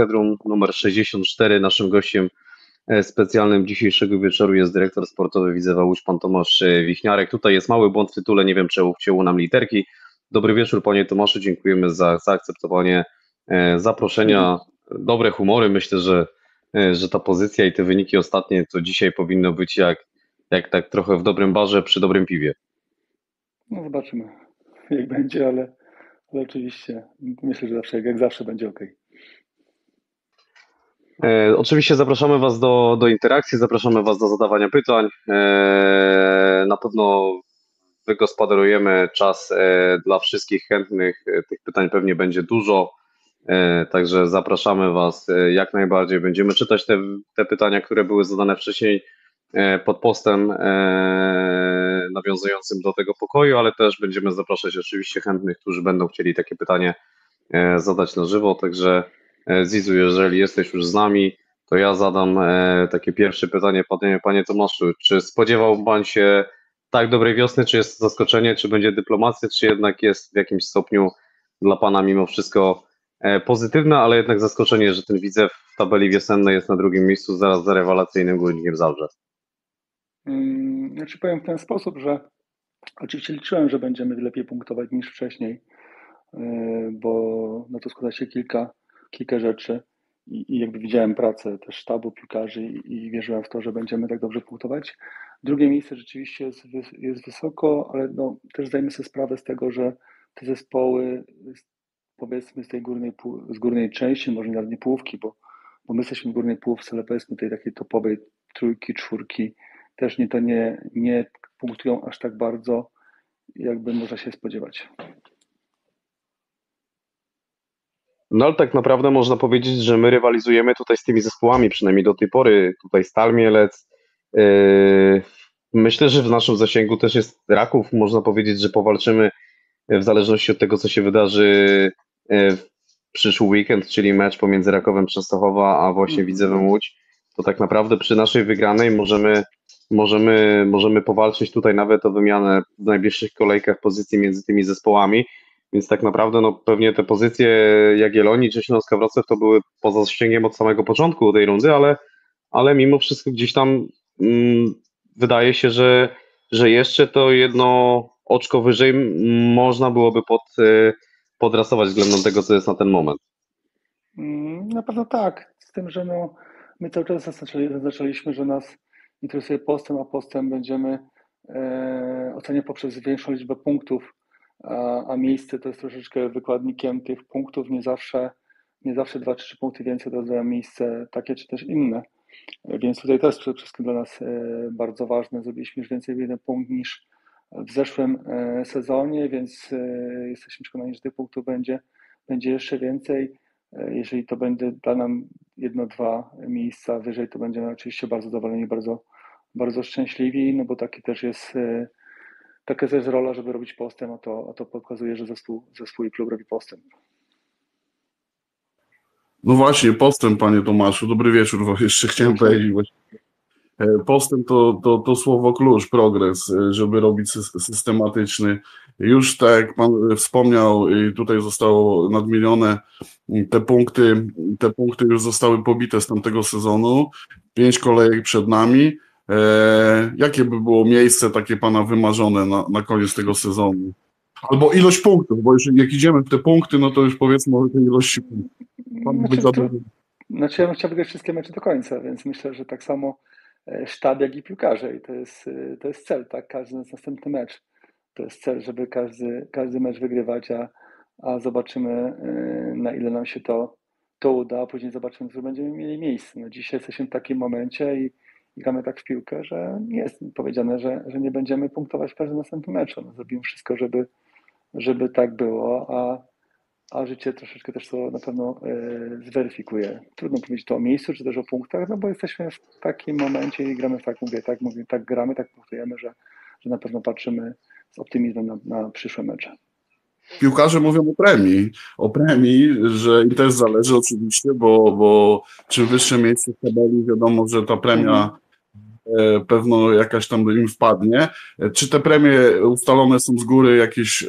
Hedrum numer 64. Naszym gościem e, specjalnym dzisiejszego wieczoru jest dyrektor sportowy Widzewa Łódź, pan Tomasz e, Wichniarek. Tutaj jest mały błąd w tytule, nie wiem, czy ucięło nam literki. Dobry wieczór, panie Tomaszu, dziękujemy za zaakceptowanie e, zaproszenia. Dobre humory, myślę, że, że ta pozycja i te wyniki ostatnie to dzisiaj powinno być jak, jak tak trochę w dobrym barze przy dobrym piwie. No zobaczymy, jak będzie, ale, ale oczywiście myślę, że zawsze, jak zawsze będzie ok. E, oczywiście zapraszamy Was do, do interakcji, zapraszamy Was do zadawania pytań. E, na pewno wygospodarujemy czas e, dla wszystkich chętnych. Tych pytań pewnie będzie dużo, także zapraszamy Was jak najbardziej. Będziemy czytać te, te pytania, które były zadane wcześniej pod postem nawiązującym do tego pokoju, ale też będziemy zapraszać oczywiście chętnych, którzy będą chcieli takie pytanie zadać na żywo. Także Zizu, jeżeli jesteś już z nami, to ja zadam e, takie pierwsze pytanie, panie, panie Tomaszu. Czy spodziewał pan się tak dobrej wiosny, czy jest zaskoczenie, czy będzie dyplomacja, czy jednak jest w jakimś stopniu dla pana mimo wszystko e, pozytywne, ale jednak zaskoczenie, że ten Widzew w tabeli wiosennej jest na drugim miejscu zaraz za rewelacyjnym Górnikiem Zabrze? Hmm, znaczy powiem w ten sposób, że oczywiście liczyłem, że będziemy lepiej punktować niż wcześniej, bo na to składa się kilka kilka rzeczy i, i jakby widziałem pracę też sztabu piłkarzy i, i, wierzyłem w to, że będziemy tak dobrze punktować. Drugie miejsce rzeczywiście jest, jest wysoko, ale no, też zdajmy sobie sprawę z tego, że te zespoły powiedzmy z tej górnej, z górnej części, może nawet nie połówki, bo, bo my jesteśmy w górnej połówce, ale powiedzmy tej takiej topowej trójki, czwórki, też nie to nie, nie punktują aż tak bardzo, jakby można się spodziewać. No ale tak naprawdę można powiedzieć, że my rywalizujemy tutaj z tymi zespołami, przynajmniej do tej pory. Tutaj Stal Mielec. Yy, myślę, że w naszym zasięgu też jest Raków. Można powiedzieć, że powalczymy w zależności od tego, co się wydarzy yy, w przyszły weekend, czyli mecz pomiędzy Rakowem Częstochowa, a właśnie mhm. Widzewem Łódź. To tak naprawdę przy naszej wygranej możemy, możemy, możemy powalczyć tutaj nawet o wymianę w najbliższych kolejkach pozycji między tymi zespołami. Więc tak naprawdę no, pewnie te pozycje Jagiellonii czy Śląska Wrocław to były poza zasięgiem od samego początku tej rundy, ale, ale mimo wszystko gdzieś tam mm, wydaje się, że, że jeszcze to jedno oczko wyżej można byłoby pod, y, podrasować względem tego, co jest na ten moment. Mm, na pewno tak, z tym, że no, my cały czas zaznaczaliśmy, że nas interesuje postęp, a postęp będziemy e, oceniać poprzez większą liczbę punktów a, a miejsce to jest troszeczkę wykładnikiem tych punktów. Nie zawsze, nie zawsze dwa czy trzy punkty więcej to miejsce takie czy też inne. Więc tutaj jest przede wszystkim dla nas e, bardzo ważne. Zrobiliśmy już więcej jeden punkt niż w zeszłym e, sezonie, więc e, jesteśmy przekonani, że tych punktów będzie, będzie jeszcze więcej. Jeżeli to będzie da nam jedno, dwa miejsca wyżej, to będziemy oczywiście bardzo zadowoleni, bardzo, bardzo szczęśliwi, no bo taki też jest taka jest rola, żeby robić postęp, a to, a to pokazuje, że zespół, zespół i klub robi postęp. No właśnie, postęp, panie Tomaszu. Dobry wieczór. Jeszcze chciałem powiedzieć. E, postęp to, to, to słowo klucz, progres, e, żeby robić systematyczny. Już tak jak pan wspomniał, tutaj zostało nadmienione te punkty, te punkty już zostały pobite z tamtego sezonu. Pięć kolejek przed nami. E, jakie by było miejsce takie pana wymarzone na, na koniec tego sezonu? Albo ilość punktów, bo już jak idziemy w te punkty, no to już powiedzmy o tej ilości punktów. Pan znaczy, zadowolony. Znaczy ja bym chciał wygrać wszystkie mecze do końca, więc myślę, że tak samo e, sztab, jak i piłkarze i to jest, e, to jest cel, tak? Każdy następny mecz. To jest cel, żeby każdy, każdy mecz wygrywać, a, a zobaczymy e, na ile nam się to, to uda, a później zobaczymy, co będziemy mieli miejsce. No dzisiaj jesteśmy w takim momencie i gramy tak w piłkę, że nie jest powiedziane, że, że nie będziemy punktować w każdym następnym meczu. No, zrobimy wszystko, żeby, żeby tak było, a, a życie troszeczkę też to na pewno y, zweryfikuje. Trudno powiedzieć to o miejscu, czy też o punktach, no bo jesteśmy w takim momencie i gramy tak, mówię, tak, mówię, tak gramy, tak punktujemy, że, że na pewno patrzymy z optymizmem na, na przyszłe mecze. Piłkarze mówią o premii, o premii, że im też zależy oczywiście, bo, bo czym wyższe miejsce w tabeli, wiadomo, że ta premia mhm. E, pewno jakaś tam im wpadnie. E, czy te premie ustalone są z góry jakieś,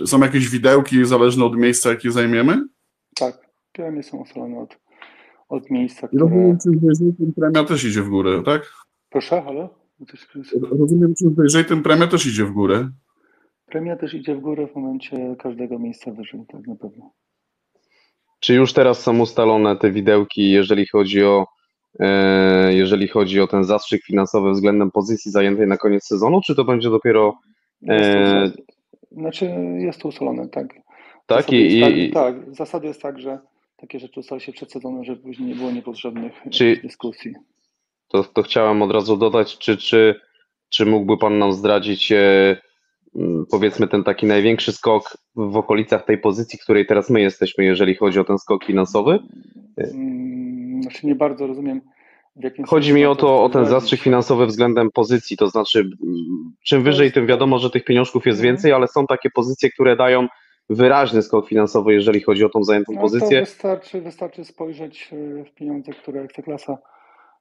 e, są jakieś widełki zależne od miejsca, jakie zajmiemy? Tak, premie są ustalone od, od miejsca, które... rozumiem, czym wyżej, tym premia też idzie w górę, tak? Proszę, halo? Rozumiem, czym wyżej, tym premia też idzie w górę. Premia też idzie w górę w momencie każdego miejsca wyżej, tak na pewno. Czy już teraz są ustalone te widełki, jeżeli chodzi o e, jeżeli chodzi o ten zastrzyk finansowy względem pozycji zajętej na koniec sezonu, czy to będzie dopiero Jest to, E, znaczy jest to ustalone, tak. tak Zasady i, tak, tak, zasady jest tak, że takie rzeczy ustali się przed sezonem, żeby później nie było niepotrzebnych Czy- jakichś dyskusji. to, to chciałem od razu dodać, czy, czy, czy mógłby Pan nam zdradzić e, powiedzmy ten taki największy skok w okolicach tej pozycji, w której teraz my jesteśmy, jeżeli chodzi o ten skok finansowy? Mm, Znaczy nie bardzo rozumiem, Chodzi mi o to o ten zastrzyk finansowy względem pozycji, to znaczy czym wyżej, tym wiadomo, że tych pieniążków jest Mhm. więcej, ale są takie pozycje, które dają wyraźny skok finansowy, jeżeli chodzi o tą zajętą No to pozycję. wystarczy, wystarczy spojrzeć e, w pieniądze, które Ekstraklasa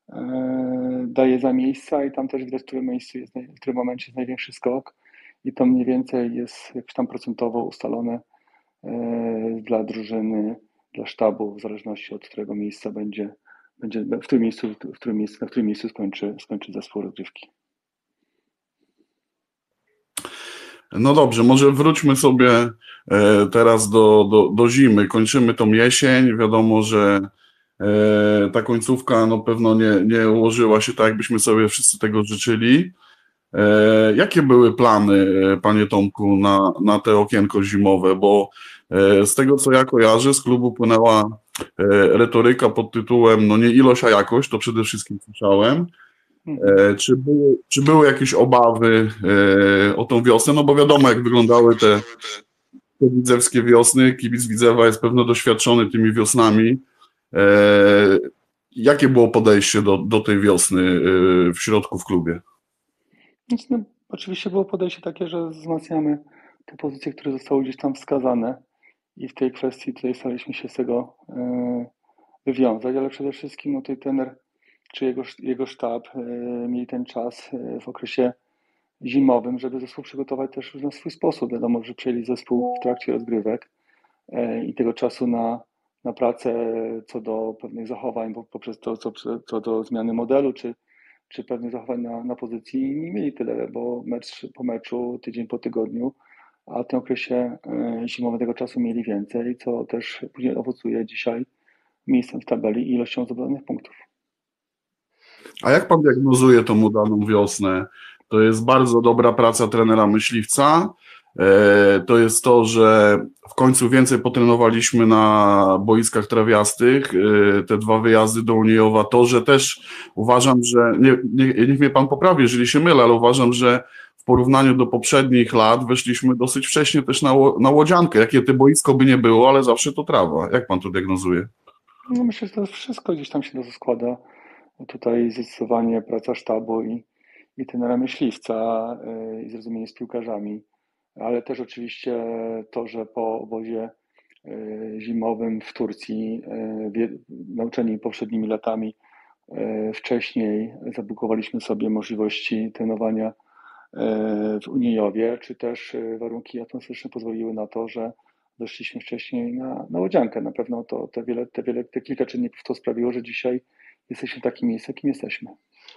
e, daje za miejsca i tam też widać, w którym miejscu jest, w którym momencie jest największy skok i to mniej więcej jest jakś tam procentowo ustalone e, dla drużyny, dla sztabu, w zależności od którego miejsca będzie, będzie w którym miejscu, w którym miejscu, na którym miejscu skończy, skończy zespół rozgrywki. No dobrze, może wróćmy sobie e, teraz do, do, do zimy. Kończymy tą jesień. Wiadomo, że e, ta końcówka no pewno nie, nie ułożyła się tak, jakbyśmy sobie wszyscy tego życzyli. E, Jakie były plany, panie Tomku, na, na te okienko zimowe? Bo z tego, co ja kojarzę, z klubu płynęła e, retoryka pod tytułem no nie ilość, a jakość, to przede wszystkim słyszałem. E, Czy były, czy były jakieś obawy e, o tą wiosnę? No bo wiadomo, jak wyglądały te, te widzewskie wiosny. Kibic Widzewa jest pewno doświadczony tymi wiosnami. E, Jakie było podejście do, do tej wiosny e, w środku w klubie? No, oczywiście było podejście takie, że wzmacniamy te pozycje, które zostały gdzieś tam wskazane i w tej kwestii tutaj staraliśmy się z tego e, wywiązać, ale przede wszystkim no, tutaj trener czy jego, jego sztab e, mieli ten czas e, w okresie zimowym, żeby zespół przygotować też na swój sposób. Wiadomo, że przejęli zespół w trakcie rozgrywek i tego czasu na, na pracę co do pewnych zachowań, bo poprzez to, co, co do zmiany modelu, czy czy pewnych zachowań na, na pozycji nie mieli tyle, bo mecz po meczu, tydzień po tygodniu, a w tym okresie e, zimowym tego czasu mieli więcej, co też później owocuje dzisiaj miejscem w tabeli i ilością zdobywanych punktów. A jak pan diagnozuje tą udaną wiosnę? To jest bardzo dobra praca trenera myśliwca. E, To jest to, że w końcu więcej potrenowaliśmy na boiskach trawiastych. E, Te dwa wyjazdy do Uniejowa, to, że też uważam, że nie, nie, niech mnie pan poprawi, jeżeli się mylę, ale uważam, że w porównaniu do poprzednich lat weszliśmy dosyć wcześnie też na, na łodziankę. Jakie te boisko by nie było, ale zawsze to trawa. Jak pan to diagnozuje? No myślę, że to wszystko gdzieś tam się składa. Tutaj zdecydowanie praca sztabu i, i trenera myśliwca y, i zrozumienie z piłkarzami, ale też oczywiście to, że po obozie y, zimowym w Turcji, y, nauczeni poprzednimi latami, wcześniej zabukowaliśmy sobie możliwości trenowania w Uniejowie, czy też y, warunki atmosferyczne pozwoliły na to, że doszliśmy wcześniej na, na łodziankę. Na pewno to te, wiele, te, wiele, te kilka czynników to sprawiło, że dzisiaj jesteśmy w takim miejscu, jakim jesteśmy.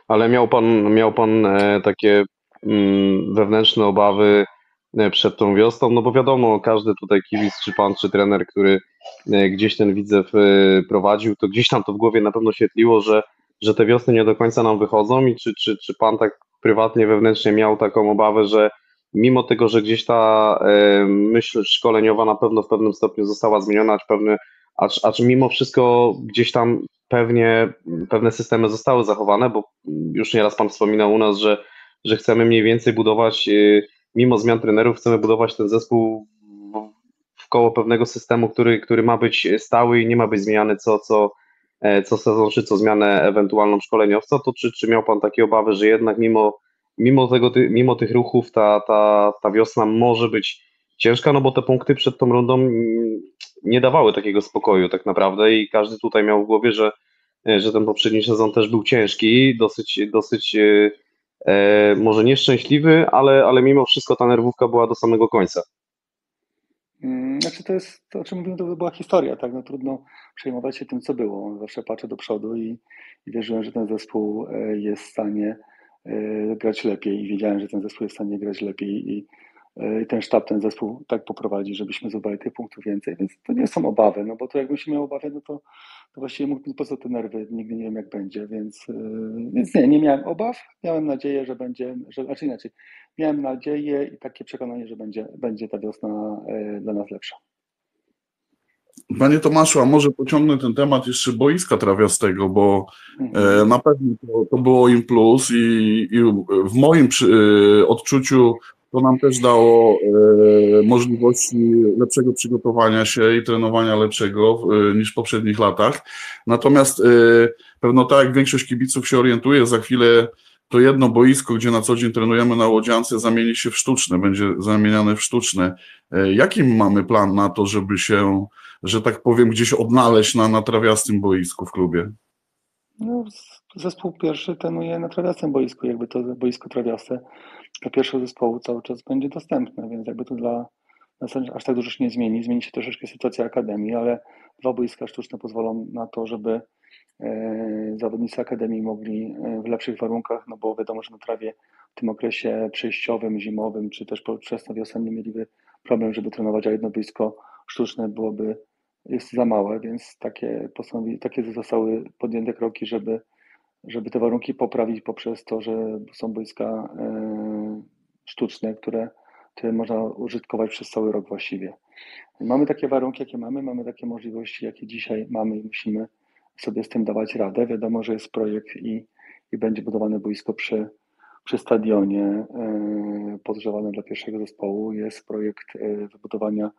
Ale miał pan, miał pan e, takie mm, wewnętrzne obawy e, przed tą wiosną, no bo wiadomo, każdy tutaj kibic, czy pan, czy trener, który e, gdzieś ten widzew e, prowadził, to gdzieś tam to w głowie na pewno świetliło, że, że te wiosny nie do końca nam wychodzą i czy, czy, czy pan tak prywatnie, wewnętrznie miał taką obawę, że mimo tego, że gdzieś ta e, myśl szkoleniowa na pewno w pewnym stopniu została zmieniona, acz pewny, acz, acz mimo wszystko gdzieś tam pewnie pewne systemy zostały zachowane, bo już nieraz Pan wspominał u nas, że, że chcemy mniej więcej budować, y, mimo zmian trenerów, chcemy budować ten zespół w- koło pewnego systemu, który, który ma być stały i nie ma być zmieniany co, co, e, co sezon, czy co zmianę ewentualną szkoleniowca, to czy, czy miał Pan takie obawy, że jednak mimo, mimo, tego, mimo tych ruchów ta, ta, ta wiosna może być ciężka, no bo te punkty przed tą rundą mm, nie dawały takiego spokoju tak naprawdę i każdy tutaj miał w głowie, że e, że ten poprzedni sezon też był ciężki, dosyć, dosyć e, e, może nieszczęśliwy, ale, ale mimo wszystko ta nerwówka była do samego końca. Znaczy to jest, to o czym mówimy, to była historia, tak? No trudno przejmować się tym, co było. Zawsze patrzę do przodu i, i wierzyłem, że ten zespół e, jest w stanie e, grać lepiej i wiedziałem, że ten zespół jest w stanie grać lepiej i, i ten sztab, ten zespół tak poprowadzi, żebyśmy zdobyli tych punktów więcej, więc to nie są obawy, no bo to jakbym się miał obawy, no to, to właściwie mógłbym po co te nerwy, nigdy nie wiem jak będzie, więc, e, więc nie, nie miałem obaw, miałem nadzieję, że będzie, że, znaczy inaczej, miałem nadzieję i takie przekonanie, że będzie, będzie ta wiosna e, dla nas lepsza. Panie Tomaszu, a może pociągnę ten temat jeszcze boiska trawiastego, bo Mhm. e, na pewno to, to było im plus i, i w moim przy, e, odczuciu to nam też dało e, możliwości lepszego przygotowania się i trenowania lepszego e, niż w poprzednich latach. Natomiast e, pewno tak jak większość kibiców się orientuje, za chwilę to jedno boisko, gdzie na co dzień trenujemy na Łodziance, zamieni się w sztuczne, będzie zamieniane w sztuczne. Jaki mamy plan na to, żeby się, że tak powiem, gdzieś odnaleźć na, na trawiastym boisku w klubie? No, zespół pierwszy trenuje na trawiastym boisku, jakby to boisko trawiaste dla pierwszego zespołu cały czas będzie dostępne, więc jakby to dla nas aż tak dużo się nie zmieni. Zmieni się troszeczkę sytuacja akademii, ale dwa boiska sztuczne pozwolą na to, żeby e, zawodnicy akademii mogli e, w lepszych warunkach, no bo wiadomo, że na trawie w tym okresie przejściowym, zimowym, czy też wczesnowiosennym mieliby problem, żeby trenować, a jedno boisko sztuczne byłoby jest za małe, więc takie, postanowi, takie zostały podjęte kroki, żeby, żeby te warunki poprawić poprzez to, że są boiska e, sztuczne, które, które można użytkować przez cały rok właściwie. Mamy takie warunki, jakie mamy, mamy takie możliwości, jakie dzisiaj mamy i musimy sobie z tym dawać radę. Wiadomo, że jest projekt i, i będzie budowane boisko przy, przy stadionie e, podgrzewane dla pierwszego zespołu. Jest projekt e, wybudowania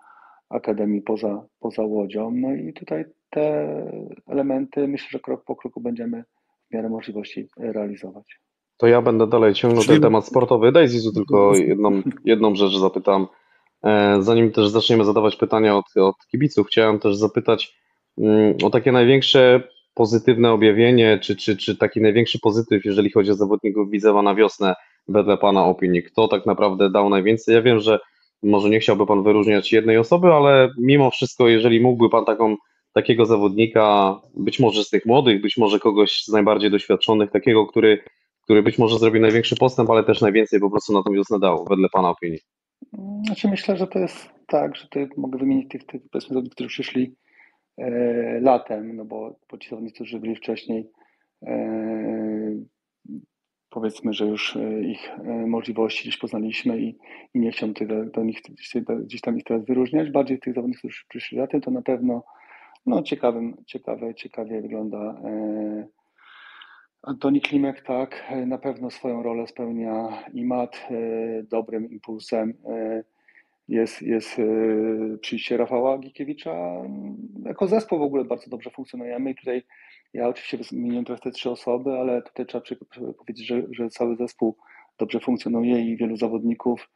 akademii poza, poza Łodzią. No i tutaj te elementy myślę, że krok po kroku będziemy w miarę możliwości realizować. To ja będę dalej ciągnął Czyli- ten temat sportowy. Daj Zizu tylko jedną, jedną rzecz zapytam. E, Zanim też zaczniemy zadawać pytania od, od kibiców, chciałem też zapytać mm, o takie największe pozytywne objawienie, czy, czy, czy taki największy pozytyw, jeżeli chodzi o zawodników Widzewa na wiosnę, wedle Pana opinii. Kto tak naprawdę dał najwięcej? Ja wiem, że może nie chciałby Pan wyróżniać jednej osoby, ale mimo wszystko, jeżeli mógłby Pan taką, takiego zawodnika, być może z tych młodych, być może kogoś z najbardziej doświadczonych, takiego, który, który być może zrobił największy postęp, ale też najwięcej po prostu na tą wiosnę dał, wedle Pana opinii. Znaczy myślę, że to jest tak, że mogę wymienić tych, tych powiedzmy zawodników, którzy przyszli e, latem, no bo, bo ci zawodnicy, którzy byli wcześniej, e, powiedzmy, że już e, ich e, możliwości gdzieś poznaliśmy i, i nie chciałbym tutaj do nich gdzieś, gdzieś tam ich teraz wyróżniać. Bardziej tych zawodników, którzy przyszli latem, to na pewno no, ciekawym, ciekawe, ciekawie wygląda e, Antoni Klimek, tak, e, na pewno swoją rolę spełnia i mat e, dobrym impulsem. e, Jest, jest przyjście Rafała Gikiewicza. Jako zespół w ogóle bardzo dobrze funkcjonujemy i tutaj ja oczywiście wymieniłem trochę te trzy osoby, ale tutaj trzeba powiedzieć, że, że cały zespół dobrze funkcjonuje i wielu zawodników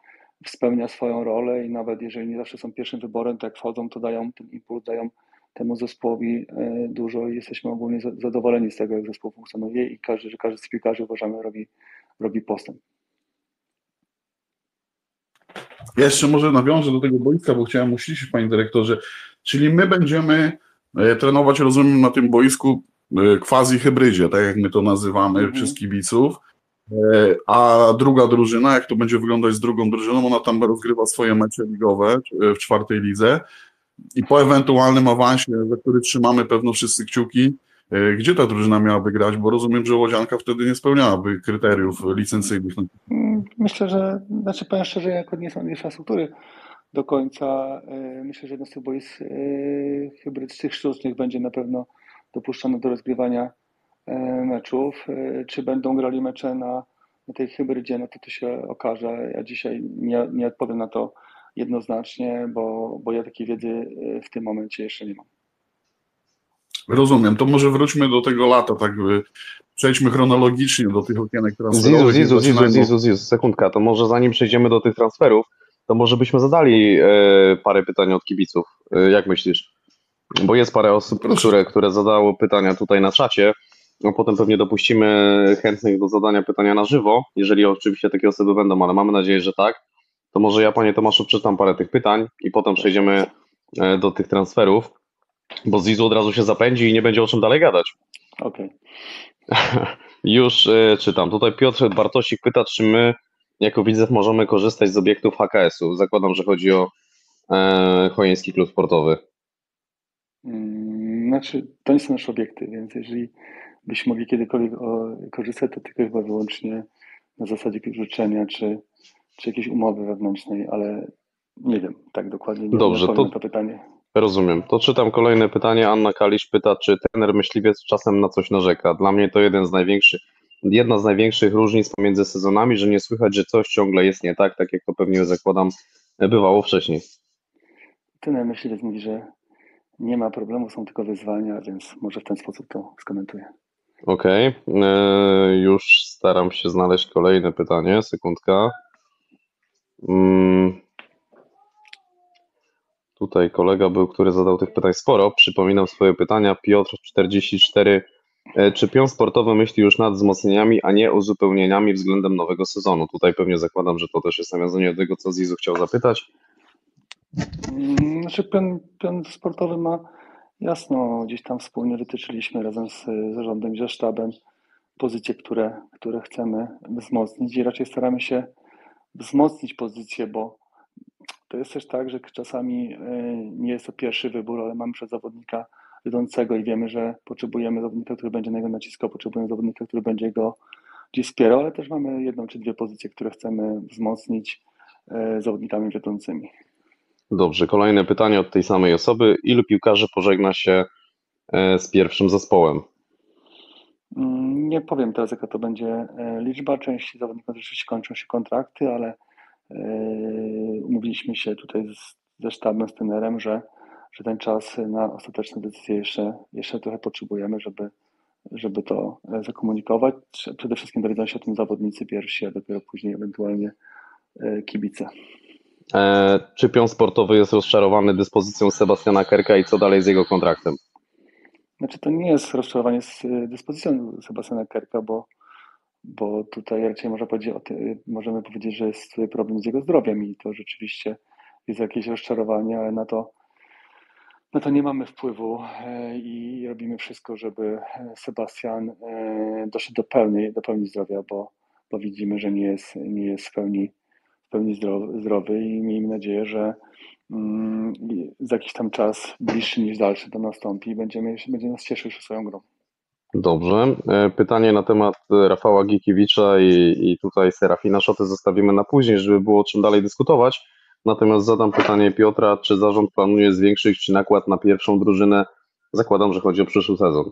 spełnia swoją rolę i nawet jeżeli nie zawsze są pierwszym wyborem, to jak wchodzą, to dają ten impuls, dają temu zespołowi e, dużo i jesteśmy ogólnie za- zadowoleni z tego, jak zespół funkcjonuje i każdy, że każdy z piłkarzy uważamy robi, robi postęp. Ja jeszcze może nawiążę do tego boiska, bo chciałem uściślić, panie dyrektorze. Czyli my będziemy e, trenować, rozumiem, na tym boisku e, quasi hybrydzie, tak jak my to nazywamy Mhm. przez kibiców. A druga drużyna, jak to będzie wyglądać z drugą drużyną, ona tam rozgrywa swoje mecze ligowe w czwartej lidze i po ewentualnym awansie, za który trzymamy pewno wszyscy kciuki, e, gdzie ta drużyna miałaby grać, bo rozumiem, że Łodzianka wtedy nie spełniałaby kryteriów licencyjnych. Mm, Myślę, że, znaczy powiem szczerze, jako nie są infrastruktury do końca, e, myślę, że jedno z tych boisk e, hybryd z tych sztucznych będzie na pewno dopuszczone do rozgrywania meczów. Czy będą grali mecze na, na tej hybrydzie, no to to się okaże. Ja dzisiaj nie, nie odpowiem na to jednoznacznie, bo, bo ja takiej wiedzy e, w tym momencie jeszcze nie mam. Rozumiem, to może wróćmy do tego lata, tak y, przejdźmy chronologicznie do tych okienek transferowych. Zizu, Zizu, Zizu, Zizu, sekundka, to może zanim przejdziemy do tych transferów, to może byśmy zadali e, parę pytań od kibiców. E, jak myślisz? Bo jest parę osób, Proszę. które, które zadało pytania tutaj na czacie, a potem pewnie dopuścimy chętnych do zadania pytania na żywo, jeżeli oczywiście takie osoby będą, ale mamy nadzieję, że tak. To może ja, panie Tomaszu, przeczytam parę tych pytań i potem przejdziemy e, do tych transferów, bo Zizu od razu się zapędzi i nie będzie o czym dalej gadać. Okej. Już e, czytam. Tutaj Piotr Bartosik pyta, czy my jako widzew możemy korzystać z obiektów HKS-u. Zakładam, że chodzi o e, Chojeński Klub Sportowy. Mm, Znaczy, to nie są nasze obiekty, więc jeżeli byśmy mogli kiedykolwiek o, korzystać, to tylko chyba wyłącznie na zasadzie życzenia czy, czy jakiejś umowy wewnętrznej, ale nie wiem tak dokładnie. Nie Dobrze, to- to pytanie. Rozumiem. To czytam kolejne pytanie. Anna Kalisz pyta, czy trener myśliwiec czasem na coś narzeka. Dla mnie to jeden z największych, jedna z największych różnic pomiędzy sezonami, że nie słychać, że coś ciągle jest nie tak, tak jak to pewnie zakładam bywało wcześniej. Tyle myśliwiec mówi, że nie ma problemu, są tylko wyzwania, więc może w ten sposób to skomentuję. Okej, e, już staram się znaleźć kolejne pytanie. Sekundka. Mm. Tutaj kolega był, który zadał tych pytań sporo. Przypominam swoje pytania. Piotr 44. E, Czy pion sportowy myśli już nad wzmocnieniami, a nie uzupełnieniami względem nowego sezonu? Tutaj pewnie zakładam, że to też jest nawiązanie do tego, co Zizu chciał zapytać. Mm, Znaczy, pion, pion sportowy ma jasno, gdzieś tam wspólnie wytyczyliśmy razem z zarządem i ze sztabem pozycje, które, które chcemy wzmocnić i raczej staramy się wzmocnić pozycje, bo to jest też tak, że czasami y, nie jest to pierwszy wybór, ale mamy przed zawodnika wiodącego i wiemy, że potrzebujemy zawodnika, który będzie na niego naciskał, potrzebujemy zawodnika, który będzie go gdzieś wspierał, ale też mamy jedną czy dwie pozycje, które chcemy wzmocnić y, zawodnikami wiodącymi. Dobrze, kolejne pytanie od tej samej osoby. Ilu piłkarzy pożegna się e, z pierwszym zespołem? Mm, Nie powiem teraz, jaka to będzie e, liczba. Części zawodników oczywiście kończą się kontrakty, ale e, umówiliśmy się tutaj ze sztabem, z trenerem, że, że ten czas na ostateczne decyzje jeszcze, jeszcze trochę potrzebujemy, żeby, żeby to e, zakomunikować. Przede wszystkim dowiedzą się o tym zawodnicy pierwsi, a dopiero później ewentualnie kibice. Czy pion sportowy jest rozczarowany dyspozycją Sebastiana Kerka i co dalej z jego kontraktem? Znaczy to nie jest rozczarowanie z y, dyspozycją Sebastiana Kerka, bo, bo tutaj raczej można powiedzieć o ty, możemy powiedzieć, że jest tutaj problem z jego zdrowiem i to rzeczywiście jest jakieś rozczarowanie, ale na to, na to nie mamy wpływu e, i robimy wszystko, żeby Sebastian e, doszedł do pełni, do pełni zdrowia, bo, bo widzimy, że nie jest, nie jest w pełni, w pełni zdrowy, zdrowy i miejmy nadzieję, że za jakiś tam czas bliższy niż dalszy to nastąpi i będziemy, będzie nas cieszył się swoją grą. Dobrze. E, Pytanie na temat e, Rafała Gikiewicza i, i tutaj Serafina Szoty zostawimy na później, żeby było o czym dalej dyskutować. Natomiast zadam pytanie Piotra, czy zarząd planuje zwiększyć nakład na pierwszą drużynę? Zakładam, że chodzi o przyszły sezon.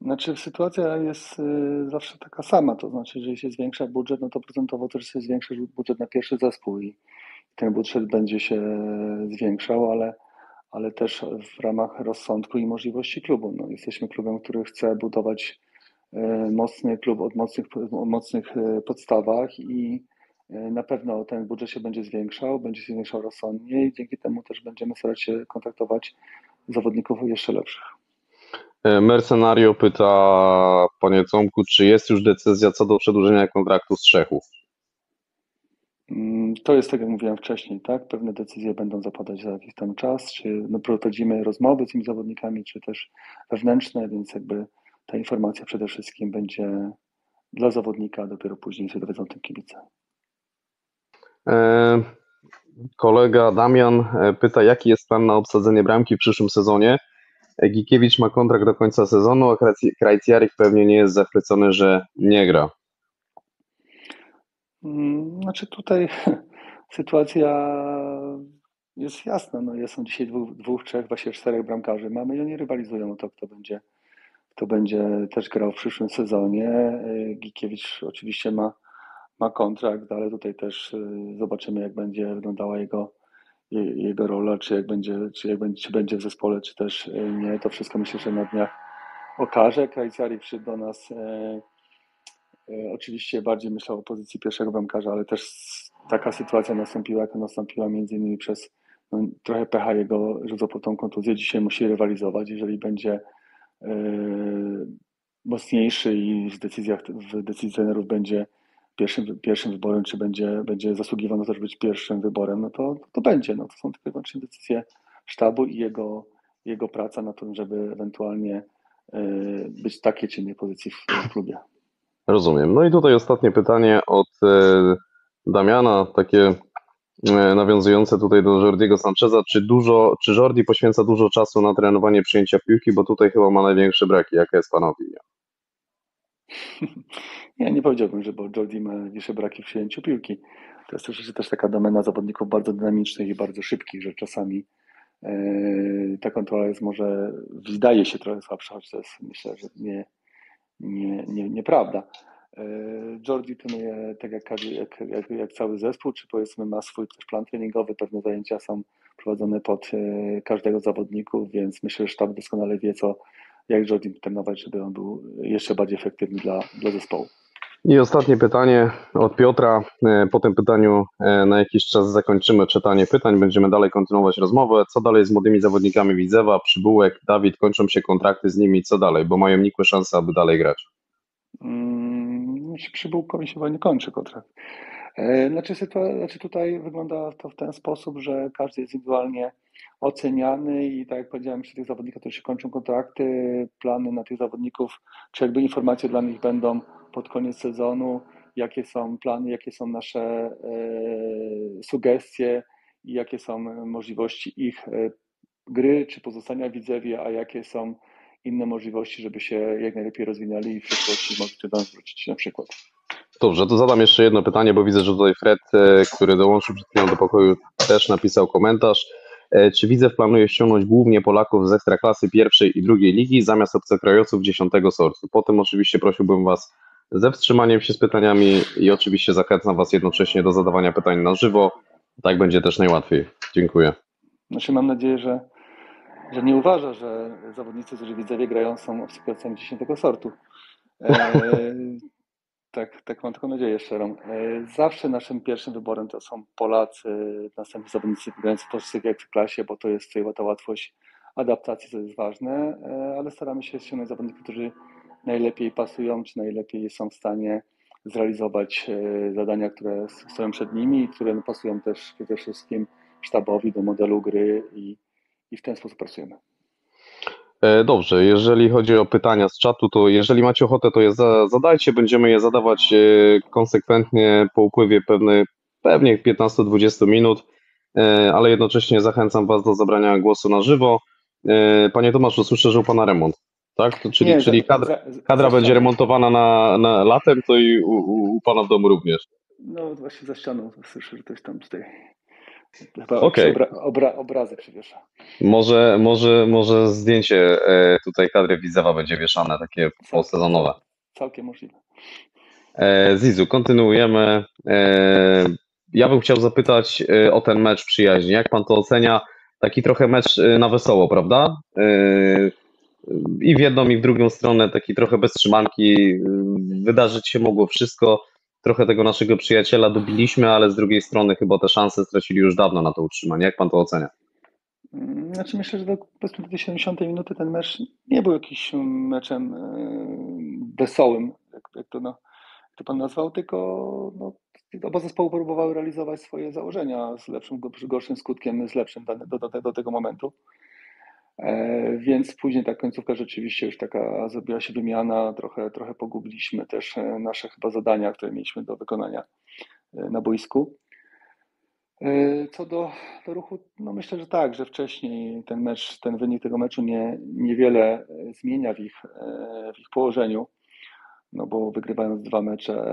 Znaczy sytuacja jest y, zawsze taka sama, to znaczy, jeżeli się zwiększa budżet, no to procentowo też się zwiększa budżet na pierwszy zespół i ten budżet będzie się zwiększał, ale, ale też w ramach rozsądku i możliwości klubu. No, jesteśmy klubem, który chce budować y, mocny klub od mocnych, mocnych y, podstawach i y, na pewno ten budżet się będzie zwiększał, będzie się zwiększał rozsądnie i dzięki temu też będziemy starać się kontaktować zawodników jeszcze lepszych. E, Mercenario pyta, panie Tomku, czy jest już decyzja co do przedłużenia kontraktu z Czechów? Mm, To jest tak, jak mówiłem wcześniej, tak? Pewne decyzje będą zapadać za jakiś tam czas, czy no, prowadzimy rozmowy z tymi zawodnikami, czy też wewnętrzne, więc jakby ta informacja przede wszystkim będzie dla zawodnika, dopiero później się dowiedzą tym kibice. E, Kolega Damian e, pyta, jaki jest plan na obsadzenie bramki w przyszłym sezonie? E, Gikiewicz ma kontrakt do końca sezonu, a Krajci- Krajciarek pewnie nie jest zachwycony, że nie gra. Mm, Znaczy tutaj sytuacja jest jasna. No, jest są dzisiaj dwóch, dwóch, trzech, właściwie czterech bramkarzy mamy i oni rywalizują o to, kto będzie, kto będzie też grał w przyszłym sezonie. Y, Gikiewicz oczywiście ma, ma kontrakt, ale tutaj też y, zobaczymy, jak będzie wyglądała jego, je- jego rola, czy jak będzie, czy jak będzie, czy będzie w zespole, czy też y, nie. To wszystko myślę, że na dniach okaże. Krajcari przyszedł do nas e, E, Oczywiście bardziej myślał o pozycji pierwszego bramkarza, ale też taka sytuacja nastąpiła, jaka nastąpiła między innymi przez no, trochę pecha jego, że po tą kontuzję dzisiaj musi rywalizować. Jeżeli będzie e, mocniejszy i w decyzjach, w decyzji trenerów będzie pierwszym, pierwszym wyborem, czy będzie, będzie zasługiwał na to, żeby być pierwszym wyborem, no to, to będzie. No, to są tylko wyłącznie decyzje sztabu i jego, jego praca na tym, żeby ewentualnie y, być takiej czy innej pozycji w, w klubie. Rozumiem. No i tutaj ostatnie pytanie od e, Damiana, takie e, nawiązujące tutaj do Jordiego Sancheza. Czy dużo, czy Jordi poświęca dużo czasu na trenowanie przyjęcia piłki, bo tutaj chyba ma największe braki. Jaka jest Pana opinia? Ja nie powiedziałbym, że bo Jordi ma największe braki w przyjęciu piłki. To jest oczywiście też taka domena zawodników bardzo dynamicznych i bardzo szybkich, że czasami e, ta kontrola jest może, wydaje się trochę słabsza, choć to jest myślę, że nie, nie, nie, nieprawda. E, Jordi trenuje tak jak, każdy- jak, jak, jak cały zespół, czy powiedzmy ma swój też plan treningowy, pewne zajęcia są prowadzone pod e, każdego zawodników, więc myślę, że sztab doskonale wie, co, jak Jordi trenować, żeby on był jeszcze bardziej efektywny dla, dla zespołu. I ostatnie pytanie od Piotra. E, Po tym pytaniu e, na jakiś czas zakończymy czytanie pytań. Będziemy dalej kontynuować rozmowę. Co dalej z młodymi zawodnikami Widzewa, Przybułek, Dawid? Kończą się kontrakty z nimi. Co dalej? Bo mają nikłe szanse, aby dalej grać. Mm, znaczy Przybułkowi się chyba nie kończy kontrakt. E, Znaczy, sytua- znaczy tutaj wygląda to w ten sposób, że każdy jest indywidualnie oceniany i tak jak powiedziałem, przy tych zawodnikach, którzy się kończą kontrakty, plany na tych zawodników, czy jakby informacje dla nich będą pod koniec sezonu, jakie są plany, jakie są nasze e, sugestie i jakie są możliwości ich e, gry, czy pozostania w Widzewie, a jakie są inne możliwości, żeby się jak najlepiej rozwinęli i w przyszłości mogli do nas wrócić na przykład. Dobrze, to zadam jeszcze jedno pytanie, bo widzę, że tutaj Fred, e, który dołączył przed chwilą do pokoju, też napisał komentarz. E, Czy Widzew planuje ściągnąć głównie Polaków z ekstraklasy pierwszej i drugiej ligi zamiast obcokrajowców dziesiątego sortu? Potem oczywiście prosiłbym Was ze wstrzymaniem się z pytaniami i oczywiście zachęcam Was jednocześnie do zadawania pytań na żywo. Tak będzie też najłatwiej. Dziękuję. Znaczy mam nadzieję, że, że nie uważa, że zawodnicy, którzy w Widzewie grają są obcokrajowcami dziesiątego sortu. Tak, tak mam taką nadzieję szczerą. E, zawsze naszym pierwszym wyborem to są Polacy, następni zawodnicy grający w klasie, bo to jest tutaj ta łatwość adaptacji, co jest ważne, e, ale staramy się ściągnąć zawodników, którzy najlepiej pasują, czy najlepiej są w stanie zrealizować e, zadania, które stoją przed nimi i które pasują też przede wszystkim sztabowi do modelu gry i, i w ten sposób pracujemy. E, Dobrze, jeżeli chodzi o pytania z czatu, to jeżeli macie ochotę, to je za- zadajcie. Będziemy je zadawać e, konsekwentnie po upływie pewnych, pewnie 15-20 minut, e, ale jednocześnie zachęcam Was do zabrania głosu na żywo. Panie Tomaszu, słyszę, że u Pana remont, tak? To czyli Nie, czyli kadra, kadra będzie remontowana na, na latem, to i u, u, u Pana w domu również. No właśnie za ścianą słyszę, że ktoś tam tutaj Okej. jakiś obra, obra, obrazek przywiesza. Może, może, może zdjęcie e, tutaj kadry Widzewa będzie wieszane, takie posezonowe. Całkiem możliwe. E, Zizu, kontynuujemy. E, Ja bym chciał zapytać o ten mecz przyjaźni. Jak pan to ocenia? Taki trochę mecz na wesoło, prawda? I w jedną, i w drugą stronę, taki trochę bez trzymanki. Wydarzyć się mogło wszystko. Trochę tego naszego przyjaciela dobiliśmy, ale z drugiej strony chyba te szanse stracili już dawno na to utrzymanie. Jak pan to ocenia? Mm, Znaczy myślę, że do, powiedzmy do tej 70 minuty ten mecz nie był jakimś meczem e, wesołym, jak, jak, to, no, to pan nazwał, tylko no, oba zespoły próbowały realizować swoje założenia z lepszym, gorszym- skutkiem, z lepszym do, do, do tego momentu. E, Więc później ta końcówka rzeczywiście już taka zrobiła się wymiana, trochę, trochę pogubiliśmy też e, nasze chyba zadania, które mieliśmy do wykonania e, na boisku. Co do, do ruchu, no myślę, że tak, że wcześniej ten mecz, ten wynik tego meczu nie, niewiele zmienia w ich, w ich położeniu, no bo wygrywając dwa mecze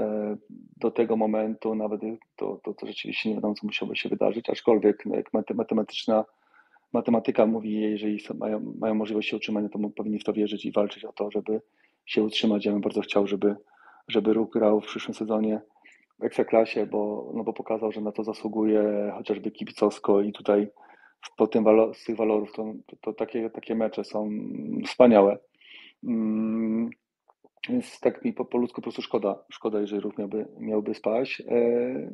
do tego momentu, nawet to, to, to rzeczywiście nie wiadomo, co musiałoby się wydarzyć, aczkolwiek no, matematyczna matematyka mówi, jeżeli mają, mają możliwość się utrzymania, to mo- powinni w to wierzyć i walczyć o to, żeby się utrzymać. Ja bym bardzo chciał, żeby, żeby ruch grał w przyszłym sezonie w Ekstraklasie, bo, no bo pokazał, że na to zasługuje chociażby kibicowsko i tutaj po tym walo, z tych walorów to, to, to takie, takie mecze są wspaniałe. Mm, Więc tak mi po, po ludzku po prostu szkoda, szkoda, jeżeli ruch miałby, miałby spaść. E,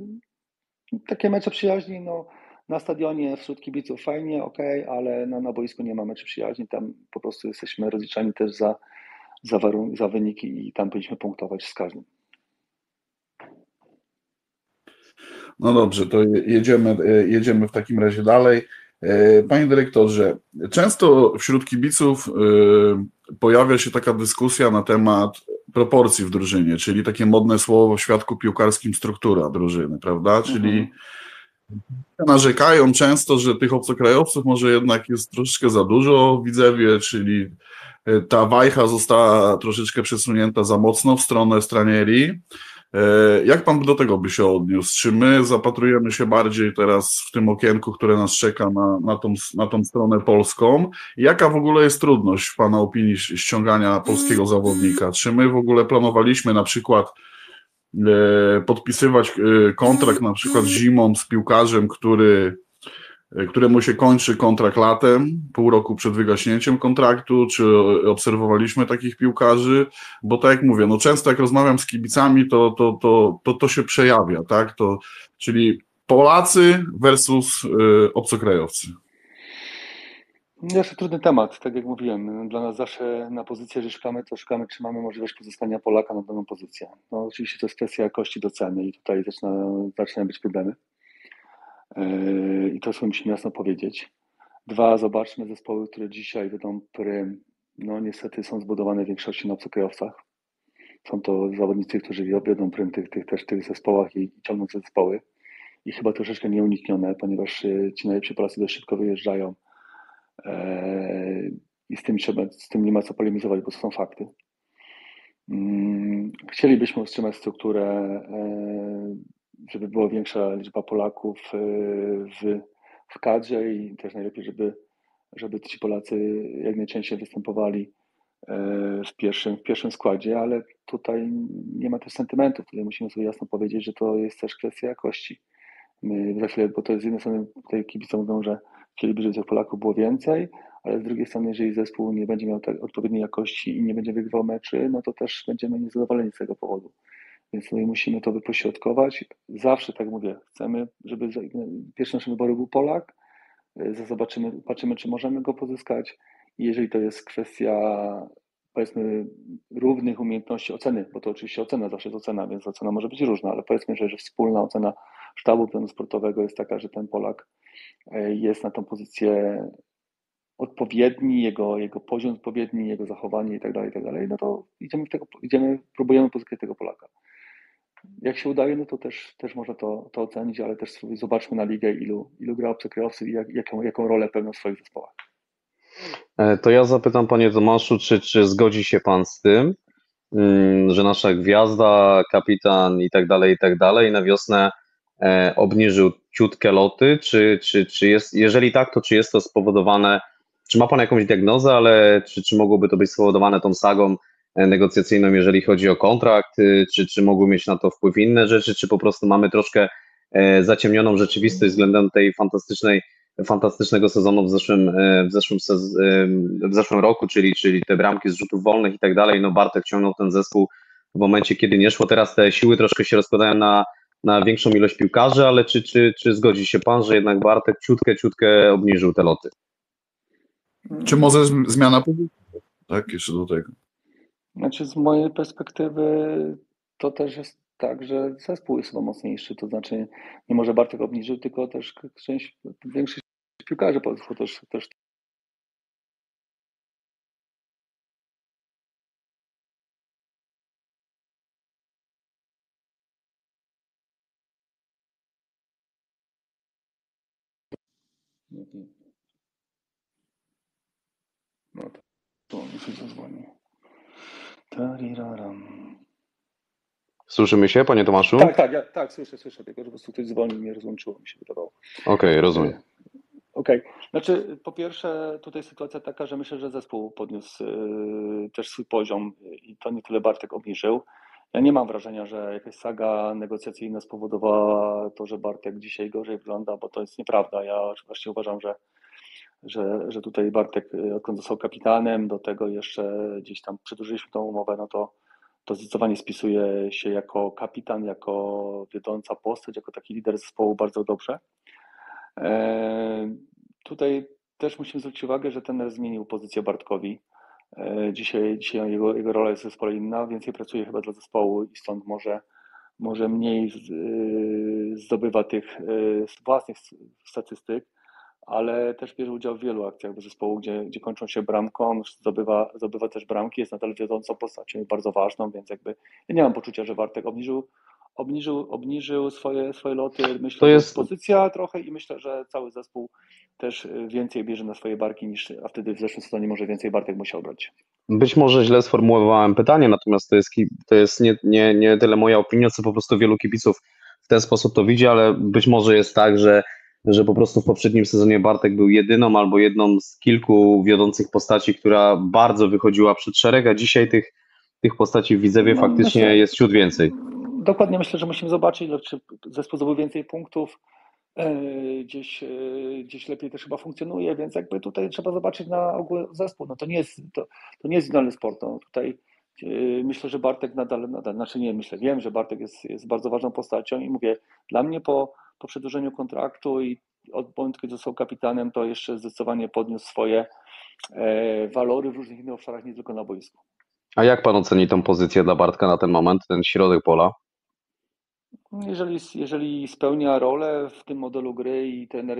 takie mecze przyjaźni, no na stadionie wśród kibiców fajnie, ok, ale no, na boisku nie ma meczy przyjaźni, tam po prostu jesteśmy rozliczani też za, za, warun- za wyniki i tam powinniśmy punktować z każdym. No dobrze, to je- jedziemy, e, jedziemy w takim razie dalej. E, Panie dyrektorze, często wśród kibiców e, pojawia się taka dyskusja na temat proporcji w drużynie, czyli takie modne słowo w świadku piłkarskim struktura drużyny, prawda? Czyli narzekają często, że tych obcokrajowców może jednak jest troszeczkę za dużo w Widzewie, czyli e, ta wajcha została troszeczkę przesunięta za mocno w stronę Stranieri. E, Jak pan do tego by się odniósł? Czy my zapatrujemy się bardziej teraz w tym okienku, które nas czeka na, na, tą, na tą stronę polską? Jaka w ogóle jest trudność w pana opinii ściągania polskiego zawodnika? Czy my w ogóle planowaliśmy na przykład podpisywać e, kontrakt na przykład zimą z piłkarzem, który, e, któremu się kończy kontrakt latem, pół roku przed wygaśnięciem kontraktu, czy obserwowaliśmy takich piłkarzy, bo tak jak mówię, no często jak rozmawiam z kibicami, to to, to, to, to się przejawia, tak, to, czyli Polacy versus obcokrajowcy. Jest to trudny temat, tak jak mówiłem. Dla nas zawsze na pozycję, że szukamy, to szukamy, czy mamy możliwość pozostania Polaka na daną pozycję. No, oczywiście to jest kwestia jakości do ceny i tutaj zaczyna, zaczynają być problemy. Yy, I to sobie musimy jasno powiedzieć. Dwa, zobaczmy zespoły, które dzisiaj wiedzą prym. No niestety są zbudowane w większości na obcokrajowcach. Są to zawodnicy, którzy wiodą prym tych, tych, też tych zespołach i ciągną te zespoły. I chyba troszeczkę nieuniknione, ponieważ yy, ci najlepsi Polacy dość szybko wyjeżdżają. I z tym, trzeba, z tym nie ma co polemizować, bo są fakty. Mm, Chcielibyśmy utrzymać strukturę, eee, żeby była większa liczba Polaków eee, w, w kadrze i też najlepiej, żeby, żeby ci Polacy jak najczęściej występowali eee, w pierwszym, w pierwszym składzie, ale tutaj nie ma też sentymentów. Tutaj musimy sobie jasno powiedzieć, że to jest też kwestia jakości. My za chwilę, bo to z jednej strony tutaj kibice mówią, że żeby tych Polaków było więcej, ale z drugiej strony, jeżeli zespół nie będzie miał tak odpowiedniej jakości i nie będzie wygrywał meczy, no to też będziemy niezadowoleni z tego powodu. Więc my musimy to wypośrodkować. Zawsze tak mówię, chcemy, żeby pierwszym naszym wyborem był Polak. Y, Zobaczymy, patrzymy, czy możemy go pozyskać. I jeżeli to jest kwestia powiedzmy równych umiejętności oceny, bo to oczywiście ocena zawsze jest ocena, więc ocena może być różna, ale powiedzmy, że, że wspólna ocena sztabu planu sportowego jest taka, że ten Polak e, jest na tą pozycję odpowiedni, jego, jego poziom odpowiedni, jego zachowanie i tak dalej, i tak dalej, no to idziemy w tego, idziemy, próbujemy pozyskać tego Polaka. Jak się udaje, no to też, też można to, to ocenić, ale też sobie zobaczmy na ligę, ilu, ilu gra obcokrajowców i jak, jaką, jaką rolę pełnią w swoich zespołach. E, To ja zapytam Panie Tomaszu, czy, czy zgodzi się Pan z tym, mm, że nasza gwiazda, kapitan i tak dalej, i tak dalej na wiosnę obniżył ciutkę loty, czy, czy, czy jest, jeżeli tak, to czy jest to spowodowane, czy ma Pan jakąś diagnozę, ale czy, czy mogłoby to być spowodowane tą sagą e, negocjacyjną, jeżeli chodzi o kontrakt, y, czy, czy mogły mieć na to wpływ inne rzeczy, czy po prostu mamy troszkę e, zaciemnioną rzeczywistość względem tej fantastycznej fantastycznego sezonu w zeszłym, e, w zeszłym, sez- e, w zeszłym roku, czyli, czyli te bramki z rzutów wolnych i tak dalej. No Bartek ciągnął ten zespół w momencie, kiedy nie szło. Teraz te siły troszkę się rozkładają na, na większą ilość piłkarzy, ale czy, czy, czy zgodzi się Pan, że jednak Bartek ciutkę, ciutkę obniżył te loty? Czy może zm- zmiana pozycji? Tak, jeszcze do tego. Znaczy, z mojej perspektywy to też jest tak, że zespół jest chyba mocniejszy, to znaczy nie może Bartek obniżył, tylko też część, większość piłkarzy po prostu też, też no to, to mi się zadzwoni. Tariraram. Słyszymy się, Panie Tomaszu? Tak, tak, ja, tak, słyszę, słyszę, tylko że po prostu ktoś dzwonił, mnie rozłączyło, mi się wydawało. Okej, rozumiem. Okej, znaczy po pierwsze tutaj sytuacja taka, że myślę, że zespół podniósł y, też swój poziom i to nie tyle Bartek obniżył. Ja nie mam wrażenia, że jakaś saga negocjacyjna spowodowała to, że Bartek dzisiaj gorzej wygląda, bo to jest nieprawda. Ja właśnie uważam, że, że, że tutaj Bartek, y, odkąd został kapitanem, do tego jeszcze gdzieś tam przedłużyliśmy tą umowę, no to, to zdecydowanie spisuje się jako kapitan, jako wiodąca postać, jako taki lider zespołu bardzo dobrze. E, Tutaj też musimy zwrócić uwagę, że ten zmienił pozycję Bartkowi. E, Dzisiaj, dzisiaj jego, jego rola jest w zespole inna, więcej pracuje chyba dla zespołu i stąd może, może mniej z, y, zdobywa tych y, własnych statystyk, ale też bierze udział w wielu akcjach zespołu, gdzie, gdzie kończą się bramką, zdobywa, zdobywa też bramki, jest nadal wiodącą postacią i bardzo ważną, więc jakby ja nie mam poczucia, że Wartek obniżył, obniżył, obniżył swoje, swoje loty. Myślę, To jest- że pozycja trochę i myślę, że cały zespół też więcej bierze na swoje barki niż, a wtedy w zeszłym sezonie może więcej Bartek musiał brać. Być może źle sformułowałem pytanie, natomiast to jest, to jest nie, nie, nie tyle moja opinia, co po prostu wielu kibiców w ten sposób to widzi, ale być może jest tak, że, że po prostu w poprzednim sezonie Bartek był jedyną albo jedną z kilku wiodących postaci, która bardzo wychodziła przed szereg, a dzisiaj tych, tych postaci w Widzewie No, faktycznie myślę- jest ciut więcej. Dokładnie myślę, że musimy zobaczyć, czy zespół zdobył więcej punktów, e, gdzieś, e, gdzieś lepiej też chyba funkcjonuje, więc jakby tutaj trzeba zobaczyć na ogół zespół. No to nie jest, to, to nie jest sport. No, tutaj e, myślę, że Bartek nadal, nadal, znaczy nie myślę, wiem, że Bartek jest, jest bardzo ważną postacią i mówię, dla mnie po, po przedłużeniu kontraktu i od momentu, kiedy został kapitanem, to jeszcze zdecydowanie podniósł swoje walory w różnych innych obszarach, nie tylko na boisku. A jak pan oceni tą pozycję dla Bartka na ten moment, ten środek pola? Jeżeli, jeżeli spełnia rolę w tym modelu gry i trener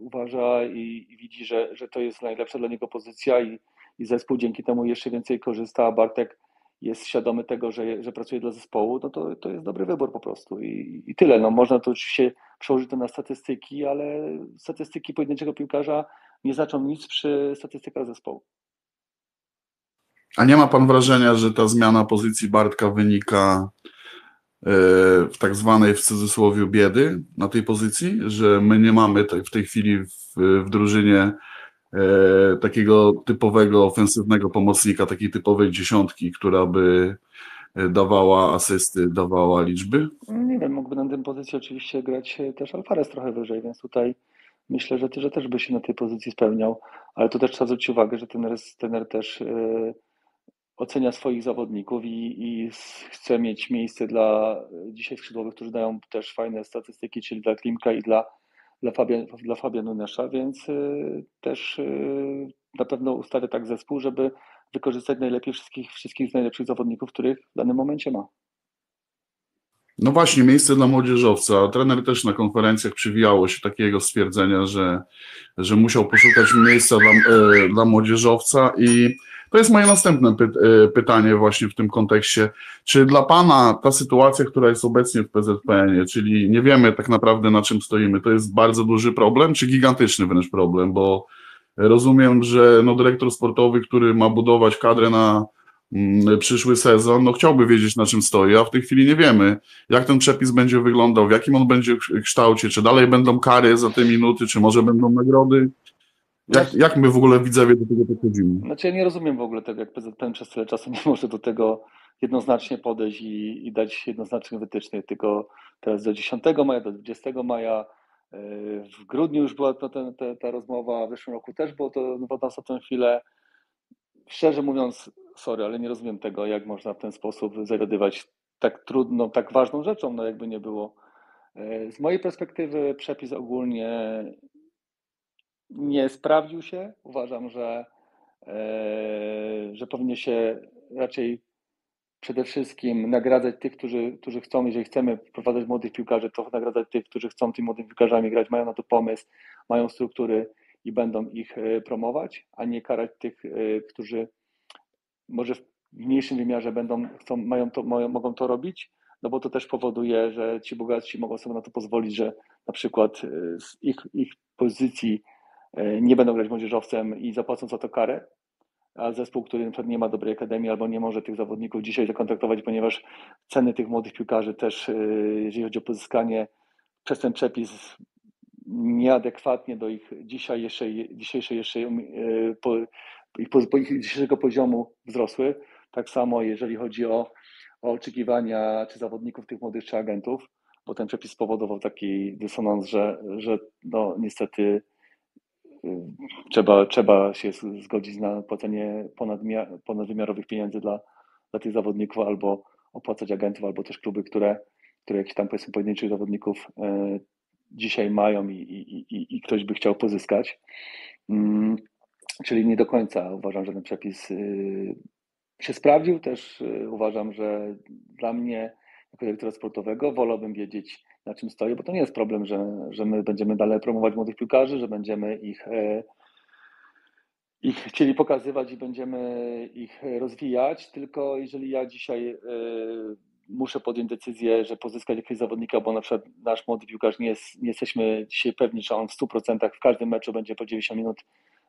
uważa i, i widzi, że, że to jest najlepsza dla niego pozycja i, i zespół dzięki temu jeszcze więcej korzysta, a Bartek jest świadomy tego, że, że pracuje dla zespołu, no to, to jest dobry wybór po prostu i, i tyle. No, można to oczywiście przełożyć to na statystyki, ale statystyki pojedynczego piłkarza nie znaczą nic przy statystykach zespołu. A nie ma pan wrażenia, że ta zmiana pozycji Bartka wynika w tak zwanej w cudzysłowie biedy na tej pozycji, że my nie mamy w tej chwili w, w drużynie e, takiego typowego ofensywnego pomocnika, takiej typowej dziesiątki, która by e, dawała asysty, dawała liczby? Nie wiem, mógłby na tej pozycji oczywiście grać e, też Alvarez trochę wyżej, więc tutaj myślę, że, że też by się na tej pozycji spełniał, ale tu też trzeba zwrócić uwagę, że trener, trener też e, ocenia swoich zawodników i, i chce mieć miejsce dla e, dzisiaj skrzydłowych, którzy dają też fajne statystyki, czyli dla Klimka i dla, dla, Fabian, dla więc e, też e, na pewno ustawia tak zespół, żeby wykorzystać najlepiej wszystkich, wszystkich z najlepszych zawodników, których w danym momencie ma. No właśnie, miejsce dla młodzieżowca. Trener też na konferencjach przywijało się takiego stwierdzenia, że, że musiał poszukać miejsca dla, e, dla młodzieżowca i to jest moje następne py, e, pytanie właśnie w tym kontekście. Czy dla Pana ta sytuacja, która jest obecnie w PZPN, czyli nie wiemy tak naprawdę na czym stoimy, to jest bardzo duży problem, czy gigantyczny wręcz problem, bo rozumiem, że no, dyrektor sportowy, który ma budować kadrę na przyszły sezon, no chciałby wiedzieć na czym stoi, a w tej chwili nie wiemy, jak ten przepis będzie wyglądał, w jakim on będzie ks- kształcie, czy dalej będą kary za te minuty, czy może będą nagrody. Jak, jak my w ogóle widzowie do tego podchodzimy? Znaczy ja nie rozumiem w ogóle tego, jak PZPN przez tyle czasu nie może do tego jednoznacznie podejść i, i dać jednoznacznych wytycznych, tylko teraz do 10 maja, do 20 maja, yy, w grudniu już była ta, ta, ta rozmowa, w zeszłym roku też było to no, na ostatnią chwilę. Szczerze mówiąc, sorry, ale nie rozumiem tego, jak można w ten sposób zawiadywać tak trudną, tak ważną rzeczą, no jakby nie było. Yy, Z mojej perspektywy przepis ogólnie nie sprawdził się. Uważam, że, e, że powinien się raczej przede wszystkim nagradzać tych, którzy, którzy chcą, jeżeli chcemy wprowadzać młodych piłkarzy, to nagradzać tych, którzy chcą tymi młodymi piłkarzami grać, mają na to pomysł, mają struktury i będą ich e, promować, a nie karać tych, e, którzy może w mniejszym wymiarze będą, chcą, mają to, mają, mogą to robić, no bo to też powoduje, że ci bogatsi mogą sobie na to pozwolić, że na przykład e, z ich, ich pozycji e, nie będą grać młodzieżowcem i zapłacą za to karę, a zespół, który na przykład nie ma dobrej akademii albo nie może tych zawodników dzisiaj zakontraktować, ponieważ ceny tych młodych piłkarzy też, e, jeżeli chodzi o pozyskanie przez ten przepis nieadekwatnie do ich dzisiaj jeszcze, dzisiejszej jeszcze ich dzisiejszego poziomu wzrosły. Tak samo jeżeli chodzi o, o oczekiwania czy zawodników tych młodych, czy agentów, bo ten przepis spowodował taki dysonans, że, że no niestety y, trzeba, trzeba się zgodzić na płacenie ponadwymiarowych pieniędzy dla, dla tych zawodników, albo opłacać agentów, albo też kluby, które, które jakiś tam powiedzmy pojedynczych zawodników e, dzisiaj mają i, i, i, i ktoś by chciał pozyskać. Czyli nie do końca uważam, że ten przepis y, się sprawdził. Też y, uważam, że dla mnie jako dyrektora sportowego wolałbym wiedzieć, na czym stoję, bo to nie jest problem, że, że my będziemy dalej promować młodych piłkarzy, że będziemy ich, e, ich chcieli pokazywać i będziemy ich rozwijać, tylko jeżeli ja dzisiaj e, muszę podjąć decyzję, że pozyskać jakiegoś zawodnika, bo na przykład nasz młody piłkarz nie, jest, nie jesteśmy dzisiaj pewni, że on w 100% w każdym meczu będzie po 90 minut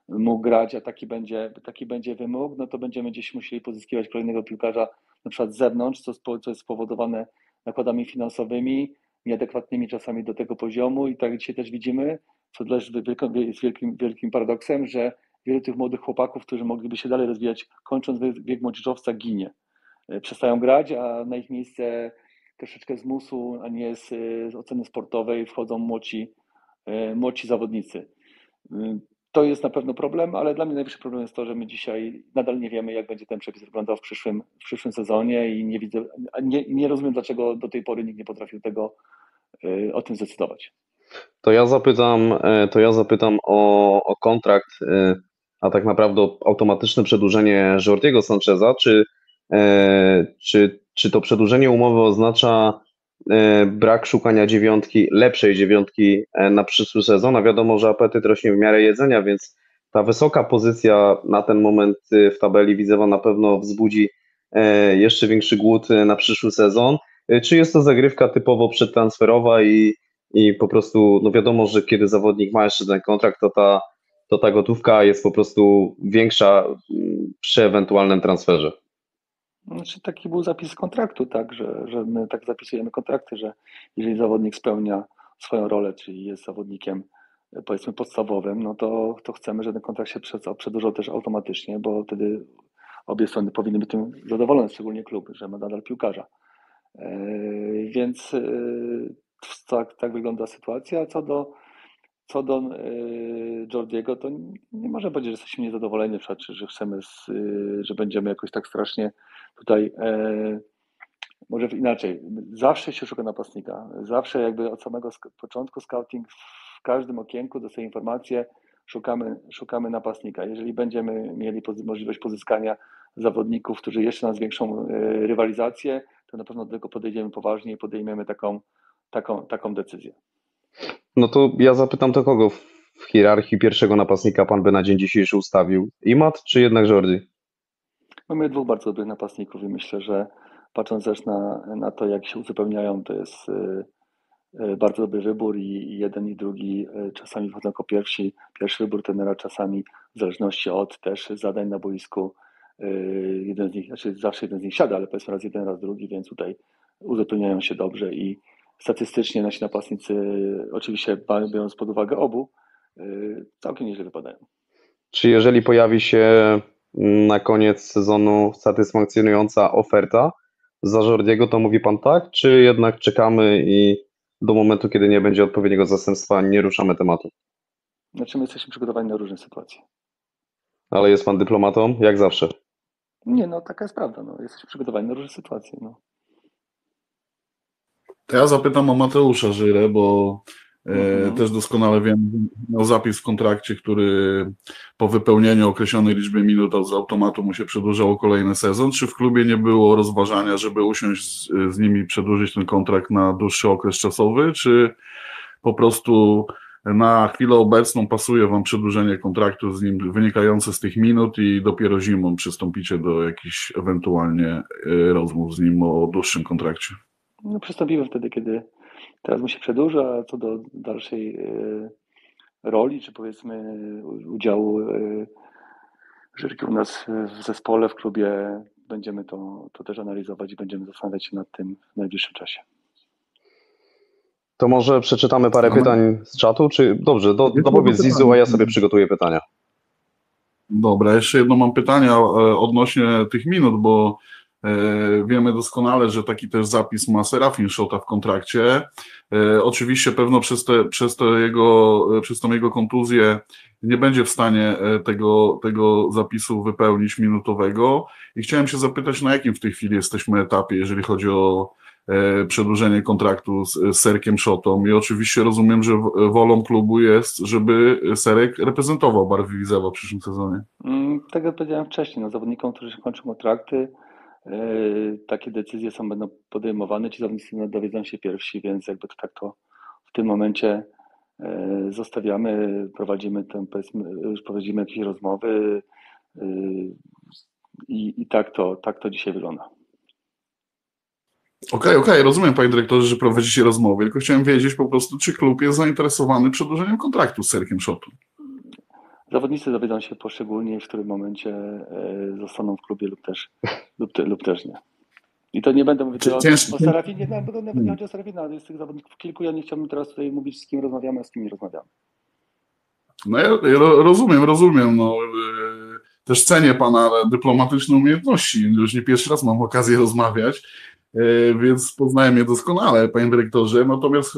mógł grać, a taki będzie, taki będzie wymóg, no to będziemy gdzieś musieli pozyskiwać kolejnego piłkarza na przykład z zewnątrz, co, co jest spowodowane nakładami finansowymi, nieadekwatnymi czasami do tego poziomu i tak dzisiaj też widzimy, co też jest wielkim, wielkim paradoksem, że wielu tych młodych chłopaków, którzy mogliby się dalej rozwijać, kończąc wiek młodzieżowca, ginie. E, przestają grać, a na ich miejsce troszeczkę z musu, a nie z, z oceny sportowej wchodzą młodzi, e, młodzi zawodnicy. Y, to jest na pewno problem, ale dla mnie najwyższy problem jest to, że my dzisiaj nadal nie wiemy, jak będzie ten przepis wyglądał w przyszłym, w przyszłym sezonie i nie widzę, nie, nie rozumiem, dlaczego do tej pory nikt nie potrafił tego y, o tym zdecydować. To ja zapytam, e, to ja zapytam o, o kontrakt, e, a tak naprawdę automatyczne przedłużenie Jordiego Sancheza, czy, czy, czy to przedłużenie umowy oznacza brak szukania dziewiątki, lepszej dziewiątki e, na przyszły sezon, a wiadomo, że apetyt rośnie w miarę jedzenia, więc ta wysoka pozycja na ten moment e, w tabeli Widzewa na pewno wzbudzi jeszcze większy głód na przyszły sezon. Czy jest to zagrywka typowo przedtransferowa i, i po prostu, no wiadomo, że kiedy zawodnik ma jeszcze ten kontrakt, to ta, to ta gotówka jest po prostu większa mm, przy ewentualnym transferze. Znaczy, taki był zapis kontraktu, tak, że, że my tak zapisujemy kontrakty, że jeżeli zawodnik spełnia swoją rolę, czyli jest zawodnikiem powiedzmy podstawowym, no to, to chcemy, żeby ten kontrakt się przedłużał też automatycznie, bo wtedy obie strony powinny być tym zadowolone, szczególnie klub, że ma nadal piłkarza. Yy, więc yy, tak, tak wygląda sytuacja. Co do, co do yy, Jordiego, to nie można powiedzieć, że jesteśmy niezadowoleni, czy że chcemy, z, że będziemy jakoś tak strasznie tutaj e, może inaczej, zawsze się szuka napastnika, zawsze jakby od samego początku scouting w każdym okienku dostaje informację, szukamy, szukamy napastnika. Jeżeli będziemy mieli możliwość pozyskania zawodników, którzy jeszcze nas zwiększą e, rywalizację, to na pewno do tego podejdziemy poważnie i podejmiemy taką, taką, taką decyzję. No to ja zapytam to kogo w hierarchii pierwszego napastnika pan by na dzień dzisiejszy ustawił? Imat czy jednak Jordi? Mamy dwóch bardzo dobrych napastników i myślę, że patrząc też na, na to, jak się uzupełniają, to jest y, y, bardzo dobry wybór i jeden i drugi y, czasami wchodzą jako pierwsi, pierwszy wybór tenera, czasami w zależności od też zadań na boisku jeden z nich, znaczy zawsze jeden z nich siada, ale powiedzmy raz jeden, raz drugi, więc tutaj uzupełniają się dobrze i statystycznie nasi napastnicy, oczywiście biorąc pod uwagę obu, całkiem nieźle wypadają. Czy jeżeli pojawi się na koniec sezonu satysfakcjonująca oferta za Jordiego, to mówi Pan tak? Czy jednak czekamy i do momentu, kiedy nie będzie odpowiedniego zastępstwa, nie ruszamy tematu? Znaczy, my jesteśmy przygotowani na różne sytuacje. Ale jest Pan dyplomatą, jak zawsze? Nie, no taka jest prawda. No. Jesteśmy przygotowani na różne sytuacje. No. To ja zapytam o Mateusza Żyrę, bo Mhm. Też doskonale wiem, miał zapis w kontrakcie, który po wypełnieniu określonej liczby minut z automatu mu się przedłużało kolejny sezon. Czy w klubie nie było rozważania, żeby usiąść z, z nimi przedłużyć ten kontrakt na dłuższy okres czasowy, czy po prostu na chwilę obecną pasuje Wam przedłużenie kontraktu z nim wynikające z tych minut i dopiero zimą przystąpicie do jakichś ewentualnie e, rozmów z nim o dłuższym kontrakcie? No, przystąpimy wtedy, kiedy Teraz mu się przedłuża, co do dalszej e, roli, czy powiedzmy udziału e, Żyrki u nas w zespole, w klubie, będziemy to, to też analizować i będziemy zastanawiać się nad tym w najbliższym czasie. To może przeczytamy parę pytań z czatu, czy dobrze, do, dopowiedz Zizu, a ja sobie przygotuję pytania. Dobra, jeszcze jedno mam pytania e, odnośnie tych minut, bo E, wiemy doskonale, że taki też zapis ma Serafin Szota w kontrakcie. E, oczywiście pewno przez, te, przez, to jego, przez tą jego kontuzję nie będzie w stanie e, tego, tego zapisu wypełnić minutowego. I chciałem się zapytać, na jakim w tej chwili jesteśmy etapie, jeżeli chodzi o przedłużenie kontraktu z, Serkiem Szotą. I oczywiście rozumiem, że wolą klubu jest, żeby Serek reprezentował barwy Widzewa w przyszłym sezonie. Mm, tak jak powiedziałem wcześniej, no, zawodnikom, którzy kończą kontrakty, e, takie decyzje są będą podejmowane, ci zawodnicy dowiedzą się pierwsi, więc jakby to tak to w tym momencie e, zostawiamy, prowadzimy ten, już prowadzimy jakieś rozmowy e, i, i tak to, tak to dzisiaj wygląda. Okej, okej, rozumiem panie dyrektorze, że prowadzicie rozmowy, tylko chciałem wiedzieć po prostu, czy klub jest zainteresowany przedłużeniem kontraktu z Serkiem Szotu. Zawodnicy dowiedzą się poszczególnie, w którym momencie e, zostaną w klubie lub też, lub, lub też nie. I to nie będę mówić Czy o, ciężko- o Serafinie, nawet nie chodzi o Serafina, ale jest tych zawodników kilku, ja nie chciałbym teraz tutaj mówić z kim rozmawiamy, a z kim nie rozmawiamy. No ja, ja ro- rozumiem, rozumiem, no e, też cenię pana dyplomatyczne umiejętności, już nie pierwszy raz mam okazję rozmawiać, e, więc poznałem je doskonale, panie dyrektorze, natomiast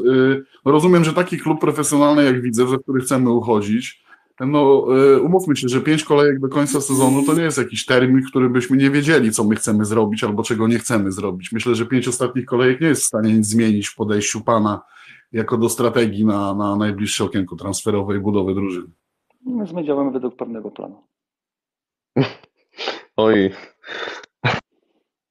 rozumiem, że taki klub profesjonalny jak widzę, za który chcemy uchodzić, no e, umówmy się, że pięć kolejek do końca sezonu to nie jest jakiś termin, w którym byśmy nie wiedzieli, co my chcemy zrobić albo czego nie chcemy zrobić. Myślę, że pięć ostatnich kolejek nie jest w stanie nic zmienić w podejściu pana jako do strategii na, na najbliższe okienko transferowe i budowy drużyny. Więc my działamy według pewnego planu. Oj,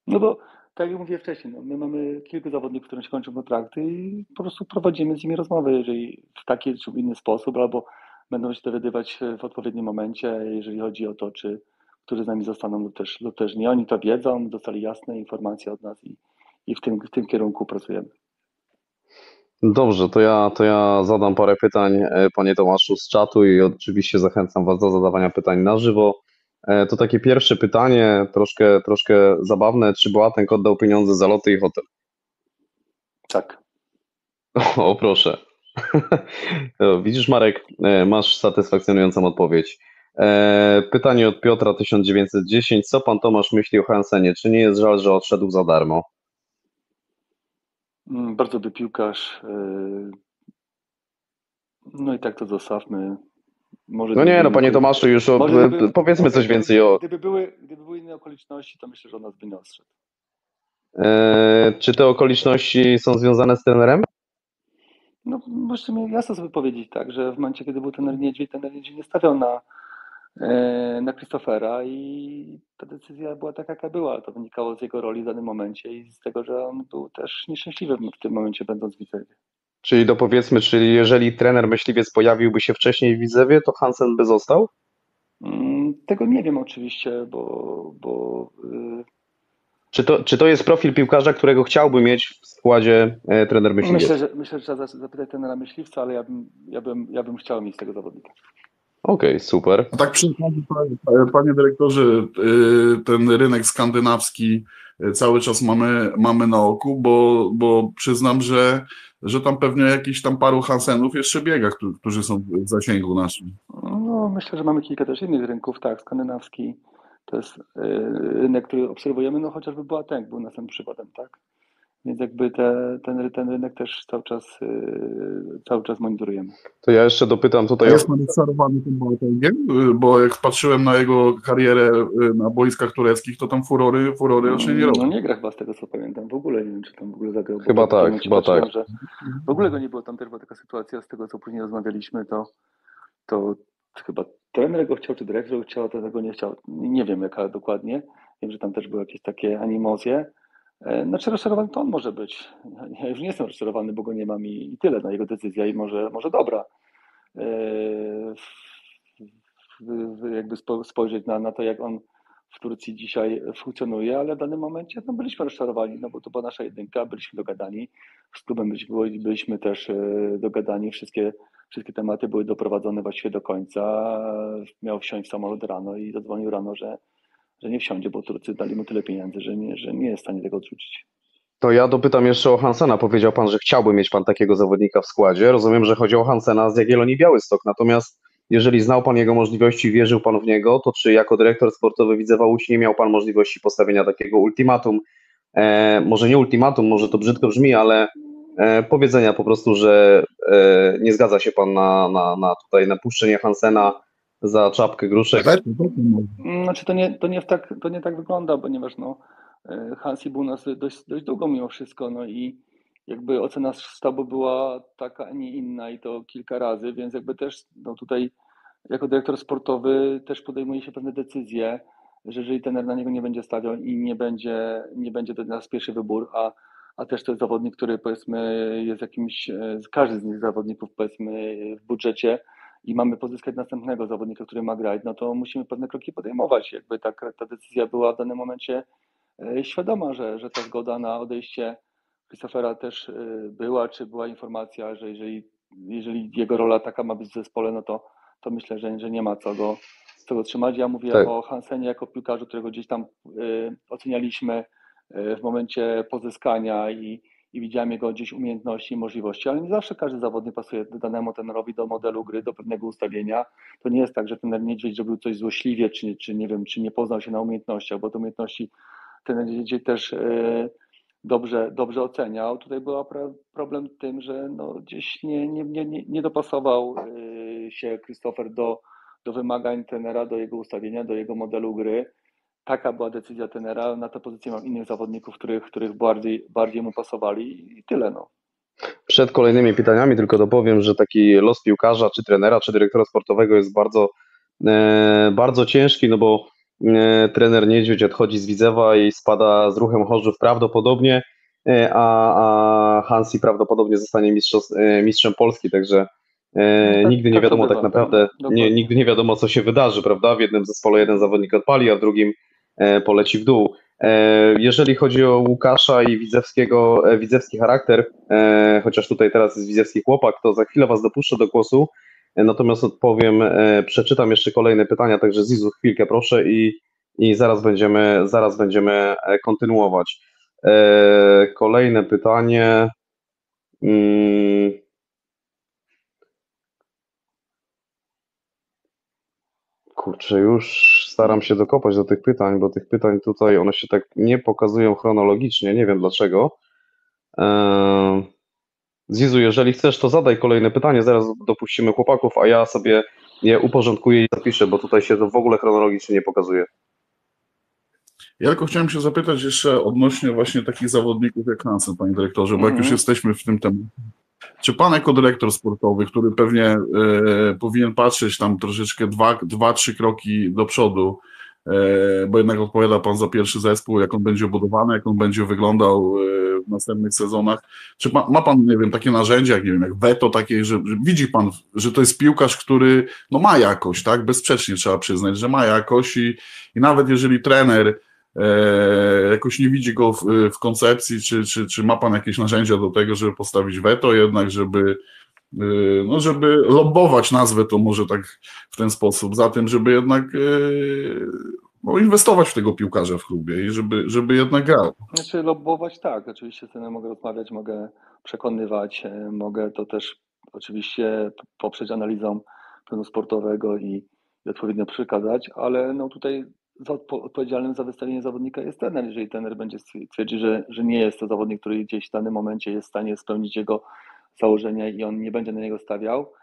No bo tak jak mówiłem wcześniej, no, my mamy kilku zawodników, którym się kończą kontrakty i po prostu prowadzimy z nimi rozmowy, jeżeli w taki czy inny sposób, albo będą się dowiadywać w odpowiednim momencie, jeżeli chodzi o to, czy którzy z nami zostaną lub też, lub też nie. Oni to wiedzą, dostali jasne informacje od nas i, i w, tym, w tym kierunku pracujemy. Dobrze, to ja, to ja zadam parę pytań, e, panie Tomaszu, z czatu i oczywiście zachęcam was do zadawania pytań na żywo. E, To takie pierwsze pytanie, troszkę, troszkę zabawne. Czy Boateng oddał pieniądze za loty i hotel? Tak. O, proszę. Widzisz, Marek, e, masz satysfakcjonującą odpowiedź. E, Pytanie od Piotra 1910. Co pan Tomasz myśli o Hansenie? Czy nie jest żal, że odszedł za darmo? Mm, Bardzo dobry piłkarz. yy, No i tak to zostawmy. Może No nie, no panie Tomaszu, już o, gdyby- powiedzmy coś więcej o, Gdyby były, gdyby były inne okoliczności, to myślę, że on nas by nie odszedł. E, Czy te okoliczności są związane z trenerem? No, możemy jasno sobie powiedzieć tak, że w momencie, kiedy był ten Niedźwiedź, ten Niedźwiedź nie stawiał na, e, na Christophera i ta decyzja była taka, jaka była. To wynikało z jego roli w danym momencie i z tego, że on był też nieszczęśliwy w tym momencie, będąc w Widzewie. Czyli dopowiedzmy, czyli jeżeli trener myśliwiec pojawiłby się wcześniej w Widzewie, to Hansen by został? Mm, Tego nie wiem oczywiście, bo, bo y, Czy to, czy to jest profil piłkarza, którego chciałby mieć w składzie e, trener myśliwiec? myślę, że, myślę, że trzeba zapytać trenera myśliwca, ale ja bym, ja bym, ja bym chciał mieć tego zawodnika. Okej, super. A tak przy okazji, panie, panie dyrektorze, y, ten rynek skandynawski y, cały czas mamy, mamy na oku, bo, bo przyznam, że, że tam pewnie jakiś tam paru Hansenów jeszcze biega, którzy, którzy są w zasięgu naszym. No, myślę, że mamy kilka też innych rynków, tak, skandynawski to jest y, rynek, który obserwujemy, no chociażby Boateng był następnym przykładem, tak. Więc jakby te, ten, ten rynek też cały czas, y, cały czas monitorujemy. To ja jeszcze dopytam tutaj. jest rozczarowany tym Boatengiem? Bo jak patrzyłem na jego karierę y, na boiskach tureckich, to tam furory, furory raczej nie No robią. nie gra chyba z tego co pamiętam, w ogóle nie wiem, czy tam w ogóle zagrał. Chyba tak, chyba tak. Że w ogóle go nie było, tam też była taka sytuacja, z tego co później rozmawialiśmy, to, to chyba trener go chciał, czy dyrektor go chciał, tego nie chciał. Nie wiem jaka dokładnie. Wiem, że tam też były jakieś takie animozje. E, Znaczy rozczarowany to on może być. Ja już nie jestem rozczarowany, bo go nie mam i, tyle na jego decyzja i może, może dobra. E, jakby spo- spojrzeć na, na to, jak on w Turcji dzisiaj funkcjonuje, ale w danym momencie no, byliśmy rozczarowani, no bo to była nasza jedynka, byliśmy dogadani, z klubem byliśmy, byliśmy też e, dogadani, wszystkie, wszystkie tematy były doprowadzone właściwie do końca, miał wsiąść w samolot rano i zadzwonił rano, że, że nie wsiądzie, bo Turcy dali mu tyle pieniędzy, że nie, że nie jest w stanie tego odrzucić. To ja dopytam jeszcze o Hansena. Powiedział pan, że chciałby mieć pan takiego zawodnika w składzie. Rozumiem, że chodzi o Hansena z Jagiellonii Białystok. Natomiast jeżeli znał pan jego możliwości i wierzył pan w niego, to czy jako dyrektor sportowy Widzewa Łódź nie miał pan możliwości postawienia takiego ultimatum? E, może nie ultimatum, może to brzydko brzmi, ale powiedzenia po prostu, że e, nie zgadza się pan na, na, na tutaj napuszczenie Hansena za czapkę gruszek. Tak. Znaczy to nie, to nie, w tak, to nie tak wygląda, ponieważ no, e, Hansi był u nas dość, dość długo mimo wszystko, no i jakby ocena sztabu była taka, a nie inna i to kilka razy, więc jakby też no tutaj jako dyrektor sportowy też podejmuje się pewne decyzje że jeżeli trener na niego nie będzie stawiał i nie będzie, nie będzie to nas pierwszy wybór, a, a też to jest zawodnik, który powiedzmy jest jakimś, e, każdy z nich zawodników powiedzmy w budżecie i mamy pozyskać następnego zawodnika, który ma grać, no to musimy pewne kroki podejmować. Jakby ta, ta decyzja była w danym momencie e, świadoma, że, że ta zgoda na odejście Christophera też e, była, czy była informacja, że jeżeli, jeżeli jego rola taka ma być w zespole, no to, to myślę, że, że nie ma co go, co go trzymać. Ja mówię Tak. o Hansenie jako piłkarzu, którego gdzieś tam ocenialiśmy w momencie pozyskania i, i widziałem jego gdzieś umiejętności i możliwości, ale nie zawsze każdy zawodnik pasuje danemu trenerowi do modelu gry, do pewnego ustawienia. To nie jest tak, że trener Niedźwiedź zrobił coś złośliwie, czy, czy nie wiem, czy nie poznał się na umiejętnościach, bo te umiejętności trener Niedźwiedź też y, dobrze, dobrze oceniał. Tutaj był problem tym, że no gdzieś nie, nie, nie, nie- dopasował y, się Christopher do, do wymagań trenera, do jego ustawienia, do jego modelu gry. Taka była decyzja trenera. Na tę pozycję mam innych zawodników, których, których bardziej, bardziej mu pasowali i tyle. No. Przed kolejnymi pytaniami tylko dopowiem, że taki los piłkarza, czy trenera, czy dyrektora sportowego jest bardzo, e, bardzo ciężki, no bo e, trener Niedźwiedź odchodzi z Widzewa i spada z ruchem Chorzów prawdopodobnie, e, a, a Hansi prawdopodobnie zostanie mistrzem Polski, także No tak- nigdy nie tak wiadomo bywa, tak naprawdę, nie, nigdy nie wiadomo co się wydarzy, prawda? W jednym zespole jeden zawodnik odpali, a w drugim poleci w dół. E, Jeżeli chodzi o Łukasza i widzewskiego, e, widzewski charakter, e, chociaż tutaj teraz jest widzewski chłopak, to za chwilę Was dopuszczę do głosu, e, natomiast odpowiem, e, przeczytam jeszcze kolejne pytania, także Zizu chwilkę proszę i, i zaraz będziemy, zaraz będziemy e, kontynuować. E, Kolejne pytanie. Mm, Kurczę, już staram się dokopać do tych pytań, bo tych pytań tutaj one się tak nie pokazują chronologicznie, nie wiem dlaczego. Eee, Zizu, jeżeli chcesz, to zadaj kolejne pytanie, zaraz dopuścimy chłopaków, a ja sobie je uporządkuję i zapiszę, bo tutaj się to w ogóle chronologicznie nie pokazuje. Ja tylko chciałem się zapytać jeszcze odnośnie właśnie takich zawodników jak Hansen, panie dyrektorze, bo jak Mhm. już jesteśmy w tym temacie. Czy pan jako dyrektor sportowy, który pewnie e, powinien patrzeć tam troszeczkę dwa, dwa, trzy kroki do przodu, e, bo jednak odpowiada pan za pierwszy zespół, jak on będzie budowany, jak on będzie wyglądał e, w następnych sezonach. Czy ma, ma pan, nie wiem, takie narzędzia, jak nie wiem, jak weto takie, że, że widzi pan, że to jest piłkarz, który no ma jakość, tak? Bezsprzecznie trzeba przyznać, że ma jakość i, i nawet jeżeli trener jakoś nie widzi go w, w koncepcji, czy, czy, czy ma pan jakieś narzędzia do tego, żeby postawić weto, jednak żeby e, no, żeby lobbować nazwę to może tak w ten sposób, za tym, żeby jednak e, no, inwestować w tego piłkarza w klubie i żeby, żeby jednak grał. Znaczy lobbować tak, oczywiście z tym mogę rozmawiać, mogę przekonywać, e, mogę to też oczywiście poprzeć analizą planu sportowego i, i odpowiednio przekazać, ale no tutaj odpowiedzialnym za wystawienie zawodnika jest trener. Jeżeli trener będzie stwierdzi, że, że nie jest to zawodnik, który gdzieś w danym momencie jest w stanie spełnić jego założenia i on nie będzie na niego stawiał,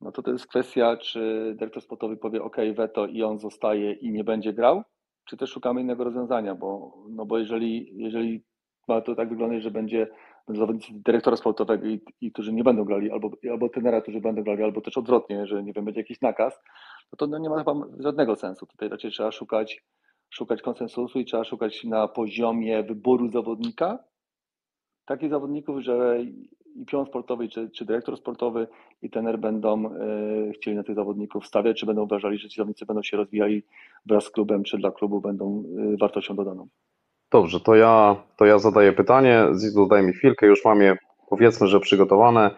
no to to jest kwestia, czy dyrektor sportowy powie OK, weto i on zostaje i nie będzie grał, czy też szukamy innego rozwiązania, bo, no bo jeżeli, jeżeli ma to tak wyglądać, że będzie zawodnicy dyrektora sportowego i, i którzy nie będą grali, albo, albo trenera, którzy będą grali, albo też odwrotnie, że nie wiem, będzie jakiś nakaz, no to no nie ma chyba żadnego sensu. Tutaj raczej trzeba szukać, szukać konsensusu i trzeba szukać na poziomie wyboru zawodnika takich zawodników, że i pion sportowy, czy, czy dyrektor sportowy i trener będą e, chcieli na tych zawodników stawiać, czy będą uważali, że ci zawodnicy będą się rozwijali wraz z klubem, czy dla klubu będą e, wartością dodaną. Dobrze, to ja, to ja zadaję pytanie. Zizu, daj mi chwilkę, już mam je powiedzmy, że przygotowane.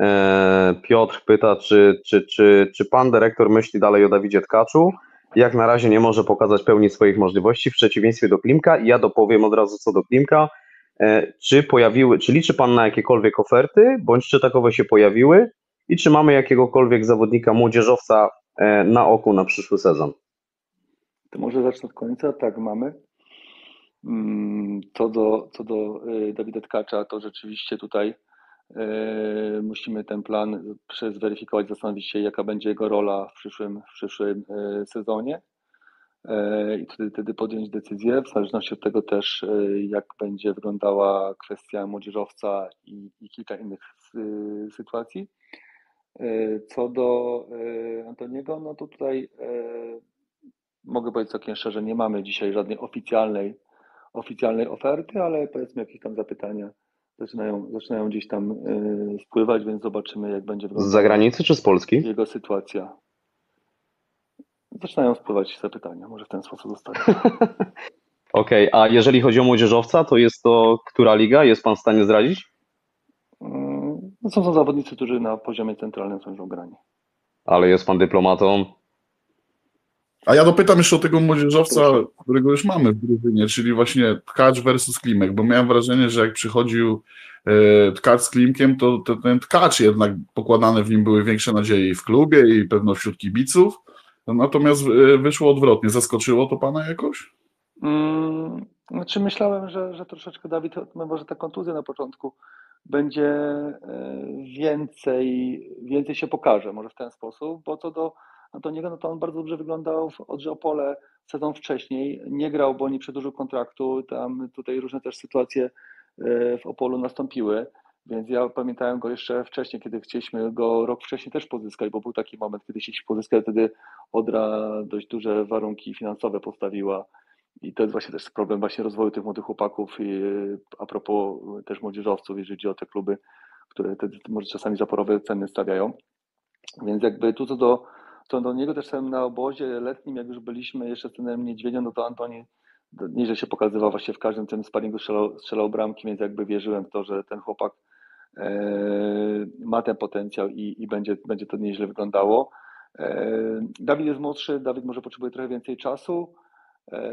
E, Piotr pyta, czy, czy, czy, czy pan dyrektor myśli dalej o Dawidzie Tkaczu? Jak na razie nie może pokazać pełni swoich możliwości w przeciwieństwie do Klimka. I ja dopowiem od razu co do Klimka. E, Czy pojawiły, czy liczy pan na jakiekolwiek oferty, bądź czy takowe się pojawiły? I czy mamy jakiegokolwiek zawodnika młodzieżowca e, na oku na przyszły sezon? To może zacznę od końca. Tak, mamy. Mm, Co do, co do y, Dawida Tkacza, to rzeczywiście tutaj musimy ten plan zweryfikować, zastanowić się, jaka będzie jego rola w przyszłym, w przyszłym y, sezonie y, i wtedy, wtedy podjąć decyzję, w zależności od tego też, jak będzie wyglądała kwestia młodzieżowca i, i kilka innych sytuacji. Co do Antoniego, no to tutaj mogę powiedzieć całkiem szczerze, nie mamy dzisiaj żadnej oficjalnej, oficjalnej oferty, ale powiedzmy jakieś tam zapytania zaczynają, zaczynają gdzieś tam y, spływać, więc zobaczymy jak będzie Z wyglądała zagranicy czy z Polski? jego sytuacja. Zaczynają spływać zapytania, może w ten sposób zostawię. Okej, a jeżeli chodzi o młodzieżowca, to jest to która liga? Jest pan w stanie zdradzić? Mm, No są to zawodnicy, którzy na poziomie centralnym są już grani. Ale jest pan dyplomatą. A ja dopytam jeszcze o tego młodzieżowca, którego już mamy w drużynie, czyli właśnie Tkacz versus Klimek, bo miałem wrażenie, że jak przychodził e, Tkacz z Klimkiem, to, ten Tkacz jednak pokładane w nim były większe nadzieje w klubie, i pewno wśród kibiców. Natomiast e, wyszło odwrotnie. Zaskoczyło to pana jakoś? Mm, Znaczy myślałem, że, że troszeczkę Dawid, no może ta kontuzja na początku będzie e, więcej, więcej się pokaże, może w ten sposób, bo co do Antoniego, no to on bardzo dobrze wyglądał w Odrze sezon wcześniej, nie grał, bo nie przedłużył kontraktu, tam tutaj różne też sytuacje e, w Opolu nastąpiły, więc ja pamiętałem go jeszcze wcześniej, kiedy chcieliśmy go rok wcześniej też pozyskać, bo był taki moment, kiedy chcieliśmy pozyskać, wtedy Odra dość duże warunki finansowe postawiła. I to jest właśnie też problem właśnie rozwoju tych młodych chłopaków i a propos też młodzieżowców, jeżeli chodzi o te kluby, które te, może czasami zaporowe ceny stawiają. Więc jakby tu co do, co do niego też sam na obozie letnim, jak już byliśmy jeszcze z trenerem Niedźwiedzią, no to Antoni nieźle się pokazywał właśnie w każdym tym sparingu strzelał, strzelał bramki, więc jakby wierzyłem w to, że ten chłopak e, ma ten potencjał i, i będzie, będzie to nieźle wyglądało. E, Dawid jest młodszy, Dawid może potrzebuje trochę więcej czasu, e,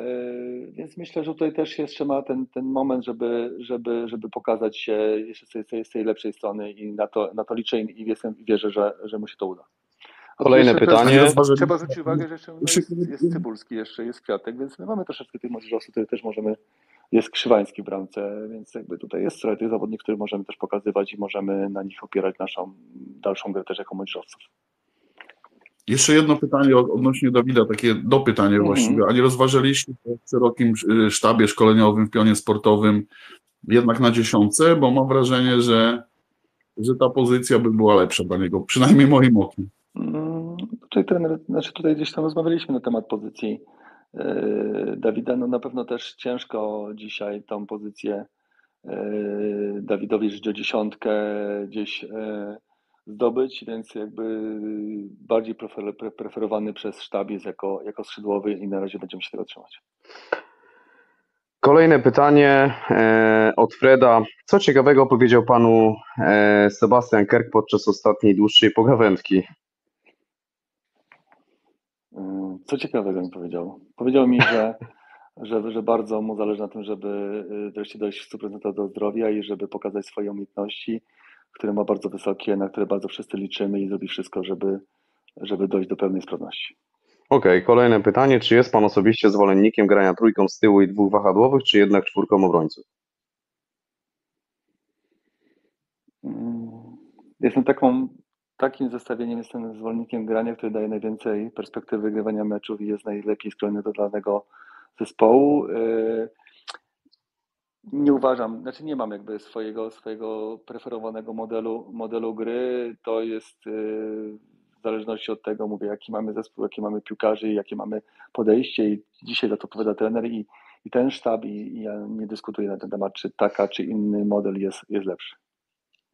więc myślę, że tutaj też jeszcze ma ten, ten moment, żeby, żeby, żeby pokazać się jeszcze z tej, z tej lepszej strony i na to, na to liczę i jestem, wierzę, że, że mu się to uda. Kolejne Jeszcze pytanie. Rozważyli- trzeba zwrócić uwagę, że jeszcze jest, jest Cybulski jeszcze, jest Kwiatek, więc my mamy troszeczkę tych młodzieżowców, które też możemy, jest Krzywański w bramce, więc jakby tutaj jest trochę tych zawodników, których możemy też pokazywać i możemy na nich opierać naszą dalszą grę też jako młodzieżowców. Jeszcze jedno pytanie od- odnośnie Dawida, takie dopytanie Mhm. właściwie. A nie rozważyliście w szerokim y, sztabie szkoleniowym, w pionie sportowym jednak na dziesiątce? Bo mam wrażenie, że, że ta pozycja by była lepsza dla niego, przynajmniej moim okiem. Mm, Tutaj trener, znaczy tutaj gdzieś tam rozmawialiśmy na temat pozycji yy, Dawida. No na pewno też ciężko dzisiaj tą pozycję yy, Dawidowi żyć o dziesiątkę gdzieś yy, zdobyć, więc jakby bardziej prefer, pre- preferowany przez sztab jest jako, jako skrzydłowy i na razie będziemy się tego trzymać. Kolejne pytanie e, od Freda. Co ciekawego powiedział panu e, Sebastian Kerk podczas ostatniej dłuższej pogawędki? Co ciekawego mi powiedział? Powiedział mi, że, że, że bardzo mu zależy na tym, żeby yy, wreszcie dojść w 100% do zdrowia i żeby pokazać swoje umiejętności, które ma bardzo wysokie, na które bardzo wszyscy liczymy i zrobi wszystko, żeby, żeby dojść do pełnej sprawności. Okej, kolejne pytanie. Czy jest pan osobiście zwolennikiem grania trójką z tyłu i dwóch wahadłowych, czy jednak czwórką obrońców? Mm, Jestem taką, takim zestawieniem, jestem zwolennikiem grania, które daje najwięcej perspektywy wygrywania meczów i jest najlepiej skrojony do danego zespołu. Yy, Nie uważam, znaczy nie mam jakby swojego, swojego preferowanego modelu, modelu gry. To jest yy, w zależności od tego, mówię, jaki mamy zespół, jakie mamy piłkarzy, jakie mamy podejście i dzisiaj za to odpowiada trener i, i ten sztab i, i ja nie dyskutuję na ten temat, czy taka, czy inny model jest, jest lepszy.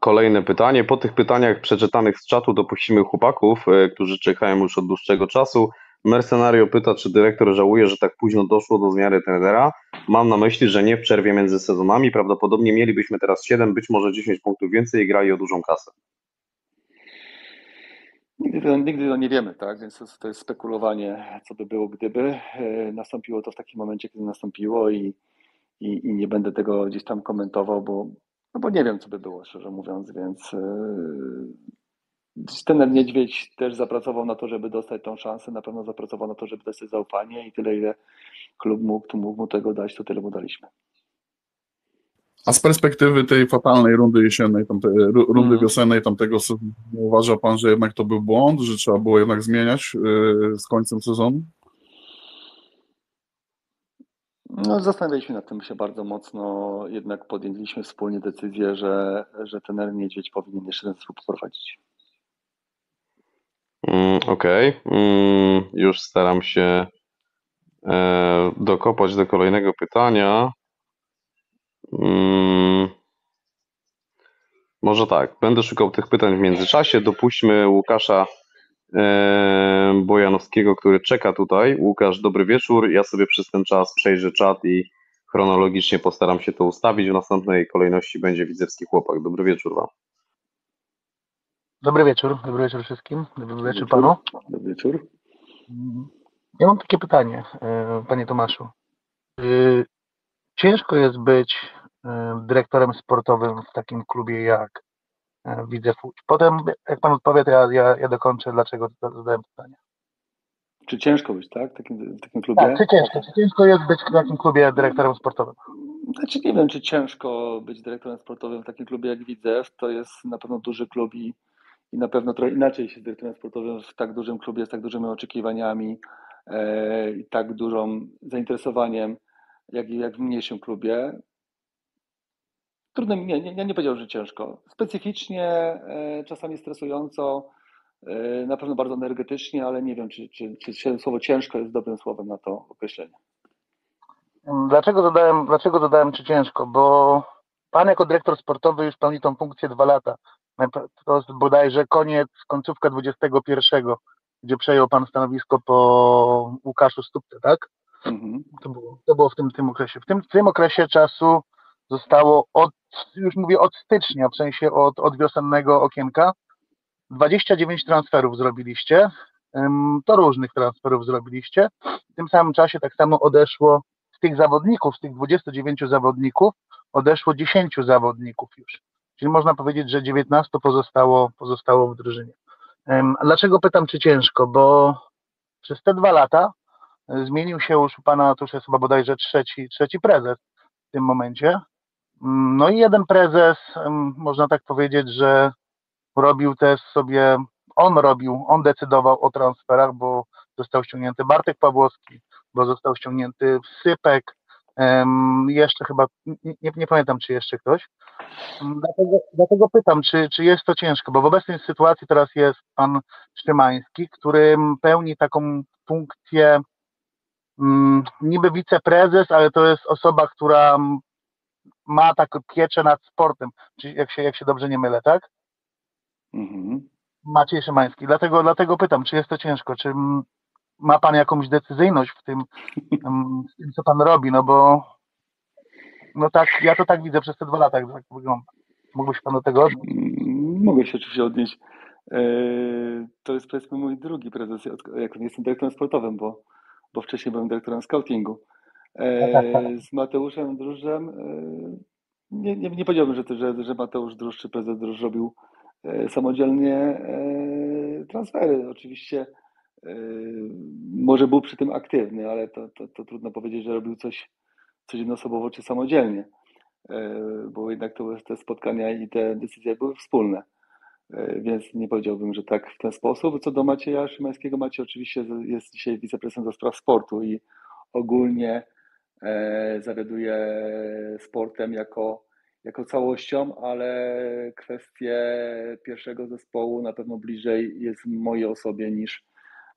Kolejne pytanie. Po tych pytaniach przeczytanych z czatu dopuścimy chłopaków, e, którzy czekają już od dłuższego czasu. Mercenario pyta, czy dyrektor żałuje, że tak późno doszło do zmiany trenera. Mam na myśli, że nie w przerwie między sezonami. Prawdopodobnie mielibyśmy teraz 7, być może 10 punktów więcej i grali o dużą kasę. Nigdy, to- nigdy to nie wiemy, tak? Więc to, jest spekulowanie, co by było, gdyby e, nastąpiło to w takim momencie, kiedy nastąpiło i, i, i nie będę tego gdzieś tam komentował, bo, no bo nie wiem, co by było, szczerze mówiąc, więc yy, trener Niedźwiedź też zapracował na to, żeby dostać tą szansę, na pewno zapracował na to, żeby dostać zaufanie i tyle, ile klub mógł, mógł mu tego dać, to tyle mu daliśmy. A z perspektywy tej fatalnej rundy jesiennej, tamte, ru- rundy Mhm. wiosennej tamtego sezonu, uważa pan, że jednak to był błąd, że trzeba było jednak zmieniać yy, z końcem sezonu? No, zastanawialiśmy nad tym się bardzo mocno, jednak podjęliśmy wspólnie decyzję, że, że trener Niedźwiedź powinien jeszcze ten zespół poprowadzić. Mm, Okej, mm, już staram się e, dokopać do kolejnego pytania. Mm, może tak, będę szukał tych pytań w międzyczasie. Dopuśćmy Łukasza Bojanowskiego, który czeka tutaj. Łukasz, dobry wieczór. Ja sobie przez ten czas przejrzę czat i chronologicznie postaram się to ustawić. W następnej kolejności będzie Widzewski Chłopak. Dobry wieczór Wam. Dobry wieczór, dobry wieczór wszystkim, dobry wieczór panu. Dobry wieczór. Ja mam takie pytanie, e, panie Tomaszu. Ciężko jest być e, dyrektorem sportowym w takim klubie jak Widzę Łódź? Potem, jak pan odpowie, to ja, ja, ja dokończę, dlaczego zadałem pytanie. Czy ciężko być, tak? W takim, w takim klubie? Tak, czy ciężko, czy ciężko jest być w takim klubie dyrektorem sportowym? Znaczy nie wiem, czy ciężko być dyrektorem sportowym w takim klubie jak Widzew. To jest na pewno duży klub i, i na pewno trochę inaczej się z dyrektorem sportowym w tak dużym klubie, z tak dużymi oczekiwaniami e, i tak dużym zainteresowaniem, jak, jak w mniejszym klubie. Trudno mi, nie, nie, ja nie powiedział, że ciężko. Specyficznie, e, czasami stresująco, e, na pewno bardzo energetycznie, ale nie wiem, czy, czy, czy słowo ciężko jest dobrym słowem na to określenie. Dlaczego dodałem, dlaczego dodałem czy ciężko? Bo pan jako dyrektor sportowy już pełni tą funkcję dwa lata. To jest bodajże koniec, końcówka 21, gdzie przejął pan stanowisko po Łukaszu Stupce, tak? Mhm. To było, to było w tym, tym okresie. W tym, w tym okresie czasu zostało od, już mówię od stycznia, w sensie od, od wiosennego okienka, 29 transferów zrobiliście. To różnych transferów zrobiliście. W tym samym czasie tak samo odeszło z tych zawodników, z tych 29 zawodników, odeszło 10 zawodników już. Czyli można powiedzieć, że 19 pozostało, pozostało w drużynie. Dlaczego pytam, czy ciężko? Bo przez te dwa lata y, zmienił się już u pana, to już jest chyba bodajże trzeci, trzeci prezes w tym momencie. No i jeden prezes, można tak powiedzieć, że robił też sobie, on robił, on decydował o transferach, bo został ściągnięty Bartek Pawłowski, bo został ściągnięty Sypek, jeszcze chyba, nie, nie, pamiętam czy jeszcze ktoś. Dlatego, dlatego pytam, czy, czy jest to ciężko, bo w obecnej sytuacji teraz jest pan Szymański, który pełni taką funkcję mm, niby wiceprezes, ale to jest osoba, która ma taką pieczę nad sportem, jak się, jak się dobrze nie mylę, tak? Mhm. Maciej Szymański. Dlatego, dlatego pytam, czy jest to ciężko, czy ma Pan jakąś decyzyjność w tym, w tym, co Pan robi, no bo no tak, ja to tak widzę przez te dwa lata, jak tak wygląda. Mógłby się Pan do tego odnieść? Mm, Mogę się oczywiście odnieść. E, To jest powiedzmy mój drugi prezes, jak jestem dyrektorem sportowym, bo, bo wcześniej byłem dyrektorem scoutingu. E, Z Mateuszem Drużem e, nie, nie, nie powiedziałbym, że, że, że Mateusz Druż czy prezes Druż robił e, samodzielnie transfery. Oczywiście może był przy tym aktywny, ale to, to, to trudno powiedzieć, że robił coś, coś jednoosobowo czy samodzielnie, bo jednak to, te spotkania i te decyzje były wspólne. Więc nie powiedziałbym, że tak w ten sposób. Co do Macieja Szymańskiego, Maciej oczywiście jest dzisiaj wiceprezesem do spraw sportu i ogólnie zawiaduje sportem jako, jako całością, ale kwestie pierwszego zespołu na pewno bliżej jest mojej osobie niż,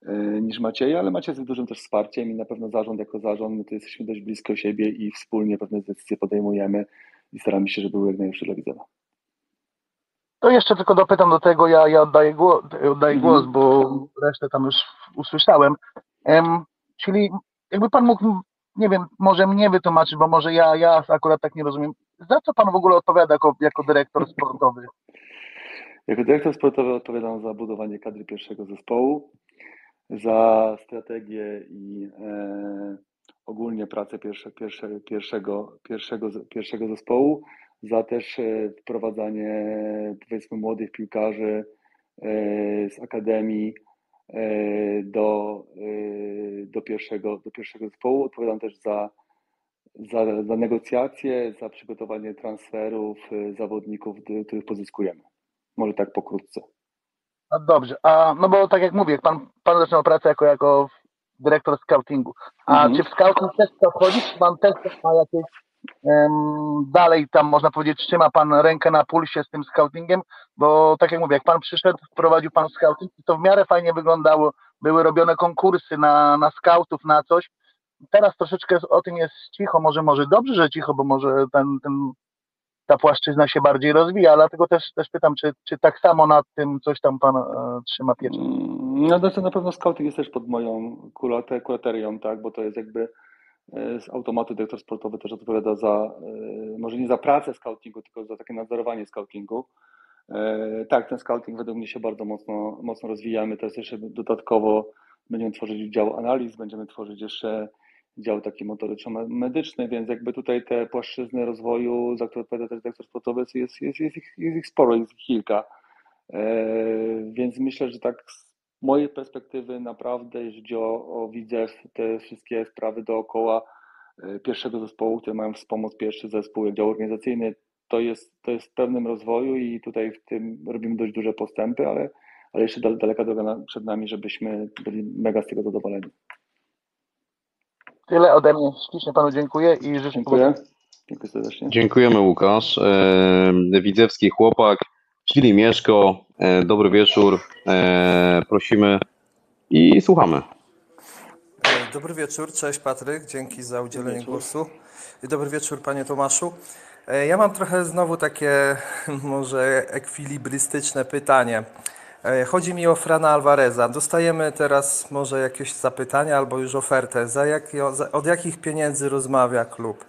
e, niż Macieja, ale Maciej jest dużym też wsparciem i na pewno zarząd jako zarząd, my tu jesteśmy dość blisko siebie i wspólnie pewne decyzje podejmujemy i staramy się, żeby były jak najlepsze dla widza. To jeszcze tylko dopytam do tego, ja, ja oddaję, głos, oddaję Mhm. głos, bo resztę tam już usłyszałem. Em, czyli jakby Pan mógł, nie wiem, może mnie wytłumaczyć, bo może ja, ja akurat tak nie rozumiem, za co Pan w ogóle odpowiada jako, jako dyrektor sportowy? Jako dyrektor sportowy odpowiadam za budowanie kadry pierwszego zespołu, za strategię i e, ogólnie pracę pierwsze, pierwsze, pierwszego, pierwszego, pierwszego zespołu, za też e, wprowadzanie powiedzmy młodych piłkarzy e, z akademii do, e, do, pierwszego, do pierwszego zespołu. Odpowiadam też za, za, za negocjacje, za przygotowanie transferów e, zawodników, których pozyskujemy. Może tak pokrótce. A dobrze, a no bo tak jak mówię, pan, pan zaczynał pracę jako, jako dyrektor scoutingu, a Mhm. czy w scouting też to wchodzi, czy pan też ma jakieś dalej tam można powiedzieć, trzyma pan rękę na pulsie z tym scoutingiem, bo tak jak mówię, jak pan przyszedł, wprowadził pan scouting, to w miarę fajnie wyglądało, były robione konkursy na, na scoutów, na coś, teraz troszeczkę o tym jest cicho, może może dobrze, że cicho, bo może ten, ten, ta płaszczyzna się bardziej rozwija, dlatego też, też pytam, czy, czy tak samo nad tym coś tam pan e, trzyma pieczę? Mm, No to na pewno scouting jest też pod moją kuraterią, tak, bo to jest jakby z automatu dyrektor sportowy też odpowiada za, e, może nie za pracę scoutingu, tylko za takie nadzorowanie scoutingu. E, Tak, ten scouting według mnie się bardzo mocno, mocno rozwijamy. Teraz jeszcze dodatkowo będziemy tworzyć dział analiz, będziemy tworzyć jeszcze dział taki motoryczno-medyczny, więc jakby tutaj te płaszczyzny rozwoju, za które odpowiada też dyrektor sportowy, jest, jest, jest, ich, jest ich sporo, jest ich kilka. E, Więc myślę, że tak mojej perspektywy naprawdę, jeśli chodzi o, o widzew, te wszystkie sprawy dookoła e, pierwszego zespołu, które mają wspomóc pierwszy zespół, jak dział organizacyjny, to jest, to jest w pewnym rozwoju i tutaj w tym robimy dość duże postępy, ale, ale jeszcze dal- daleka droga przed nami, żebyśmy byli mega z tego zadowoleni. Tyle ode mnie. Ślicznie panu dziękuję i życzę Dziękuję. Dziękuję serdecznie. Dziękujemy Łukasz. Widzewski chłopak, czyli Mieszko. E, Dobry wieczór. E, Prosimy i słuchamy. E, Dobry wieczór, cześć Patryk, dzięki za udzielenie głosu. I Dobry wieczór Panie Tomaszu. Ja mam trochę znowu takie może ekwilibrystyczne pytanie. Chodzi mi o Frana Alvareza. Dostajemy teraz może jakieś zapytania albo już ofertę. Za jak, od jakich pieniędzy rozmawia klub?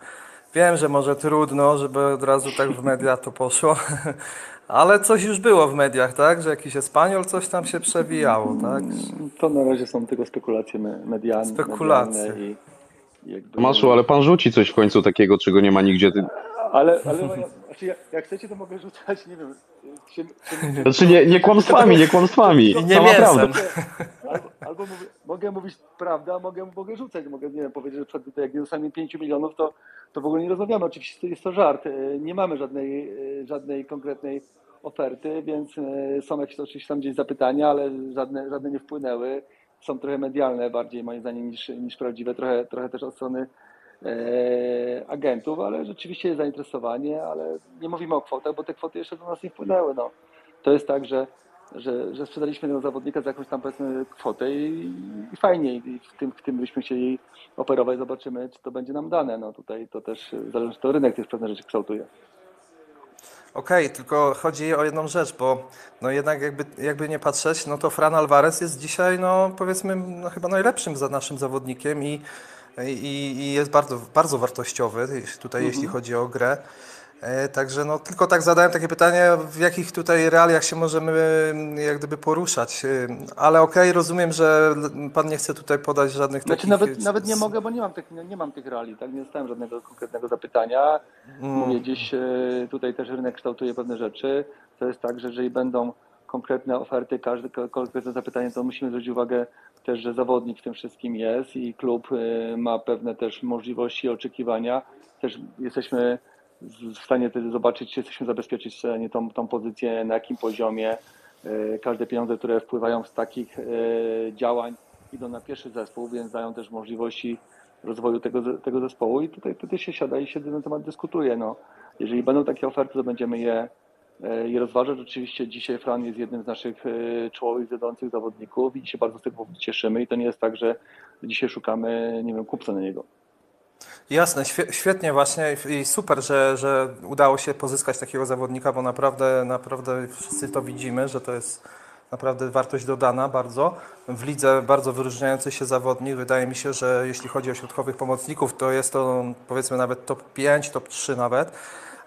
Wiem, że może trudno, żeby od razu tak w media to poszło, ale coś już było w mediach, tak? Że jakiś Espaniol coś tam się przewijało, tak? To na razie są tylko spekulacje me- medialne. Spekulacje. medialne i jakby... Tomaszu, ale pan rzuci coś w końcu takiego, czego nie ma nigdzie. Ty- Ale, ale znaczy jak, jak chcecie, to mogę rzucać, nie wiem, czym, czym, Znaczy nie, nie kłamstwami, nie kłamstwami. I nie Sama prawda. albo, albo mówię, mogę mówić prawdę, a mogę, mogę rzucać, mogę nie wiem, powiedzieć, że przed, jak nie dostaniemy 5 milionów, to, to w ogóle nie rozmawiamy. Oczywiście jest to żart, E, nie mamy żadnej, e, żadnej konkretnej oferty, więc e, są jakieś oczywiście tam gdzieś zapytania, ale żadne, żadne nie wpłynęły. Są trochę medialne bardziej moim zdaniem niż, niż prawdziwe, trochę, trochę też od strony agentów, ale rzeczywiście jest zainteresowanie, ale nie mówimy o kwotach, bo te kwoty jeszcze do nas nie wpłynęły. No. To jest tak, że, że, że sprzedaliśmy tego zawodnika za jakąś tam powiedzmy kwotę i, i fajnie i w tym, w tym byśmy chcieli operować, zobaczymy czy to będzie nam dane. No tutaj to też zależy, to rynek też pewne rzeczy kształtuje. Okej, tylko chodzi o jedną rzecz, bo no jednak jakby, jakby nie patrzeć, no to Fran Alvarez jest dzisiaj, no powiedzmy, no chyba najlepszym za naszym zawodnikiem i, i, i jest bardzo, bardzo wartościowy tutaj, jeśli chodzi o grę. E, Także no tylko tak zadałem takie pytanie, w jakich tutaj realiach się możemy mm, jak gdyby poruszać. E, Ale okej, rozumiem, że pan nie chce tutaj podać żadnych Znaczy takich... nawet, nawet nie mogę, bo nie mam tych, nie, nie mam tych reali, tak? Nie dostałem żadnego konkretnego zapytania. Mówię, gdzieś e, tutaj też rynek kształtuje pewne rzeczy. To jest tak, że jeżeli będą konkretne oferty, każde ko- konkretne zapytanie, to musimy zwrócić uwagę też, że zawodnik w tym wszystkim jest i klub e, ma pewne też możliwości, oczekiwania. Też jesteśmy w stanie wtedy zobaczyć, czy jesteśmy zabezpieczyć w stanie tą, tą pozycję, na jakim poziomie. E, Każde pieniądze, które wpływają z takich e, działań, idą na pierwszy zespół, więc dają też możliwości rozwoju tego, tego zespołu i tutaj wtedy się siada i się na ten temat dyskutuje. No, jeżeli będą takie oferty, to będziemy je, e, je rozważać. Oczywiście dzisiaj Fran jest jednym z naszych e, czołowych, wiodących zawodników i się bardzo z tego cieszymy i to nie jest tak, że dzisiaj szukamy, nie wiem, kupca na niego. Jasne, świe- świetnie właśnie i i super, że, że udało się pozyskać takiego zawodnika, bo naprawdę, naprawdę wszyscy to widzimy, że to jest naprawdę wartość dodana bardzo. W lidze bardzo wyróżniający się zawodnik. Wydaje mi się, że jeśli chodzi o środkowych pomocników, to jest to powiedzmy nawet top 5, top 3 nawet.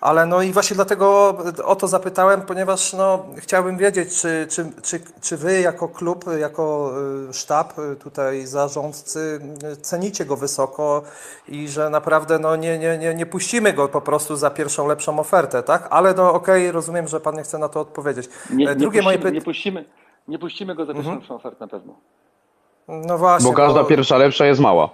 Ale no i właśnie dlatego o to zapytałem, ponieważ no, chciałbym wiedzieć, czy, czy, czy, czy wy jako klub, jako y, sztab tutaj zarządcy cenicie go wysoko i że naprawdę no, nie, nie, nie, nie puścimy go po prostu za pierwszą lepszą ofertę, tak? Ale no okej, rozumiem, że pan nie chce na to odpowiedzieć. Nie, E, nie, Drugie moje puścimy, nie, pytanie. puścimy, nie puścimy go za pierwszą lepszą ofertę na pewno. No właśnie. Bo każda bo- pierwsza lepsza jest mała.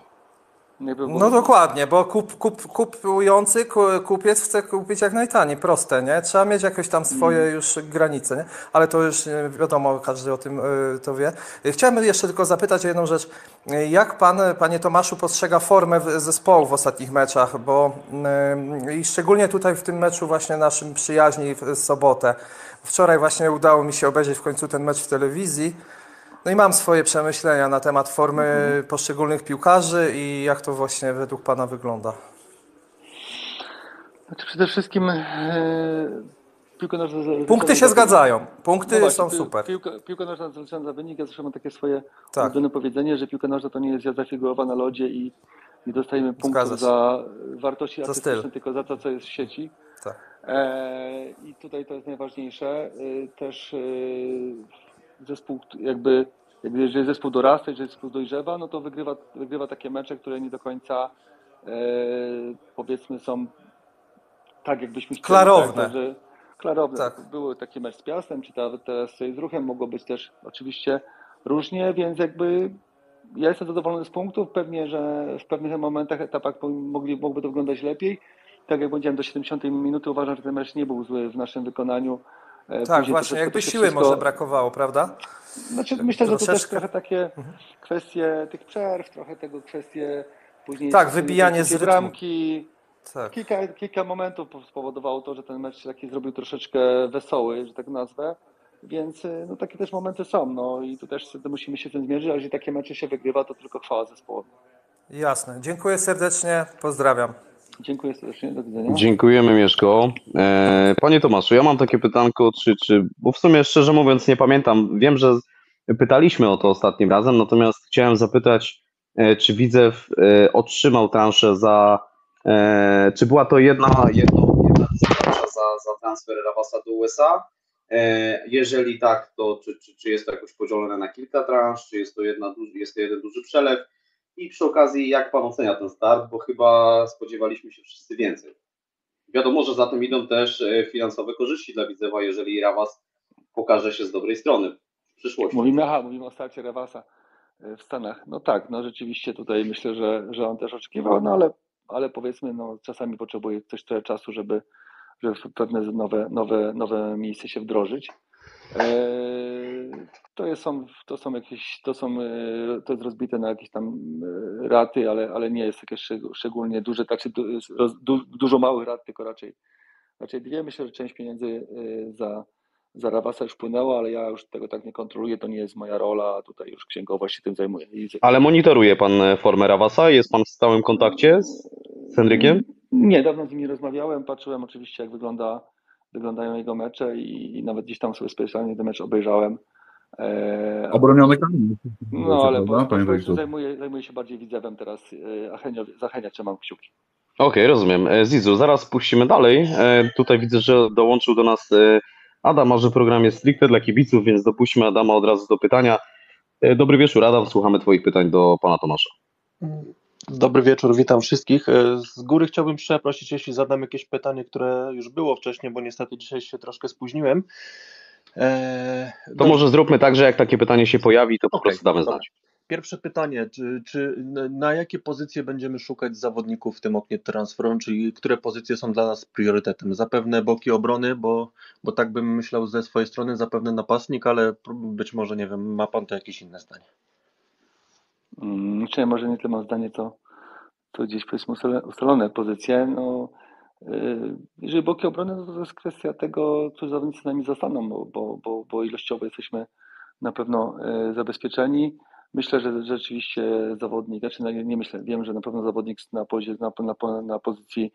No dokładnie, bo kup, kup, kupujący, ku- kupiec chce kupić jak najtaniej, proste, nie? Trzeba mieć jakieś tam swoje już granice, nie? Ale to już wiadomo, każdy o tym e, to wie. Chciałem jeszcze tylko zapytać o jedną rzecz. Jak pan, panie Tomaszu, postrzega formę zespołu w ostatnich meczach? Bo e, i szczególnie tutaj w tym meczu właśnie naszym przyjaźni w sobotę. Wczoraj właśnie udało mi się obejrzeć w końcu ten mecz w telewizji. No i mam swoje przemyślenia na temat formy Mhm. poszczególnych piłkarzy i jak to właśnie według Pana wygląda. Znaczy przede wszystkim e, piłka nożna... Punkty się zgadzają. Punkty No właśnie, są pi- super. Piłka, piłka nożna zaliczana za wynik. Ja zawsze mam takie swoje Tak. powiedzenie, że piłka nożna to nie jest jazda figurowa na lodzie i nie dostajemy punktów za wartości Za artystyczne, styl. tylko za to, co jest w sieci. Tak. E, I tutaj to jest najważniejsze. E, Też e, zespół jakby, jakby jeżeli zespół dorasta, jeżeli zespół dojrzewa, no to wygrywa, wygrywa takie mecze, które nie do końca e, powiedzmy są tak, jakbyśmy chcieli. Klarowne. Tak, że, klarowne. Tak. Były taki mecz z Piastem, czy ta, teraz z Ruchem mogło być też oczywiście różnie, więc jakby ja jestem zadowolony z punktów. Pewnie, że w pewnych momentach, etapach mogli, mogłoby to wyglądać lepiej. Tak jak powiedziałem, do 70 minuty uważam, że ten mecz nie był zły w naszym wykonaniu. E, Tak, później właśnie, jakby siły wszystko- może brakowało, prawda? Znaczy, myślę, że to też trochę takie kwestie tych przerw, trochę tego kwestie później Tak, wybijanie z rytmu. bramki. Tak. Kilka, kilka momentów spowodowało to, że ten mecz się taki zrobił troszeczkę wesoły, że tak nazwę. Więc y, no, takie też momenty są. No i tu też musimy się z tym zmierzyć, a jeżeli takie mecze się wygrywa, to tylko chwała zespołowi. Jasne. Dziękuję serdecznie. Pozdrawiam. Dziękuję serdecznie, do widzenia. Dziękujemy Mieszko. E, Panie Tomaszu, ja mam takie pytanko, czy, czy, bo w sumie szczerze mówiąc nie pamiętam, wiem, że pytaliśmy o to ostatnim razem, natomiast chciałem zapytać, e, czy Widzew e, otrzymał transzę za, czy była to jedna, jedno, jedna transza za, za transfer Rawasa do USA? Jeżeli tak, to czy, czy, czy jest to jakoś podzielone na kilka transz, czy jest to, jedna, jest to jeden duży przelew? I przy okazji, jak Pan ocenia ten start, bo chyba spodziewaliśmy się wszyscy więcej. Wiadomo, że za tym idą też e, finansowe korzyści dla Widzewa, jeżeli Rawas pokaże się z dobrej strony w przyszłości. Mówimy, aha, mówimy o starcie Rewasa y, w Stanach. No tak, no rzeczywiście tutaj myślę, że, że on też oczekiwał, no ale, ale powiedzmy, no czasami potrzebuje coś trochę czasu, żeby, żeby w pewne nowe, nowe, nowe miejsce się wdrożyć. Eee, To jest, są, to są jakieś, to są, e, to jest rozbite na jakieś tam e, raty, ale, ale nie jest jakieś szczeg- szczególnie duże, znaczy du, dużo małych rat, tylko raczej, raczej dwie. Myślę, że część pieniędzy e, za, za Rawasa już płynęła, ale ja już tego tak nie kontroluję, to nie jest moja rola, tutaj już księgowość się tym zajmuje. Ale monitoruje Pan e, formę Rawasa? Jest Pan w stałym kontakcie z, z Henrykiem? Nie, dawno z nim nie rozmawiałem, patrzyłem oczywiście jak wygląda, wyglądają jego mecze i, i nawet gdzieś tam sobie specjalnie ten mecz obejrzałem. E, Obroniony kamień. no ale po, Prawda, po, panie po, doktorze? zajmuję, zajmuję się bardziej widzewem teraz, e, a chęcia, za Henia trzymam kciuki. Okej, rozumiem. E, Zizu, zaraz puścimy dalej. E, Tutaj widzę, że dołączył do nas e, Adam, a że program jest stricte dla kibiców, więc dopuśćmy Adama od razu do pytania. E, Dobry wieczór, Adam, słuchamy Twoich pytań do Pana Tomasza. Dobry wieczór, witam wszystkich. E, Z góry chciałbym przeprosić, jeśli zadam jakieś pytanie, które już było wcześniej, bo niestety dzisiaj się troszkę spóźniłem. E, To do- może zróbmy tak, że jak takie pytanie się pojawi, to po Okej, prostu damy dobra. znać. Pierwsze pytanie, czy, czy na jakie pozycje będziemy szukać zawodników w tym oknie transferowym, czyli które pozycje są dla nas priorytetem? Zapewne boki obrony, bo, bo tak bym myślał ze swojej strony, zapewne napastnik, ale być może, nie wiem, ma Pan to jakieś inne zdanie? Mm, Czy może nie tyle mam zdanie, to, to gdzieś powiedzmy ustalone, pozycje. No, y, jeżeli boki obrony, no to to jest kwestia tego, czy zawodnicy z nami zostaną, bo, bo, bo, bo ilościowo jesteśmy na pewno y, zabezpieczeni. Myślę, że rzeczywiście zawodnik, znaczy no, nie myślę, wiem, że na pewno zawodnik na, na, na, na pozycji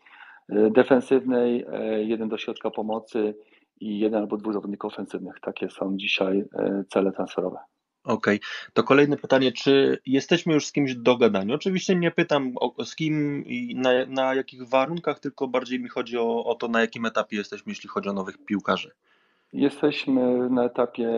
y, defensywnej, jeden do środka pomocy i jeden albo dwóch zawodników ofensywnych. Takie są dzisiaj cele transferowe. Okej, to kolejne pytanie, czy jesteśmy już z kimś dogadani? Oczywiście nie pytam o, z kim i na, na jakich warunkach, tylko bardziej mi chodzi o, o to, na jakim etapie jesteśmy, jeśli chodzi o nowych piłkarzy. Jesteśmy na etapie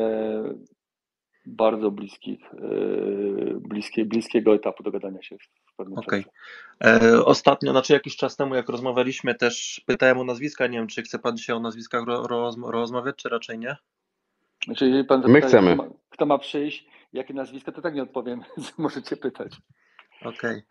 bardzo bliskich, yy, bliskie, bliskiego etapu dogadania się w pewnym Okej. czasie. E, ostatnio, znaczy jakiś czas temu, jak rozmawialiśmy, też pytałem o nazwiska. Nie wiem, czy chce Pan dzisiaj o nazwiskach ro, rozm- rozmawiać, czy raczej nie? Znaczy, jeżeli pan My zapyta, chcemy. Kto, ma, kto ma przyjść, jakie nazwisko, to tak nie odpowiem. Możecie pytać. Okej.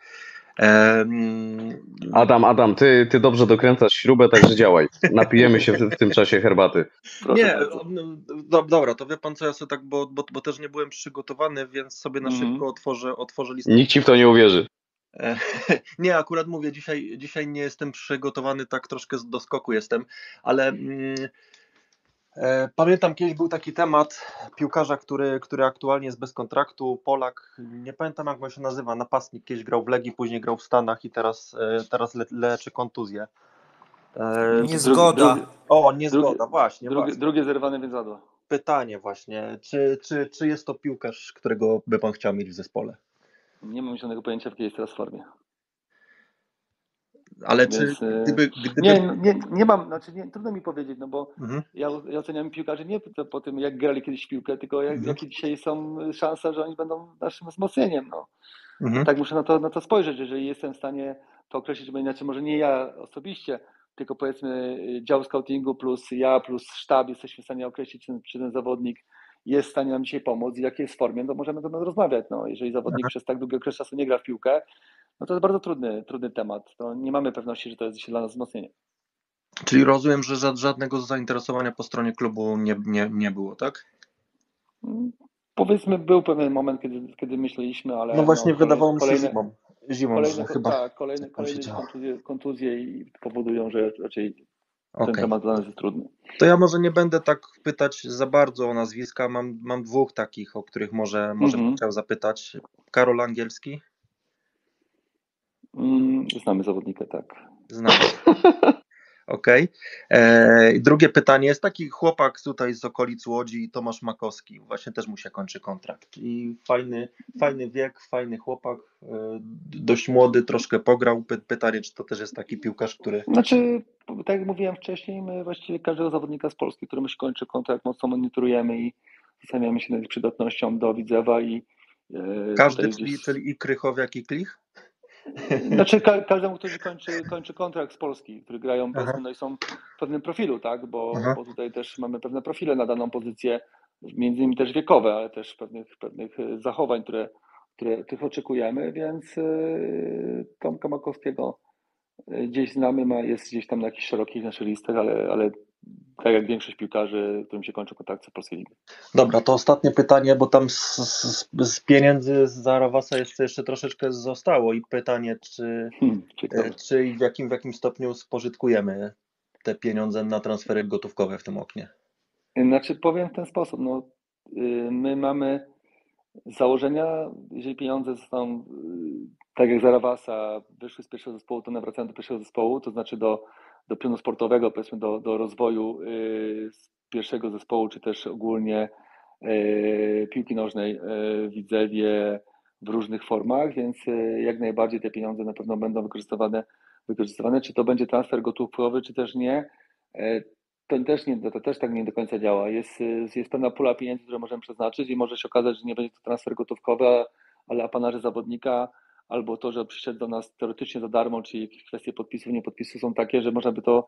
Em, Adam, Adam, ty, ty dobrze dokręcasz śrubę, także działaj. Napijemy się w, w tym czasie herbaty. Proszę Nie, bardzo. no, do, dobra, to wie pan co, ja sobie tak, bo, bo, bo też nie byłem przygotowany, więc sobie na Mhm. szybko otworzę, otworzę listę. Nikt ci w to nie uwierzy. E, Nie, akurat mówię, dzisiaj, dzisiaj nie jestem przygotowany, tak troszkę z- do skoku jestem, ale mm, Pamiętam kiedyś był taki temat piłkarza, który, który aktualnie jest bez kontraktu, Polak, nie pamiętam jak on się nazywa, napastnik, kiedyś grał w Legii, później grał w Stanach i teraz, e, teraz le, leczy kontuzję. E, Niezgoda. drugi- O, niezgoda, właśnie, Drugie, właśnie. drugie zerwane. Pytanie właśnie, czy, czy, czy jest to piłkarz, którego by pan chciał mieć w zespole? Nie mam żadnego pojęcia, w jakiej jest teraz formie. Ale czy e, gdyby... gdyby... Nie, nie, nie mam, znaczy nie, trudno mi powiedzieć, no bo Mhm. ja, ja oceniam piłkarzy nie po, po tym, jak grali kiedyś w piłkę, tylko jak, Mhm. jakie dzisiaj są szanse, że oni będą naszym wzmocnieniem. No. Mhm. Tak muszę na to, na to spojrzeć, jeżeli jestem w stanie to określić, bo inaczej może nie ja osobiście, tylko powiedzmy y, dział scoutingu plus ja, plus sztab jesteśmy w stanie określić, czy, czy ten zawodnik jest w stanie nam dzisiaj pomóc i w jakiej jest formie, to możemy o tym rozmawiać. No, jeżeli zawodnik przez tak długi okres czasu nie gra w piłkę, no to jest bardzo trudny, trudny temat. To nie mamy pewności, że to jest dla nas wzmocnienie. Czyli rozumiem, że ża- żadnego zainteresowania po stronie klubu nie, nie, nie było, tak? Powiedzmy, był pewien moment, kiedy, kiedy myśleliśmy, ale. No właśnie kolej- wydawało mi się kolejne- zimą. Zimą, Kolejne, że chyba... tak, kolejne, się kolejne kontuzje, kontuzje i powodują, że raczej ten Okej. temat dla nas jest trudny. To ja może nie będę tak pytać za bardzo o nazwiska. Mam, mam dwóch takich, o których może, może Mhm. bym chciał zapytać. Karol Angielski, Znamy zawodnika, tak. znam. Okej. E, i Drugie pytanie jest taki chłopak tutaj z okolic Łodzi, Tomasz Makowski. Właśnie też mu się kończy kontrakt. I fajny, fajny wiek, fajny chłopak, e, dość młody, troszkę pograł. Py- Pytanie, czy to też jest taki piłkarz, który. Znaczy, tak jak mówiłem wcześniej, my właściwie każdego zawodnika z Polski, któremu się kończy kontrakt, mocno monitorujemy i zastanawiamy się nad ich przydatnością do Widzewa i e, Każdy, tutaj czyli, czyli i Krychowiak, i Klich? Znaczy ka każdemu, który kończy, kończy kontrakt z Polski, który grają powiedzmy, no i są w pewnym profilu, tak? Bo, bo tutaj też mamy pewne profile na daną pozycję, między innymi też wiekowe, ale też pewnych, pewnych e, zachowań, które, które tych oczekujemy, więc yy, Tomka Makowskiego e, gdzieś znamy, ma, jest gdzieś tam na jakichś szerokich naszych listach, ale, ale tak jak większość piłkarzy, którym się kończy kontrakt z Polskiej Ligi. Dobra, to ostatnie pytanie, bo tam z, z, z pieniędzy z Zarawasa jeszcze, jeszcze troszeczkę zostało i pytanie, czy, Hmm, e, czy w jakim, w jakim stopniu spożytkujemy te pieniądze na transfery gotówkowe w tym oknie. Znaczy powiem w ten sposób, no, y, my mamy z założenia, jeżeli pieniądze zostaną, y, tak jak Zarawasa, wyszły z pierwszego zespołu, to one wracają do pierwszego zespołu, to znaczy do, do pionu sportowego, powiedzmy do, do rozwoju y, pierwszego zespołu, czy też ogólnie y, piłki nożnej y, w Widzewie w różnych formach, więc jak najbardziej te pieniądze na pewno będą wykorzystywane, wykorzystywane. Czy to będzie transfer gotówkowy, czy też nie, to też, nie, to też tak nie do końca działa. Jest, jest pewna pula pieniędzy, które możemy przeznaczyć i może się okazać, że nie będzie to transfer gotówkowy, ale apanaże zawodnika albo to, że przyszedł do nas teoretycznie za darmo, czy jakieś kwestie podpisów, nie podpisów są takie, że można by to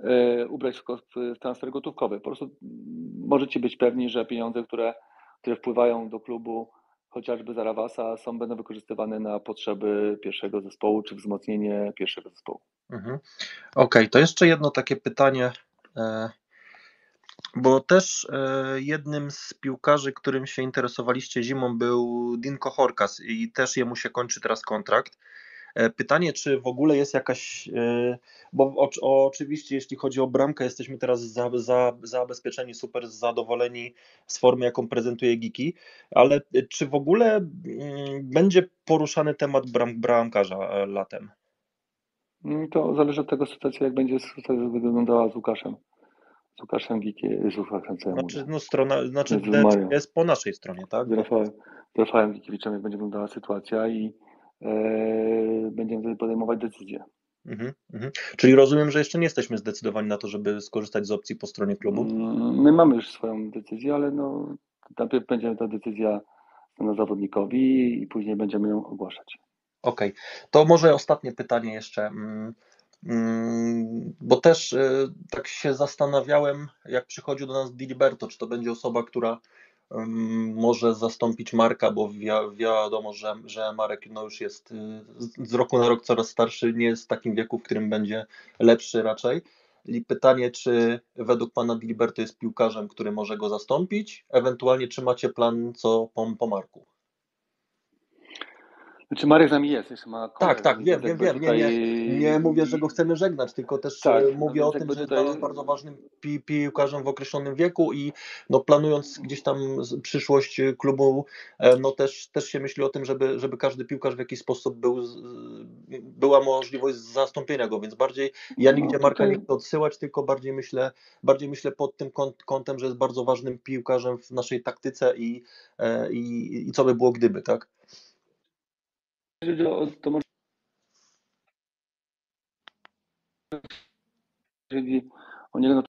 e, ubrać w, w transfer gotówkowy. Po prostu mm, możecie być pewni, że pieniądze, które, które wpływają do klubu, chociażby za Rawasa, są będą wykorzystywane na potrzeby pierwszego zespołu, czy wzmocnienie pierwszego zespołu. Mhm. Okej, to jeszcze jedno takie pytanie, e, bo też e, jednym z piłkarzy, którym się interesowaliście zimą był Dinko Horkas i też jemu się kończy teraz kontrakt. E, Pytanie, czy w ogóle jest jakaś, e, bo o, o, oczywiście jeśli chodzi o bramkę, jesteśmy teraz za, za, zabezpieczeni, super zadowoleni z formy, jaką prezentuje Giki, ale e, czy w ogóle mm, będzie poruszany temat bram, bramkarza e, latem? Mm, To zależy od tego sytuacji, jak będzie sytuacja wyglądała z Łukaszem. Z Łukaszem Gikie, z Łukaszem, Znaczy, no strona, znaczy Maria. jest po naszej stronie, tak? Z Rafałem, z Rafałem Gikiewiczem, jak będzie wyglądała sytuacja i e, będziemy wtedy podejmować decyzje. Mhm, mhm. Czyli rozumiem, że jeszcze nie jesteśmy zdecydowani na to, żeby skorzystać z opcji po stronie klubu. Mm, My mamy już swoją decyzję, ale no, najpierw będzie ta decyzja na zawodnikowi i później będziemy ją ogłaszać. Okej, to może ostatnie pytanie jeszcze, mm, bo też y, tak się zastanawiałem, jak przychodził do nas Diliberto, czy to będzie osoba, która może zastąpić Marka, bo wi- wiadomo, że, że Marek no już jest y, z roku na rok coraz starszy, nie jest w takim wieku, w którym będzie lepszy raczej. I pytanie, czy według pana Diliberto jest piłkarzem, który może go zastąpić, ewentualnie czy macie plan co po, po Marku? Znaczy Marek z nami jest, jeszcze ma Tak, tak, wiem, wiem, wiem. Nie, nie, nie mówię, że go chcemy żegnać, tylko też Tak, e, no mówię więc o tym, że jest tutaj- nas bardzo ważnym pi piłkarzem w określonym wieku i no, planując gdzieś tam przyszłość e, klubu, e, no też, też się myśli o tym, żeby, żeby każdy piłkarz w jakiś sposób był, była możliwość zastąpienia go, więc bardziej ja No, nigdzie Marka nie chcę odsyłać, tylko bardziej myślę, bardziej myślę pod tym kąt, kątem, że jest bardzo ważnym piłkarzem w naszej taktyce i, i, i co by było gdyby, tak? To może jeżeli o niego,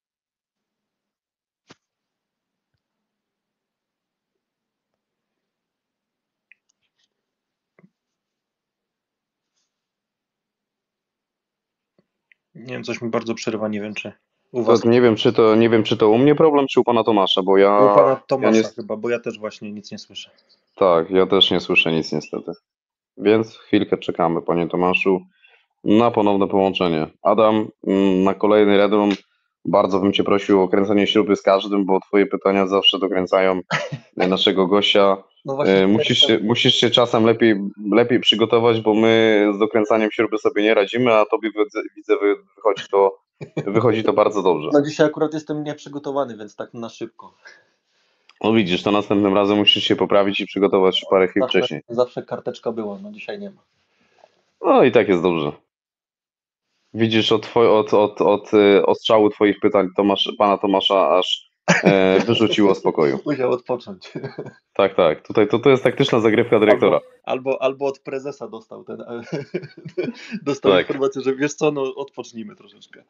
Nie wiem, coś mi bardzo przerywa, nie wiem czy u was. To nie wiem, czy to nie wiem, czy to u mnie problem, czy u pana Tomasza, bo ja. U pana ja Tomasza nie, chyba, bo ja też właśnie nic nie słyszę. tak, ja też nie słyszę nic niestety. Więc chwilkę czekamy, panie Tomaszu, na ponowne połączenie. Adam, mm, na kolejny Redrum bardzo bym cię prosił o kręcenie śruby z każdym, bo twoje pytania zawsze dokręcają naszego gościa. No E, Musisz się, musisz się czasem lepiej, lepiej przygotować, bo my z dokręcaniem śruby sobie nie radzimy, a tobie widzę, widzę wy- wychodzi to, wychodzi to bardzo dobrze. No dzisiaj akurat jestem nieprzygotowany, więc tak na szybko. No widzisz, to następnym razem musisz się poprawić i przygotować parę chwil Zawsze, wcześniej. zawsze karteczka była, no dzisiaj nie ma. No i tak jest dobrze. Widzisz, od, twoj, od, od, od y, ostrzału twoich pytań Tomasz, pana Tomasza aż e, wyrzuciło z pokoju. Musiał odpocząć. Tak, tak. Tutaj to, to jest taktyczna zagrywka dyrektora. Albo, albo od prezesa dostał ten dostał Tak. informację, że wiesz co, no odpocznijmy troszeczkę.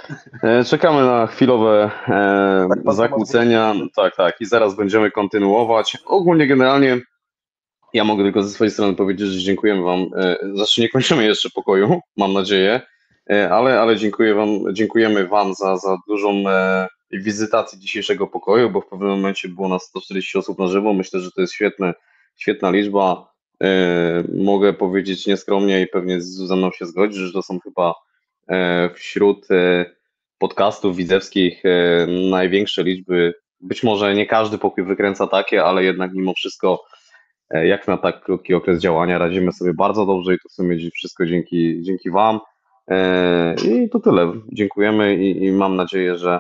E, Czekamy na chwilowe e, Tak, zakłócenia. Tak, tak. I zaraz będziemy kontynuować. Ogólnie, generalnie, ja mogę tylko ze swojej strony powiedzieć, że dziękujemy Wam. E, Znaczy, nie kończymy jeszcze pokoju, mam nadzieję, e, ale, ale dziękuję wam, dziękujemy Wam za, za dużą e, wizytację dzisiejszego pokoju, bo w pewnym momencie było nas 140 osób na żywo. Myślę, że to jest świetne, świetna liczba. E, Mogę powiedzieć nieskromnie i pewnie ze mną się zgodzić, że to są chyba e, wśród e, podcastów widzewskich największe liczby. Być może nie każdy pokój wykręca takie, ale jednak mimo wszystko, jak na tak krótki okres działania, radzimy sobie bardzo dobrze i to w sumie wszystko dzięki, dzięki Wam. I to tyle. Dziękujemy i, i mam nadzieję, że,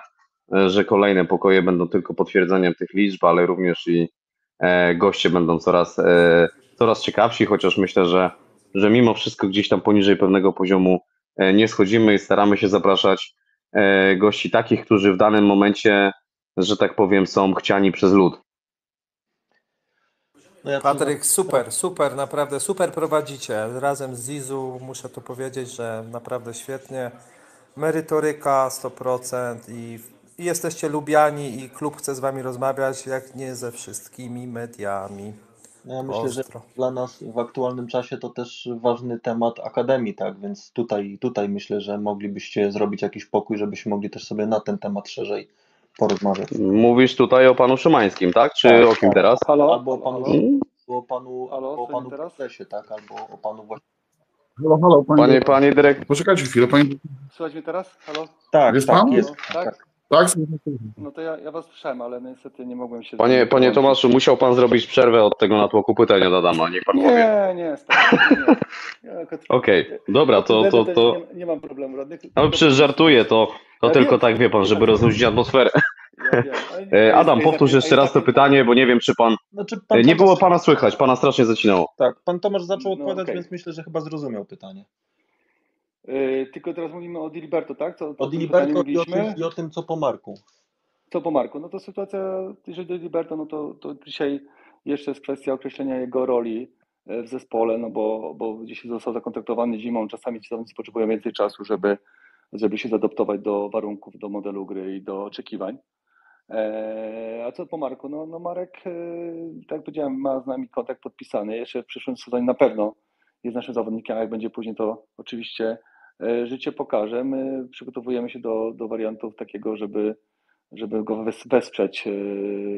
że kolejne pokoje będą tylko potwierdzeniem tych liczb, ale również i e, goście będą coraz, e, coraz ciekawsi, chociaż myślę, że, że mimo wszystko gdzieś tam poniżej pewnego poziomu e, nie schodzimy i staramy się zapraszać e, gości takich, którzy w danym momencie, że tak powiem, są chciani przez lud. No ja Patryk, super, super, naprawdę super prowadzicie. Razem z Zizu muszę to powiedzieć, że naprawdę świetnie. Merytoryka 100% i, i jesteście lubiani i klub chce z wami rozmawiać, jak nie ze wszystkimi mediami. Ja myślę, że dla nas w aktualnym czasie to też ważny temat akademii, tak? Więc tutaj, tutaj myślę, że moglibyście zrobić jakiś pokój, żebyśmy mogli też sobie na ten temat szerzej porozmawiać. Mówisz tutaj o panu Szymańskim, tak? Czy Tak, o kim tak. teraz? Halo? Albo o panu, Halo? O panu, Halo, o panu teraz? prezesie, tak? Albo o panu właśnie. Halo, halo, panie. Panie, panie dyrektorze. Poczekajcie chwilę, panie. Słychać mnie teraz? Halo? Tak, Jest tak, pan? jest. Tak? tak. Tak? No to ja, ja was słyszałem, ale niestety nie mogłem się... Panie, panie Tomaszu, musiał pan zrobić przerwę od tego natłoku pytania do Adama, niech pan powie. Nie, nie, spokojnie, nie. Ja akurat- Okej, dobra, to, to, to, Nie, nie mam problemu żadnych. ale przecież żartuję, to, to Ja tylko wiem. tak wie pan, żeby rozluźnić atmosferę. Ja nie- E, Adam, powtórz jeszcze raz to pytanie, bo nie wiem, czy pan, Znaczy, pan e, nie było pana słychać, pana strasznie zacinało. Tak, pan Tomasz zaczął No, odpowiadać, okej. więc myślę, że chyba zrozumiał pytanie. Y, Tylko teraz mówimy o Diliberto, tak? Co, O Diliberto i o, tym, i o tym, co po Marku. Co po Marku? No to sytuacja, jeżeli do Diliberto, no to, to dzisiaj jeszcze jest kwestia określenia jego roli e, w zespole, no bo, bo dzisiaj został zakontraktowany zimą, czasami ci zawodnicy potrzebują więcej czasu, żeby, żeby się zaadoptować do warunków, do modelu gry i do oczekiwań. E, A co po Marku? No, no Marek, e, tak jak powiedziałem, ma z nami kontakt podpisany. Jeszcze w przyszłym sezonie na pewno jest naszym zawodnikiem, a jak będzie później, to oczywiście życie pokaże. My przygotowujemy się do, do wariantów takiego, żeby, żeby go wes- wesprzeć e,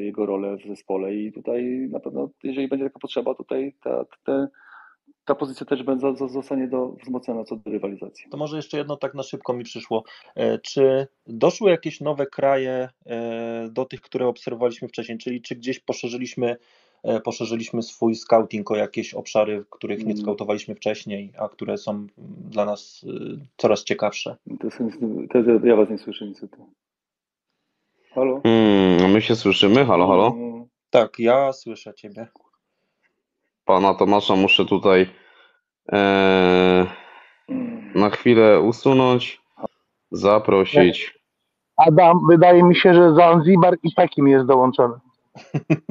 jego rolę w zespole i tutaj na pewno, jeżeli będzie taka potrzeba, tutaj ta, ta, ta pozycja też będzie, zostanie do, wzmocniona co do rywalizacji. To może jeszcze jedno tak na szybko mi przyszło. E, Czy doszły jakieś nowe kraje e, do tych, które obserwowaliśmy wcześniej, czyli czy gdzieś poszerzyliśmy e, poszerzyliśmy swój scouting o jakieś obszary, których nie Mm. skautowaliśmy wcześniej, a które są mm, dla nas y, coraz ciekawsze. To są, to, ja was nie słyszę niestety. Halo? Hmm, my się słyszymy. Halo, halo. No, Tak, ja słyszę Ciebie. Pana Tomasza muszę tutaj e, mm. na chwilę usunąć, zaprosić. Adam, wydaje mi się, że Zanzibar i Pekin jest dołączony.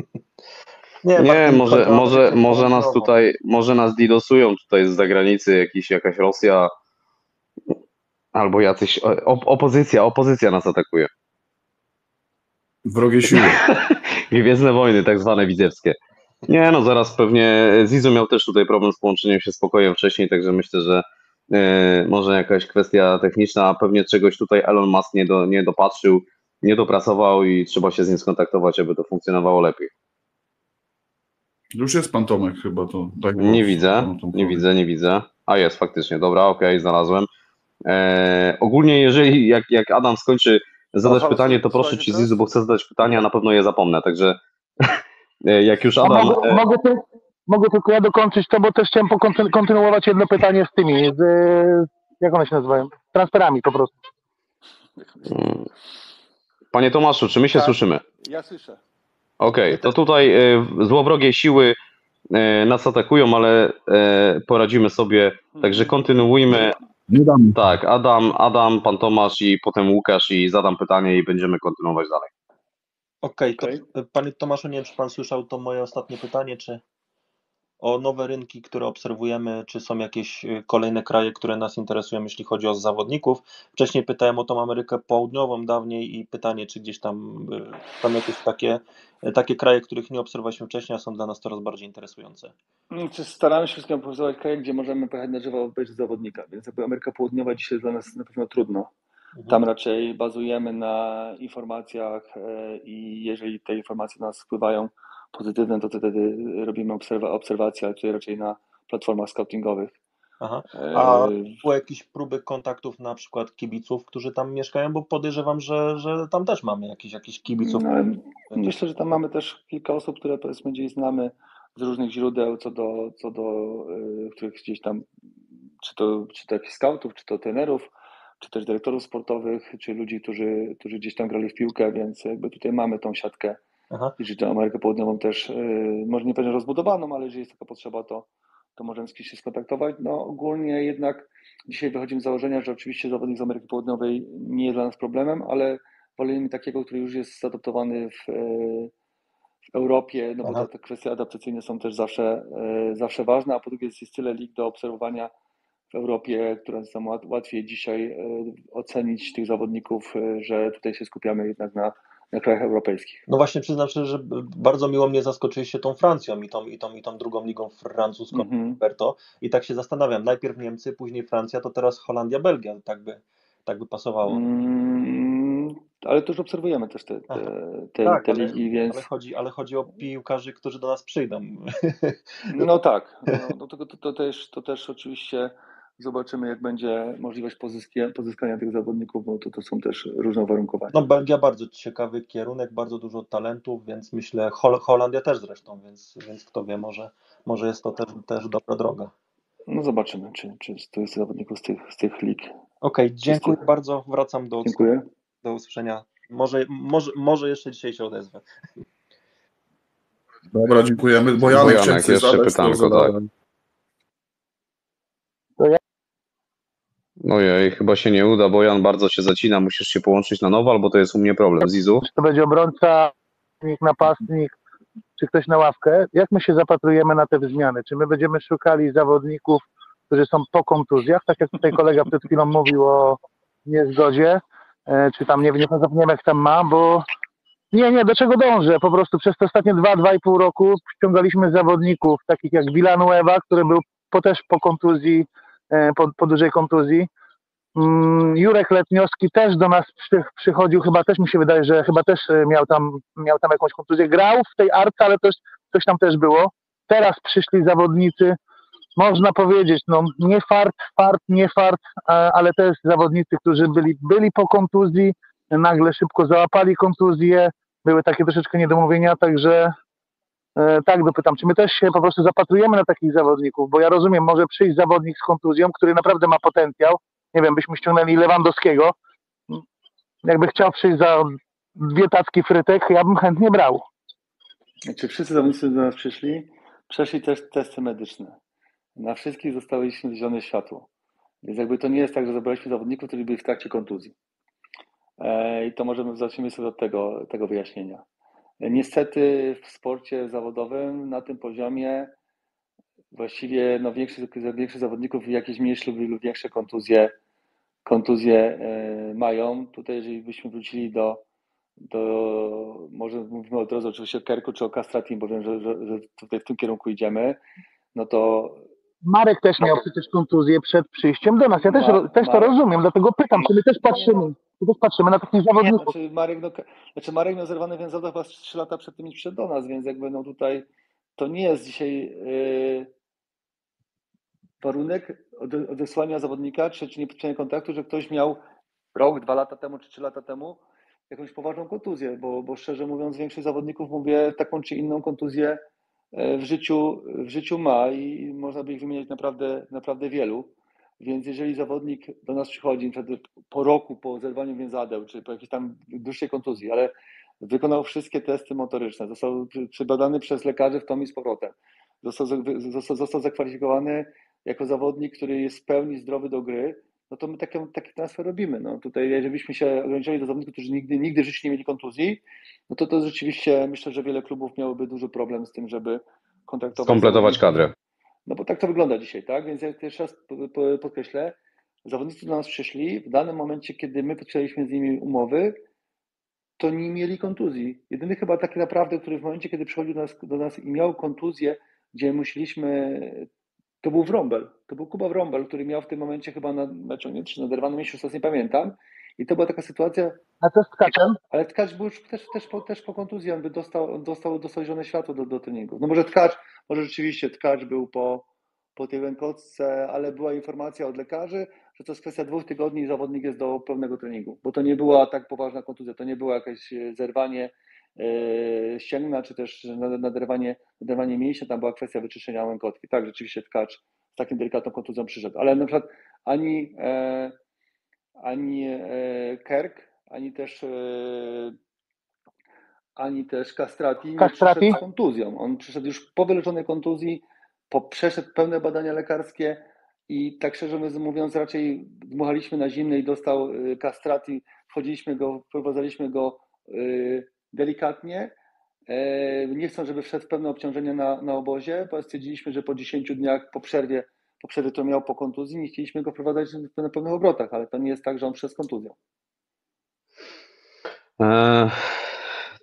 Nie, bardziej może, może, może nas tutaj, może nas didosują tutaj z zagranicy, jakiś, jakaś Rosja albo jacyś, op, opozycja, opozycja nas atakuje. Wrogie siły. Gwiezdne wojny, tak zwane widzewskie. Nie, no zaraz pewnie Zizu miał też tutaj problem z połączeniem się z pokojem wcześniej, także myślę, że e, może jakaś kwestia techniczna, a pewnie czegoś tutaj Elon Musk nie, do, nie dopatrzył, nie dopracował i trzeba się z nim skontaktować, aby to funkcjonowało lepiej. Już jest pan Tomek chyba to. Tak Nie widzę, nie widzę, nie widzę. A jest faktycznie, dobra, okej, znalazłem. E, ogólnie, jeżeli jak, jak Adam skończy zadać halo, pytanie, to proszę słuchajcie ci teraz? Zizu, bo chcę zadać pytanie, a na pewno je zapomnę, także e, jak już A Adam... mogę, e, mogę, ty, mogę tylko ja dokończyć to, bo też chciałem kontynuować jedno pytanie z tymi, z, jak one się nazywają? Transferami po prostu. Mm. Panie Tomaszu, czy my się Tak. słyszymy? Ja słyszę. Okej, to tutaj e, złowrogie siły e, nas atakują, ale e, poradzimy sobie, także kontynuujmy. Nie damy. Tak, Adam, Adam, pan Tomasz i potem Łukasz i zadam pytanie i będziemy kontynuować dalej. Okej, to Okej. y, Panie Tomaszu, nie wiem, czy Pan słyszał to moje ostatnie pytanie, czy o nowe rynki, które obserwujemy, czy są jakieś y, kolejne kraje, które nas interesują, jeśli chodzi o zawodników. Wcześniej pytałem o tą Amerykę Południową dawniej i pytanie, czy gdzieś tam y, są jakieś takie, y, takie kraje, których nie obserwowaliśmy wcześniej, a są dla nas coraz bardziej interesujące. Czy staramy się wszystkim pokazywać kraje, gdzie możemy pojechać na żywo obejrzeć zawodnika, więc jakby Ameryka Południowa dzisiaj jest dla nas na pewno trudno. Mhm. Tam raczej bazujemy na informacjach i jeżeli te informacje na nas wpływają pozytywne, to wtedy robimy obserwa- obserwacje, ale tutaj raczej na platformach scoutingowych. Aha. E, A były jakieś próby kontaktów na przykład kibiców, którzy tam mieszkają, bo podejrzewam, że, że tam też mamy jakichś, jakichś kibiców. No, myślę, że tam mamy też kilka osób, które powiedzmy gdzieś znamy z różnych źródeł, co do, co do y, których gdzieś tam, czy to, czy to jakichś scoutów, czy to trenerów, czy też dyrektorów sportowych, czy ludzi, którzy, którzy gdzieś tam grali w piłkę, więc jakby tutaj mamy tą siatkę, Aha. jeżeli tę Amerykę Południową też, y, może nie pewnie rozbudowaną, ale jeżeli jest taka potrzeba, to, to możemy z kimś się skontaktować. No ogólnie jednak dzisiaj wychodzimy z założenia, że oczywiście zawodnik z Ameryki Południowej nie jest dla nas problemem, ale wolimy takiego, który już jest zaadoptowany w, e, w Europie, no bo Aha. te, te kwestie adaptacyjne są też zawsze, e, zawsze ważne, a po drugie jest, jest tyle lig do obserwowania w Europie, które jest nam łat- łatwiej dzisiaj e, ocenić tych zawodników, że tutaj się skupiamy jednak na, na krajach europejskich. No właśnie przyznam szczerze, że bardzo miło mnie zaskoczyliście tą Francją i tą, i tą, i tą drugą ligą francuską, Mhm. Roberto. I tak się zastanawiam, najpierw Niemcy, później Francja, to teraz Holandia, Belgia, tak by, tak by pasowało. Mm, ale to już obserwujemy też te, te, te, Tak, te ale- ligi, więc Ale chodzi, ale chodzi o piłkarzy, którzy do nas przyjdą. No tak, no, no to, to, to, też, to też oczywiście zobaczymy, jak będzie możliwość pozyskania tych zawodników, bo to, to są też różne uwarunkowania. No Belgia bardzo ciekawy kierunek, bardzo dużo talentów, więc myślę, Hol Holandia też zresztą, więc, więc kto wie, może, może jest to też, też dobra droga. No zobaczymy, czy, czy to jest zawodników z tych, z tych lig. Okej, dziękuję bardzo, wracam do, Dziękuję. do usłyszenia. Może, może, może jeszcze dzisiaj się odezwę. Dobra, dziękujemy. Bo Janek, Bojanek, Janek jeszcze zadać, to pytanko, zadałem. Ojej, chyba się nie uda, bo Jan bardzo się zacina, musisz się połączyć na nowo, albo to jest u mnie problem. Zizu? Czy to będzie obrońca, napastnik, czy ktoś na ławkę? Jak my się zapatrujemy na te zmiany? Czy my będziemy szukali zawodników, którzy są po kontuzjach, tak jak tutaj kolega przed chwilą mówił o niezgodzie, e, czy tam nie, nie zapomniałem jak tam ma, bo nie, nie, do czego dążę? Po prostu przez te ostatnie dwa, dwa i pół roku ściągaliśmy zawodników takich jak Villanueva, który był po, też po kontuzji, po, po dużej kontuzji. Mm, Jurek Letniowski też do nas przy, przychodził, chyba też mi się wydaje, że chyba też e, miał tam, miał tam jakąś kontuzję. Grał w tej arce, ale też, coś tam też było. Teraz przyszli zawodnicy, można powiedzieć, no nie fart, fart, nie fart, ale też zawodnicy, którzy byli, byli po kontuzji, nagle szybko załapali kontuzję, były takie troszeczkę niedomówienia, także E, tak, dopytam, czy my też się po prostu zapatrujemy na takich zawodników, bo ja rozumiem, może przyjść zawodnik z kontuzją, który naprawdę ma potencjał, nie wiem, byśmy ściągnęli Lewandowskiego, jakby chciał przyjść za dwie tacki frytek, ja bym chętnie brał. Znaczy wszyscy zawodnicy do nas przyszli, przeszli też testy medyczne. Na wszystkich zostałyśmy zielone światło. Więc jakby to nie jest tak, że zabraliśmy zawodników, którzy byli w trakcie kontuzji. E, I to możemy zaczniemy sobie od tego, tego wyjaśnienia. Niestety w sporcie zawodowym na tym poziomie właściwie no, większość, większość zawodników jakieś mniejsze lub większe kontuzje, kontuzje e, mają. Tutaj jeżeli byśmy wrócili do, do może mówimy od razu oczywiście o Kerku czy o Castratim, bo wiem, że, że, że tutaj w tym kierunku idziemy, no to Marek też miał przecież kontuzję przed przyjściem do nas. Ja też, też to Marek- rozumiem, dlatego pytam, czy my też patrzymy, też patrzymy na takich zawodników. Znaczy Marek, no, znaczy Marek miał zerwane więzadła chyba 3 lata przed tym niż przed do nas, więc jakby no tutaj to nie jest dzisiaj yy, warunek ode- odesłania zawodnika czy, czy niepoczynienia kontaktu, że ktoś miał rok, dwa lata temu czy trzy lata temu jakąś poważną kontuzję, bo, bo szczerze mówiąc większość zawodników mówię taką czy inną kontuzję e, w życiu, w życiu ma i można by ich wymieniać naprawdę, naprawdę wielu. Więc jeżeli zawodnik do nas przychodzi po roku, po zerwaniu więzadeł, czy po jakiejś tam dłuższej kontuzji, ale wykonał wszystkie testy motoryczne, został przebadany przez lekarzy w tom i z powrotem, został, został, został zakwalifikowany jako zawodnik, który jest w pełni zdrowy do gry, no to my taki, taki transfer robimy. No tutaj, jeżeli byśmy się ograniczyli do zawodników, którzy nigdy, nigdy w życiu nie mieli kontuzji, no to to rzeczywiście myślę, że wiele klubów miałoby duży problem z tym, żeby kontraktować Skompletować kadrę. No bo tak to wygląda dzisiaj, tak? Więc ja jeszcze raz po- po- podkreślę, zawodnicy do nas przyszli w danym momencie, kiedy my podpisaliśmy z nimi umowy, to nie mieli kontuzji. Jedyny chyba taki naprawdę, który w momencie, kiedy przychodził do nas, do nas i miał kontuzję, gdzie musieliśmy, to był Wrąbel, to był Kuba Wrąbel, który miał w tym momencie chyba na, naciągnięty czy naderwany miesiąc, nie pamiętam. I to była taka sytuacja, A co z Tkaczem? ale Tkacz był już też, też, po, też po kontuzji, on by dostał, dostał, dostał zielone światło do, do treningu. No może Tkacz, może rzeczywiście Tkacz był po, po tej łękotce, ale była informacja od lekarzy, że to jest kwestia dwóch tygodni i zawodnik jest do pełnego treningu, bo to nie była tak poważna kontuzja, to nie było jakieś e, zerwanie e, ścięgna, czy też nad- naderwanie, naderwanie mięśnia, tam była kwestia wyczyszczenia łękotki. Tak, rzeczywiście Tkacz z takim delikatną kontuzją przyszedł, ale na przykład ani, e, ani e, Kerk, ani też e, ani też Castrati nie Castrati? przyszedł z kontuzją. On przyszedł już po wyleczonej kontuzji, po, przeszedł pełne badania lekarskie i tak szczerze mówiąc raczej dmuchaliśmy na zimne i dostał y, Castrati, wchodziliśmy go, wprowadzaliśmy go delikatnie, e, nie chcąc, żeby wszedł w pełne obciążenie na, na obozie, bo stwierdziliśmy, że po 10 dniach po przerwie, po przerwie, którą miał po kontuzji, nie chcieliśmy go wprowadzać na pełnych obrotach, ale to nie jest tak, że on przez kontuzją. E,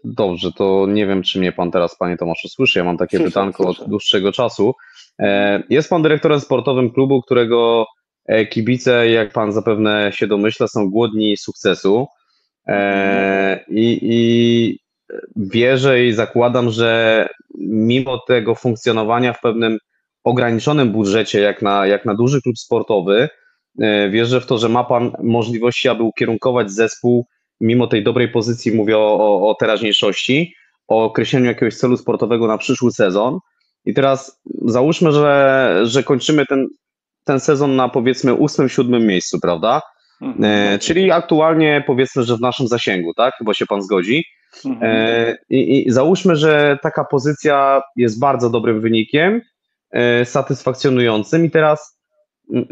Dobrze, to nie wiem, czy mnie pan teraz, panie Tomaszu, słyszy. Ja mam takie Słyszę, pytanko słyszę. od dłuższego czasu. E, Jest pan dyrektorem sportowym klubu, którego e, kibice, jak pan zapewne się domyśla, są głodni sukcesu. E, I, i wierzę i zakładam, że mimo tego funkcjonowania w pewnym ograniczonym budżecie, jak na, jak na duży klub sportowy, e, wierzę w to, że ma pan możliwości, aby ukierunkować zespół mimo tej dobrej pozycji, mówię o, o, o teraźniejszości, o określeniu jakiegoś celu sportowego na przyszły sezon. I teraz załóżmy, że, że kończymy ten, ten sezon na powiedzmy ósmym, siódmym miejscu, prawda? Mhm. E, czyli aktualnie powiedzmy, że w naszym zasięgu, tak? Chyba się pan zgodzi. Mhm. E, i, I załóżmy, że taka pozycja jest bardzo dobrym wynikiem, e, satysfakcjonującym i teraz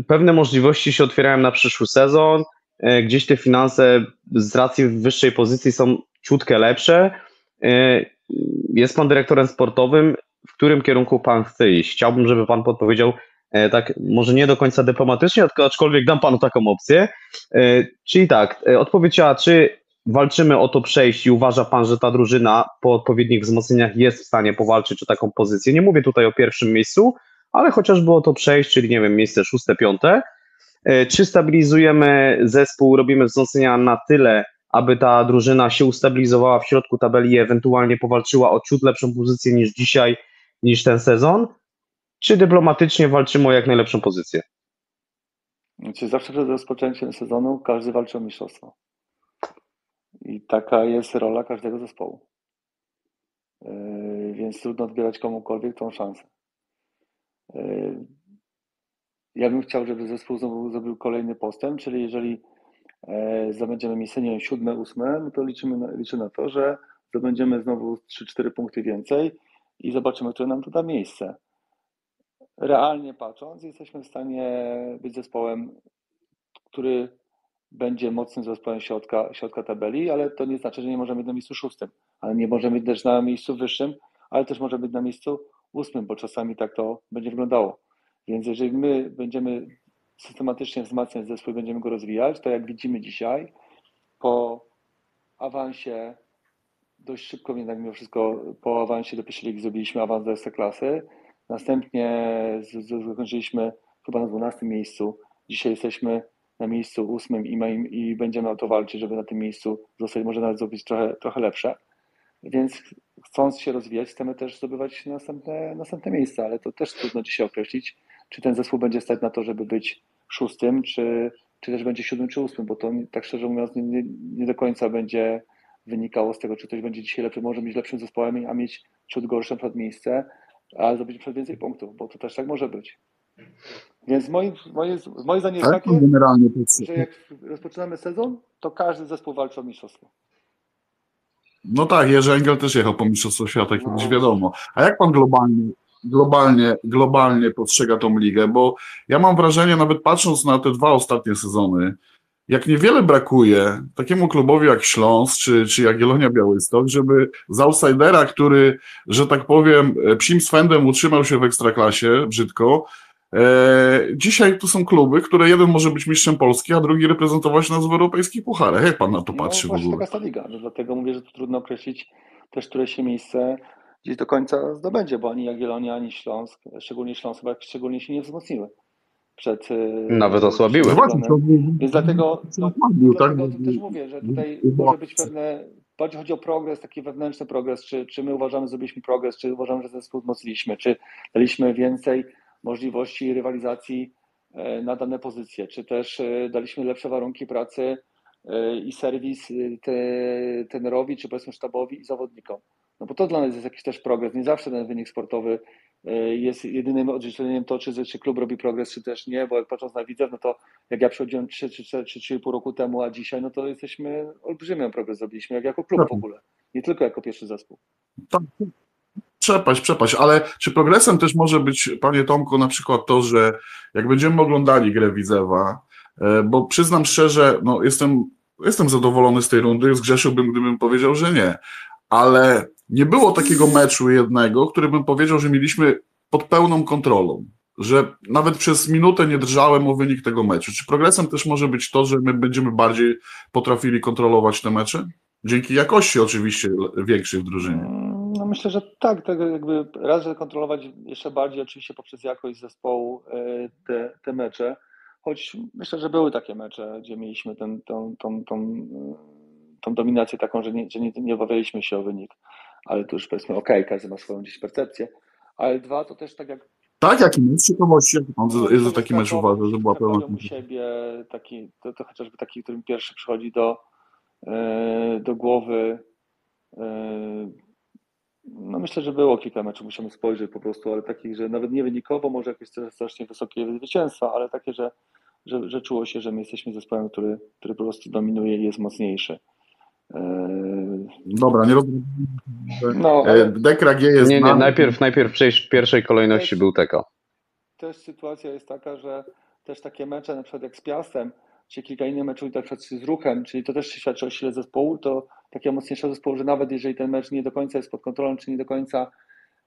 pewne możliwości się otwierają na przyszły sezon, e, gdzieś te finanse z racji wyższej pozycji są ciutkę lepsze. E, Jest pan dyrektorem sportowym, w którym kierunku pan chce iść? Chciałbym, żeby pan podpowiedział e, tak, może nie do końca dyplomatycznie, aczkolwiek dam panu taką opcję. E, Czyli tak, e, odpowiedź A, czy walczymy o to przejść i uważa pan, że ta drużyna po odpowiednich wzmocnieniach jest w stanie powalczyć o taką pozycję? Nie mówię tutaj o pierwszym miejscu, ale chociażby o to przejść, czyli nie wiem, miejsce szóste, piąte. E, Czy stabilizujemy zespół, robimy wzmocnienia na tyle, aby ta drużyna się ustabilizowała w środku tabeli i ewentualnie powalczyła o ciut lepszą pozycję niż dzisiaj, niż ten sezon? Czy dyplomatycznie walczymy o jak najlepszą pozycję? Znaczy, zawsze przed rozpoczęciem sezonu każdy walczy o mistrzostwo. I taka jest rola każdego zespołu. Yy, Więc trudno odbierać komukolwiek tą szansę. Yy, Ja bym chciał, żeby zespół znowu zrobił kolejny postęp, czyli jeżeli e, zdobędziemy wiem, siódme, ósme, no to liczymy na, na to, że zdobędziemy znowu 3-4 punkty więcej i zobaczymy, które nam to da miejsce. Realnie patrząc, jesteśmy w stanie być zespołem, który będzie mocnym zespołem środka, środka tabeli, ale to nie znaczy, że nie możemy być na miejscu szóstym, ale nie możemy być też na miejscu wyższym, ale też możemy być na miejscu ósmym, bo czasami tak to będzie wyglądało. Więc jeżeli my będziemy systematycznie wzmacniać zespół i będziemy go rozwijać, to jak widzimy dzisiaj, po awansie dość szybko jednak mimo wszystko po awansie do pierwszej ligi zrobiliśmy awans do klasy. Następnie zakończyliśmy chyba na 12 miejscu. Dzisiaj jesteśmy na miejscu ósmym i, maim- i będziemy o to walczyć, żeby na tym miejscu zostać, może nawet zrobić trochę, trochę lepsze. Więc chcąc się rozwijać, chcemy też zdobywać następne, następne miejsca, ale to też trudno dzisiaj określić, czy ten zespół będzie stać na to, żeby być szóstym, czy, czy też będzie siódmym czy ósmym, bo to tak szczerze mówiąc nie, nie, do końca będzie wynikało z tego, czy ktoś będzie dzisiaj lepszy, może być lepszym zespołem, a mieć ciut gorsze przed miejsce, a zrobić przed więcej punktów, bo to też tak może być. Więc moim, moje, moje zdanie jest Tak, takie, generalnie że jak rozpoczynamy sezon, to każdy zespół walczy o mistrzostwo. No tak, Jerzy Engel też jechał po Mistrzostwo Świata, kiedyś No. wiadomo. A jak pan globalnie, globalnie, globalnie postrzega tą ligę? Bo ja mam wrażenie, nawet patrząc na te dwa ostatnie sezony, jak niewiele brakuje takiemu klubowi jak Śląsk czy, czy Jagiellonia Białystok, żeby z outsidera, który, że tak powiem, e, psim swędem utrzymał się w ekstraklasie, brzydko, dzisiaj tu są kluby, które jeden może być mistrzem Polski, a drugi reprezentować nas w europejskich pucharach. Jak pan na to patrzy w no, właśnie ogóle? taka liga, dlatego mówię, że tu trudno określić też, które się miejsce gdzieś do końca zdobędzie, bo ani Jagiellonia, ani Śląsk, szczególnie Śląsk chyba szczególnie się nie wzmocniły przed e, Nawet osłabiły. No Więc dlatego, to, dlatego tak? też mówię, że tutaj może być pewne, bardziej chodzi o progres, taki wewnętrzny progres, czy, czy my uważamy, że zrobiliśmy progres, czy uważamy, że zespół wzmocniliśmy, czy daliśmy więcej możliwości rywalizacji e, na dane pozycje, czy też e, daliśmy lepsze warunki pracy e, i serwis te, tenerowi, czy powiedzmy sztabowi i zawodnikom. No bo to dla nas jest jakiś też progres. Nie zawsze ten wynik sportowy jest jedynym odzwierciedleniem to, czy, czy klub robi progres, czy też nie, bo jak patrząc na widzew, no to jak ja przychodziłem 3 czy 4 czy 3,5 roku temu, a dzisiaj, no to jesteśmy olbrzymią progres zrobiliśmy, jak jako klub w ogóle, nie tylko jako pierwszy zespół. Przepaść, przepaść, ale czy progresem też może być, panie Tomku, na przykład to, że jak będziemy oglądali grę Widzewa, e, bo przyznam szczerze, no jestem, jestem zadowolony z tej rundy, zgrzeszyłbym, gdybym powiedział, że nie, ale nie było takiego meczu jednego, który bym powiedział, że mieliśmy pod pełną kontrolą, że nawet przez minutę nie drżałem o wynik tego meczu. Czy progresem też może być to, że my będziemy bardziej potrafili kontrolować te mecze? Dzięki jakości oczywiście większej w drużynie. No myślę, że tak, tak jakby raz, że kontrolować jeszcze bardziej oczywiście poprzez jakość zespołu e, te, te mecze, choć myślę, że były takie mecze, gdzie mieliśmy ten, tą, tą, tą, e, tą dominację taką, że nie, że nie, nie obawialiśmy się o wynik, ale to już powiedzmy okej, każdy ma swoją gdzieś percepcję, ale dwa to też tak jak Tak, jaki mecz pan No, za- za to taki mecz uważa, że była pełna u siebie taki, to, to chociażby taki, którym pierwszy przychodzi do, e, do głowy. No myślę, że było kilka meczów, musimy spojrzeć po prostu, ale takich, że nawet nie wynikowo, może jakieś strasznie wysokie zwycięstwa, ale takie, że, że, że czuło się, że my jesteśmy zespołem, który, który po prostu dominuje i jest mocniejszy. E, Dobra, nie rozumiem. No, E, Dekra G jest Nie, nie, najpierw, najpierw w pierwszej kolejności był Teko. też sytuacja jest taka, że też takie mecze, na przykład jak z Piastem, czy kilka innych meczów, na przykład z Ruchem, czyli to też świadczy o sile zespołu, to takie mocniejsze zespołu, że nawet jeżeli ten mecz nie do końca jest pod kontrolą, czy nie do końca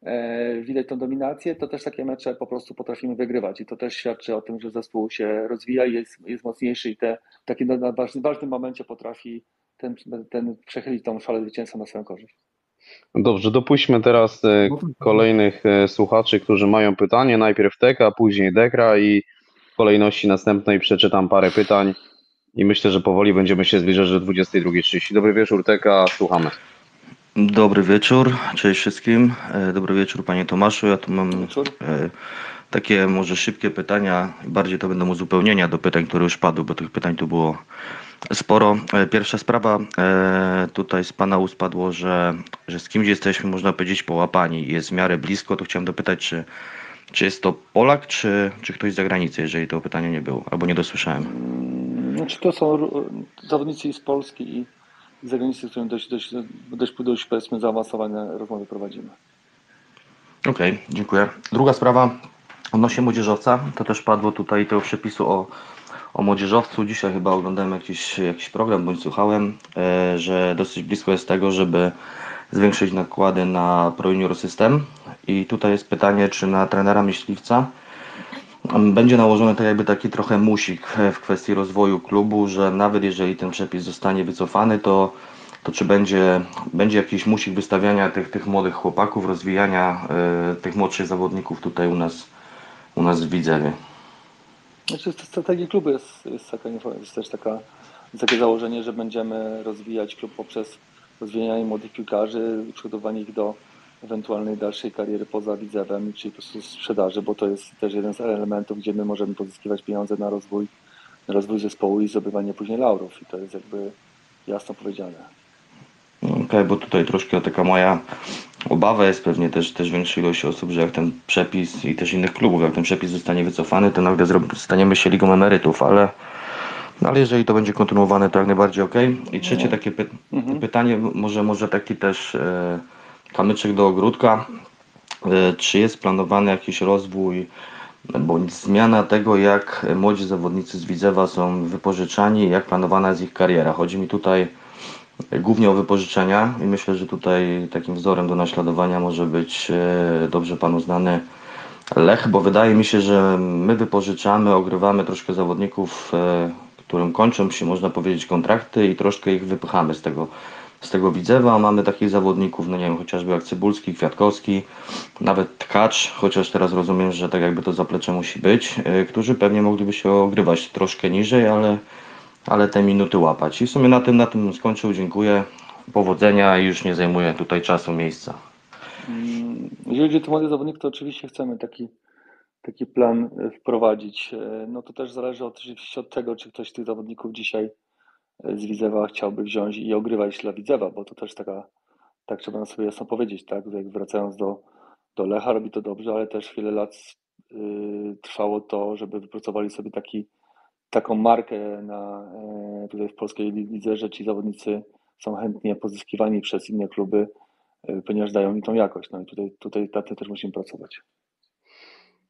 e, widać tą dominację, to też takie mecze po prostu potrafimy wygrywać i to też świadczy o tym, że zespół się rozwija i jest, jest mocniejszy i te, w takim na- na ważnym, ważnym momencie potrafi ten, ten przechylić tą szalę zwycięstwa na swoją korzyść. Dobrze, dopuśćmy teraz e, No to- kolejnych e, słuchaczy, którzy mają pytanie. Najpierw Teka, później Dekra i w kolejności następnej przeczytam parę pytań i myślę, że powoli będziemy się zbliżać do 22.30. Dobry wieczór Teka, słuchamy. Dobry wieczór, cześć wszystkim. E, Dobry wieczór panie Tomaszu. Ja tu mam Wieczór. e, takie może szybkie pytania, bardziej to będą uzupełnienia do pytań, które już padły, bo tych pytań tu było Sporo. E, Pierwsza sprawa, tutaj z Pana ust padło, że, że z kimś jesteśmy, można powiedzieć, połapani. Jest w miarę blisko, to chciałem dopytać, czy, czy jest to Polak, czy, czy ktoś z zagranicy, jeżeli to pytanie nie było, albo nie dosłyszałem. Znaczy to są zawodnicy z Polski i z zagranicy, z którymi dość, dość, dość, dość powiedzmy zaawansowane rozmowy prowadzimy. Okej, dziękuję. Druga sprawa odnośnie młodzieżowca. To też padło tutaj tego przepisu o, o młodzieżowcu. Dzisiaj chyba oglądałem jakiś, jakiś program, bądź słuchałem, e, że dosyć blisko jest tego, żeby zwiększyć nakłady na Pro Junior System. I tutaj jest pytanie, czy na trenera myśliwca m, będzie nałożony tak jakby taki trochę musik w kwestii rozwoju klubu, że nawet jeżeli ten przepis zostanie wycofany, to to czy będzie, będzie jakiś musik wystawiania tych, tych młodych chłopaków, rozwijania e, tych młodszych zawodników tutaj u nas, u nas w Widzewie? Znaczy w klubu jest, jest, taka, jest też taka, takie założenie, że będziemy rozwijać klub poprzez rozwijanie młodych piłkarzy, przygotowanie ich do ewentualnej dalszej kariery poza Widzewem, czyli po prostu sprzedaży, bo to jest też jeden z elementów, gdzie my możemy pozyskiwać pieniądze na rozwój, na rozwój zespołu i zdobywanie później laurów i to jest jakby jasno powiedziane. Okej, bo tutaj troszkę taka moja obawa jest pewnie też, też większej ilości osób, że jak ten przepis i też innych klubów, jak ten przepis zostanie wycofany, to nagle staniemy się ligą emerytów, ale, no, ale jeżeli to będzie kontynuowane, to jak najbardziej okej. I trzecie takie py- Mhm. pytanie, może, może taki też e, kamyczek do ogródka. E, czy jest planowany jakiś rozwój bądź zmiana tego, jak młodzi zawodnicy z Widzewa są wypożyczani, jak planowana jest ich kariera? Chodzi mi tutaj głównie o wypożyczenia i myślę, że tutaj takim wzorem do naśladowania może być e, dobrze panu znany Lech, bo wydaje mi się, że my wypożyczamy, ogrywamy troszkę zawodników, e, którym kończą się, można powiedzieć, kontrakty i troszkę ich wypychamy z tego, z tego Widzewa. Mamy takich zawodników, no nie wiem, chociażby jak Cybulski, Kwiatkowski, nawet Tkacz, chociaż teraz rozumiem, że tak jakby to zaplecze musi być, e, którzy pewnie mogliby się ogrywać troszkę niżej, ale ale te minuty łapać. I w sumie na tym, na tym skończył. Dziękuję. Powodzenia i już nie zajmuję tutaj czasu, miejsca. Mm, Jeżeli chodzi o tych młodych zawodników, to oczywiście chcemy taki, taki plan e, wprowadzić. E, No to też zależy oczywiście od tego, czy ktoś z tych zawodników dzisiaj e, z Widzewa chciałby wziąć i ogrywać dla Widzewa, bo to też taka, tak trzeba na sobie jasno powiedzieć, tak? Jak wracając do, do Lecha, robi to dobrze, ale też wiele lat y, trwało to, żeby wypracowali sobie taki, taką markę na, e, tutaj w polskiej lidze, że ci zawodnicy są chętnie pozyskiwani przez inne kluby, e, ponieważ dają mi tą jakość. No i tutaj, tutaj nad tym też musimy pracować.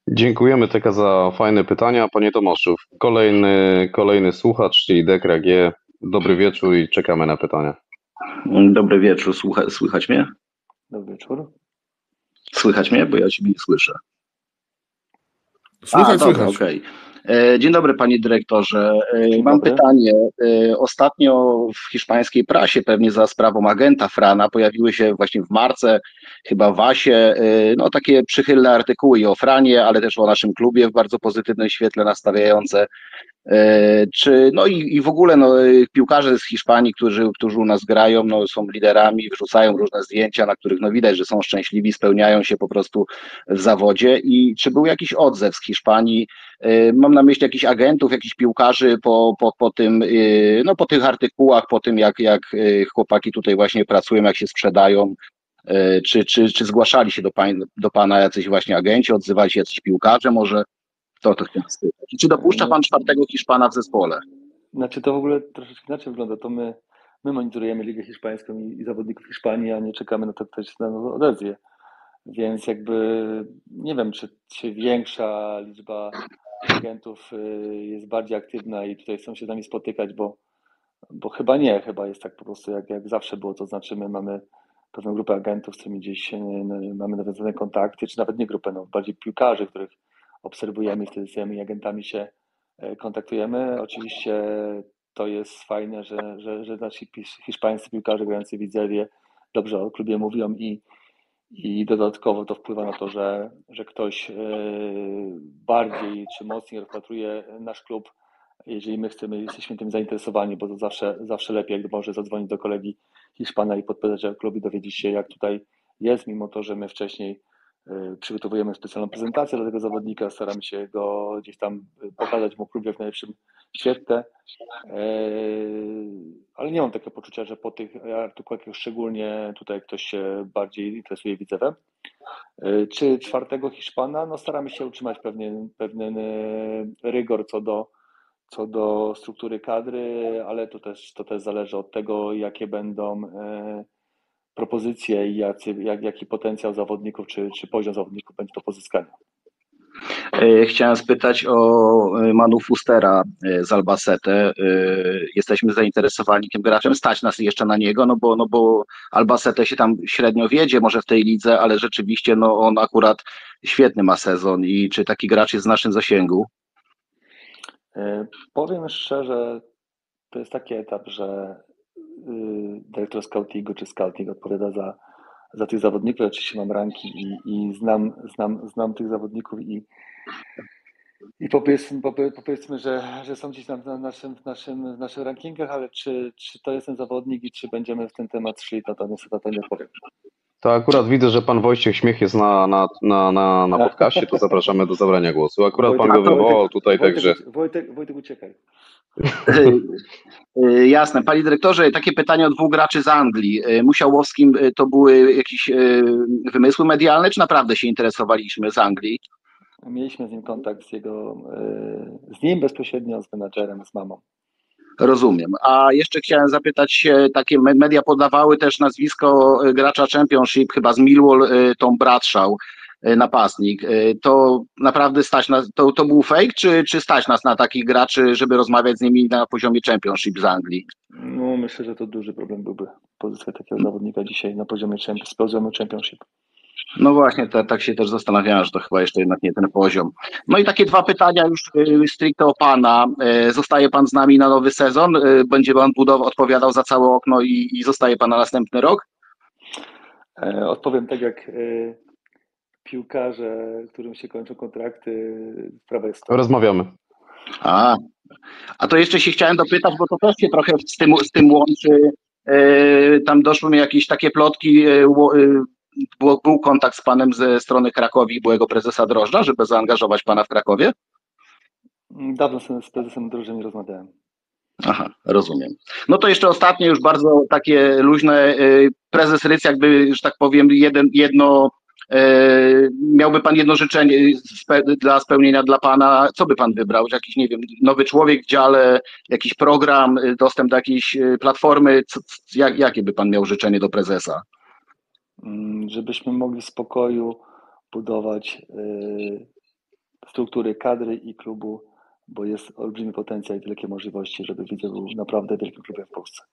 Dziękujemy Teka za fajne pytania. Panie Tomaszu, kolejny, kolejny słuchacz, czyli Dekra G. Dobry wieczór i czekamy na pytania. Dobry wieczór, Słucha, słychać mnie? Dobry wieczór. Słychać mnie, bo ja Ciebie nie słyszę. Słychać, A, dobra, słychać. okej. E, Dzień dobry panie dyrektorze. E, Mam pytanie. E, Ostatnio w hiszpańskiej prasie, pewnie za sprawą agenta Frana, pojawiły się właśnie w marce, chyba w Asie, e, no takie przychylne artykuły i o Franie, ale też o naszym klubie w bardzo pozytywnym świetle nastawiające. E, Czy, no i, i w ogóle no, e, piłkarze z Hiszpanii, którzy, którzy u nas grają, no, są liderami, wrzucają różne zdjęcia, na których no, widać, że są szczęśliwi, spełniają się po prostu w zawodzie. I czy był jakiś odzew z Hiszpanii? E, Mam na myśli jakichś agentów, jakichś piłkarzy po, po, po tym, e, no, po tych artykułach, po tym, jak, jak e, chłopaki tutaj właśnie pracują, jak się sprzedają. E, Czy, czy, czy zgłaszali się do, pań, do pana jacyś właśnie agenci, odzywali się jacyś piłkarze może? To to chciałem spytać. Czy dopuszcza pan czwartego Hiszpana w zespole? Znaczy to w ogóle troszeczkę inaczej wygląda. To my, my monitorujemy Ligę Hiszpańską i, i zawodników Hiszpanii, a nie czekamy na to, ktoś na odezwie. Więc jakby nie wiem, czy, czy większa liczba agentów y, jest bardziej aktywna i tutaj chcą się z nami spotykać, bo, bo chyba nie, chyba jest tak po prostu jak, jak zawsze było, to znaczy my mamy pewną grupę agentów, z którymi gdzieś y, mamy nawiązane kontakty, czy nawet nie grupę, no bardziej piłkarzy, których obserwujemy wtedy z tymi agentami się e, kontaktujemy. Oczywiście to jest fajne, że, że, że nasi hiszpańscy piłkarze grający w Widzewie dobrze o klubie mówią i, i dodatkowo to wpływa na to, że, że ktoś e, bardziej czy mocniej rozpatruje nasz klub, jeżeli my chcemy, jesteśmy tym zainteresowani, bo to zawsze, zawsze lepiej, jak może zadzwonić do kolegi Hiszpana i podpytać o klub i dowiedzieć się, jak tutaj jest, mimo to, że my wcześniej przygotowujemy specjalną prezentację dla tego zawodnika, staramy się go gdzieś tam y, pokazać mu klubie w najlepszym świetle, Eee, ale nie mam takiego poczucia, że po tych artykułach szczególnie tutaj ktoś się bardziej interesuje widzewem. Eee, Czy czwartego Hiszpana? No staramy się utrzymać pewien, pewien rygor co do, co do struktury kadry, ale to też, to też zależy od tego, jakie będą propozycje i jacy, jak, jaki potencjał zawodników, czy, czy poziom zawodników będzie do pozyskania. E, Chciałem spytać o e, Manu Fustera e, z Albacete. Jesteśmy zainteresowani tym graczem. Stać nas jeszcze na niego, no bo, no bo Albacete się tam średnio wiedzie może w tej lidze, ale rzeczywiście no on akurat świetny ma sezon i czy taki gracz jest w naszym zasięgu? Powiem szczerze, to jest taki etap, że dyrektor scoutingu czy scouting odpowiada za, za tych zawodników. Oczywiście mam ranki i, i znam, znam, znam tych zawodników i, i powiedzmy, powie- powiedzmy że, że są gdzieś tam na naszym, w, naszym, w naszych rankingach, ale czy, czy to jest ten zawodnik i czy będziemy w ten temat szli, to, to niestety to nie powiem. To akurat widzę, że pan Wojciech Śmiech jest na, na, na, na, na podcaście, to zapraszamy do zabrania głosu. Akurat pan go wywołał tutaj, także Wojtek, Wojtek, Wojtek uciekaj. E, Jasne. Panie dyrektorze, takie pytanie o dwóch graczy z Anglii. E, Musiałowskim to były jakieś wymysły medialne, czy naprawdę się interesowaliśmy z Anglii? Mieliśmy z nim kontakt z jego, z nim bezpośrednio, z menadżerem, z mamą. Rozumiem. A jeszcze chciałem zapytać takie me- media podawały też nazwisko gracza Championship, chyba z Millwall, Tom Bradshaw, napastnik. E, To naprawdę stać nas, to, to był fake, czy, czy stać nas na takich graczy, żeby rozmawiać z nimi na poziomie Championship z Anglii? No, myślę, że to duży problem byłby pozyskać takiego zawodnika dzisiaj na poziomie z poziomu championship. No właśnie, te, tak się też zastanawiałem, że to chyba jeszcze jednak nie ten poziom. No i takie dwa pytania już y, stricte o Pana. Y, Zostaje Pan z nami na nowy sezon? Będzie Pan budował, odpowiadał za całe okno i, i zostaje Pan na następny rok? E, Odpowiem tak jak e, piłkarze, którym się kończą kontrakty, sprawa jest rozmawiamy. A, a to jeszcze się chciałem dopytać, bo to też się trochę z tym, z tym łączy. E, Tam doszły mi jakieś takie plotki. e, e, Był, był kontakt z Panem ze strony Krakowi, byłego prezesa Drożdża, żeby zaangażować Pana w Krakowie? Dawno z z prezesem drożdżem nie rozmawiałem. Aha, rozumiem. No to jeszcze ostatnie, już bardzo takie luźne. Prezes Ryc, jakby, że tak powiem, jeden, jedno. Y, Miałby pan jedno życzenie dla spełnienia dla pana. Co by pan wybrał? Jakiś, nie wiem, nowy człowiek w dziale, jakiś program, y, dostęp do jakiejś y, platformy? Co, jak, jakie by pan miał życzenie do prezesa? Mm, Żebyśmy mogli w spokoju budować e, struktury kadry i klubu, bo jest olbrzymi potencjał i wielkie możliwości, żeby Widzew był naprawdę wielkim klubem w Polsce.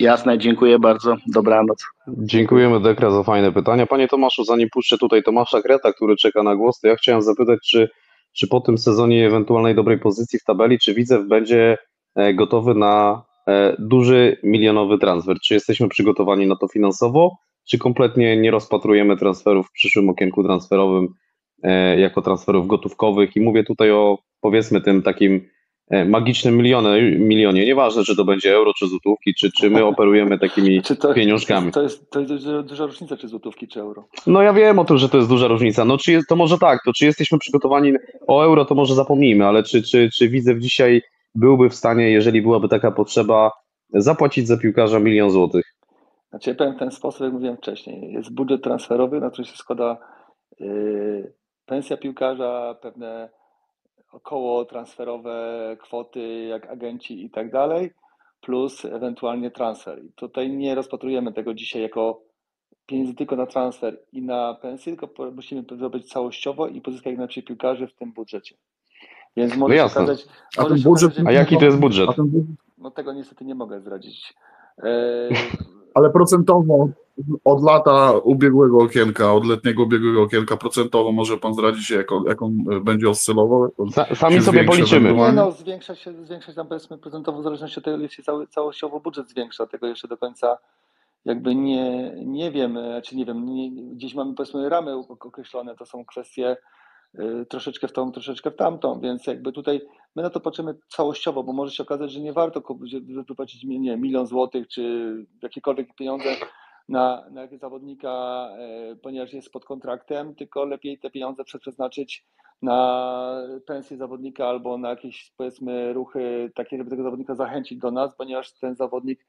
Jasne, dziękuję bardzo. Dobranoc. Dziękujemy Dekra za fajne pytania. Panie Tomaszu, zanim puszczę tutaj Tomasza Kreta, który czeka na głos, to ja chciałem zapytać, czy, czy po tym sezonie ewentualnej dobrej pozycji w tabeli, czy Widzew będzie e, gotowy na e, duży milionowy transfer? Czy jesteśmy przygotowani na to finansowo, czy kompletnie nie rozpatrujemy transferów w przyszłym okienku transferowym e, jako transferów gotówkowych? I mówię tutaj o powiedzmy tym takim magicznym milionie, milionie. Nieważne, czy to będzie euro, czy złotówki, czy, czy my operujemy takimi Czy to, pieniążkami. To jest, to jest duża, różnica, czy złotówki, czy euro. No ja wiem o tym, że to jest duża różnica. No czy jest, to może tak, to czy jesteśmy przygotowani o euro, to może zapomnijmy, ale czy, czy, czy Widzew dzisiaj byłby w stanie, jeżeli byłaby taka potrzeba, zapłacić za piłkarza milion złotych? Znaczy, ja powiem w ten sposób, jak mówiłem wcześniej. Jest budżet transferowy, na który się składa yy, pensja piłkarza, pewne około transferowe kwoty, jak agenci i tak dalej, plus ewentualnie transfer. I tutaj nie rozpatrujemy tego dzisiaj jako pieniędzy tylko na transfer i na pensję, tylko musimy to zrobić całościowo i pozyskać jak najlepszych piłkarzy w tym budżecie. Więc może się jasne. okazać, A może ten się budżet- okazać, A jaki to jest budżet? A No tego niestety nie mogę zdradzić. E, Ale procentowo od lata ubiegłego okienka, od letniego ubiegłego okienka, procentowo może pan zdradzić, jak on, jak on e, będzie oscylował? Sa, sami sobie policzymy. Nie no, zwiększa się, zwiększa się tam powiedzmy procentowo w zależności od tego, ile się cały, całościowo budżet zwiększa. Tego jeszcze do końca jakby nie, nie wiem, czy nie wiem, nie, gdzieś mamy powiedzmy ramy ok- określone, to są kwestie troszeczkę w tą, troszeczkę w tamtą, więc jakby tutaj my na to patrzymy całościowo, bo może się okazać, że nie warto wypłacić nie, milion złotych czy jakiekolwiek pieniądze na, na zawodnika, e, ponieważ jest pod kontraktem, tylko lepiej te pieniądze przeznaczyć na pensję zawodnika albo na jakieś powiedzmy ruchy takie, żeby tego zawodnika zachęcić do nas, ponieważ ten zawodnik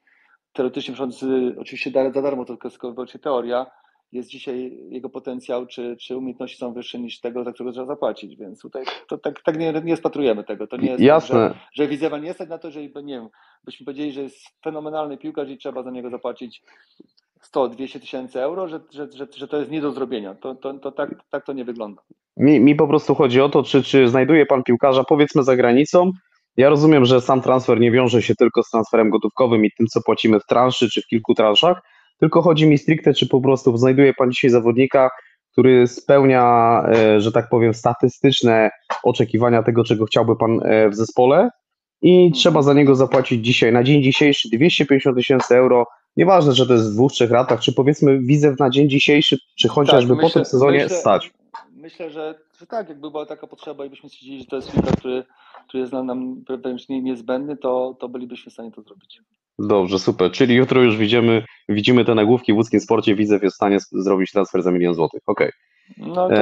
teoretycznie przychodzący, oczywiście za darmo, to tylko wyłącznie teoria, jest dzisiaj jego potencjał czy, czy umiejętności są wyższe niż tego, za którego trzeba zapłacić, więc tutaj to tak, tak nie, nie spatrujemy tego. To nie jest Jasne. Tak, że, że Widzewa nie stać na to, że nie wiem, byśmy powiedzieli, że jest fenomenalny piłkarz i trzeba za niego zapłacić 100-200 tysięcy euro, że, że, że, że to jest nie do zrobienia. To, to, to tak, tak to nie wygląda. Mi, mi po prostu chodzi o to, czy, czy znajduje pan piłkarza, powiedzmy za granicą. Ja rozumiem, że sam transfer nie wiąże się tylko z transferem gotówkowym i tym, co płacimy w transzy czy w kilku transzach, tylko chodzi mi stricte, czy po prostu znajduje pan dzisiaj zawodnika, który spełnia, e, że tak powiem, statystyczne oczekiwania tego, czego chciałby pan e, w zespole i trzeba za niego zapłacić dzisiaj, na dzień dzisiejszy 250 tysięcy euro. Nieważne, że to jest w dwóch, trzech latach, czy powiedzmy widzę na dzień dzisiejszy, czy chociażby Tak, po tym sezonie myślę, stać. Myślę, że, że tak, jakby była taka potrzeba i byśmy stwierdzili, że to jest piłkarz, który, który jest nam, nam wręcz nie- niezbędny, to, to bylibyśmy w stanie to zrobić. Dobrze, super. Czyli jutro już widzimy, widzimy te nagłówki w łódzkim sporcie. Widzew jest w stanie zrobić transfer za milion złotych. Okej. No to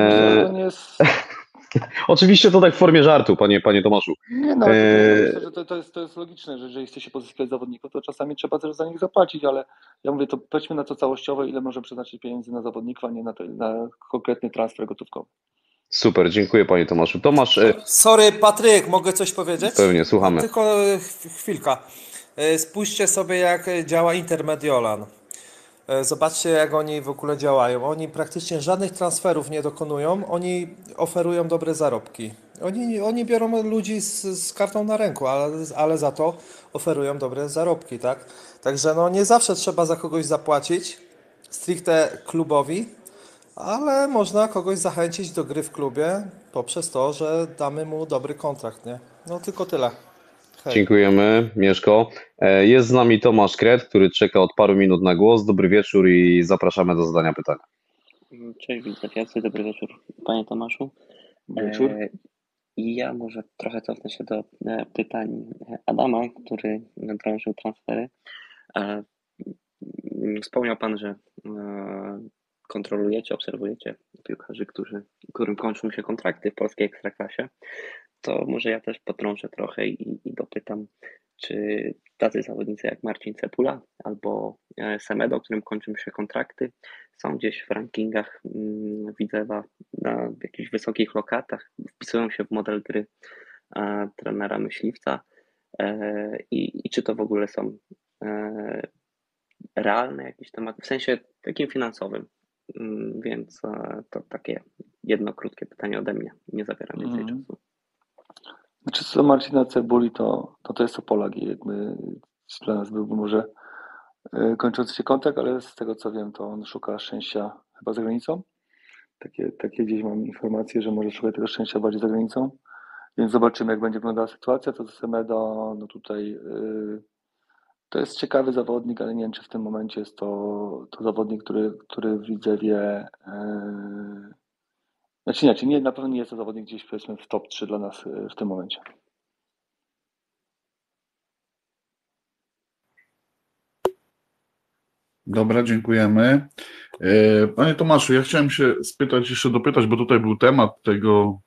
to nie jest. Oczywiście to tak w formie żartu, panie, panie Tomaszu. Nie no, to, Eee. myślę, że to, to, jest, to jest logiczne, że jeżeli chce się pozyskać zawodników, to czasami trzeba też za nich zapłacić, ale ja mówię, to patrzmy na to całościowo, ile może przeznaczyć pieniędzy na zawodnika, a nie na, te, na konkretny transfer gotówkowy. Super, dziękuję panie Tomaszu. Tomasz, e, Sorry, Patryk, mogę coś powiedzieć? pewnie, słuchamy. Tylko e, ch- chwilka. E, Spójrzcie sobie, jak działa Intermediolan. E, Zobaczcie, jak oni w ogóle działają. Oni praktycznie żadnych transferów nie dokonują. Oni oferują dobre zarobki. Oni, oni biorą ludzi z, z kartą na ręku, ale, ale za to oferują dobre zarobki, tak? Także no, nie zawsze trzeba za kogoś zapłacić, stricte klubowi, ale można kogoś zachęcić do gry w klubie poprzez to, że damy mu dobry kontrakt, nie? No tylko tyle. Hej. Dziękujemy, Mieszko. E, Jest z nami Tomasz Kret, który czeka od paru minut na głos. Dobry wieczór i zapraszamy do zadania pytania. Cześć, witajcie, dobry wieczór, panie Tomaszu. Wieczór. E, I ja może trochę cofnę się do e, pytań Adama, który drążył transfery. Mm, Wspomniał pan, że kontrolujecie, obserwujecie piłkarzy, którzy, którym kończą się kontrakty w polskiej ekstraklasie. To może ja też potrążę trochę i, i dopytam, czy tacy zawodnicy jak Marcin Cepula albo e, Semedo, którym kończą się kontrakty, są gdzieś w rankingach mm, Widzewa na jakichś wysokich lokatach, wpisują się w model gry e, trenera myśliwca e, i, i czy to w ogóle są realne jakieś tematy, w sensie takim finansowym. Mm, Więc to takie jedno krótkie pytanie ode mnie. Nie zabieram więcej Mhm. czasu. Znaczy co Marcina Cebuli, to, to to jest to Polak i jakby dla nas byłby może e, kończący się kontrakt, ale z tego co wiem, to on szuka szczęścia chyba za granicą. Takie, takie gdzieś mam informacje, że może szukać tego szczęścia bardziej za granicą. Więc zobaczymy, jak będzie wyglądała sytuacja. To Semedo, no tutaj y, to jest ciekawy zawodnik, ale nie wiem, czy w tym momencie jest to, to zawodnik, który, który w Widzewie y, znaczy czy nie, na pewno nie jest to zawodnik gdzieś powiedzmy w top 3 dla nas y, w tym momencie. Dobra, dziękujemy. E, Panie Tomaszu, ja chciałem się spytać, jeszcze dopytać, bo tutaj był temat tego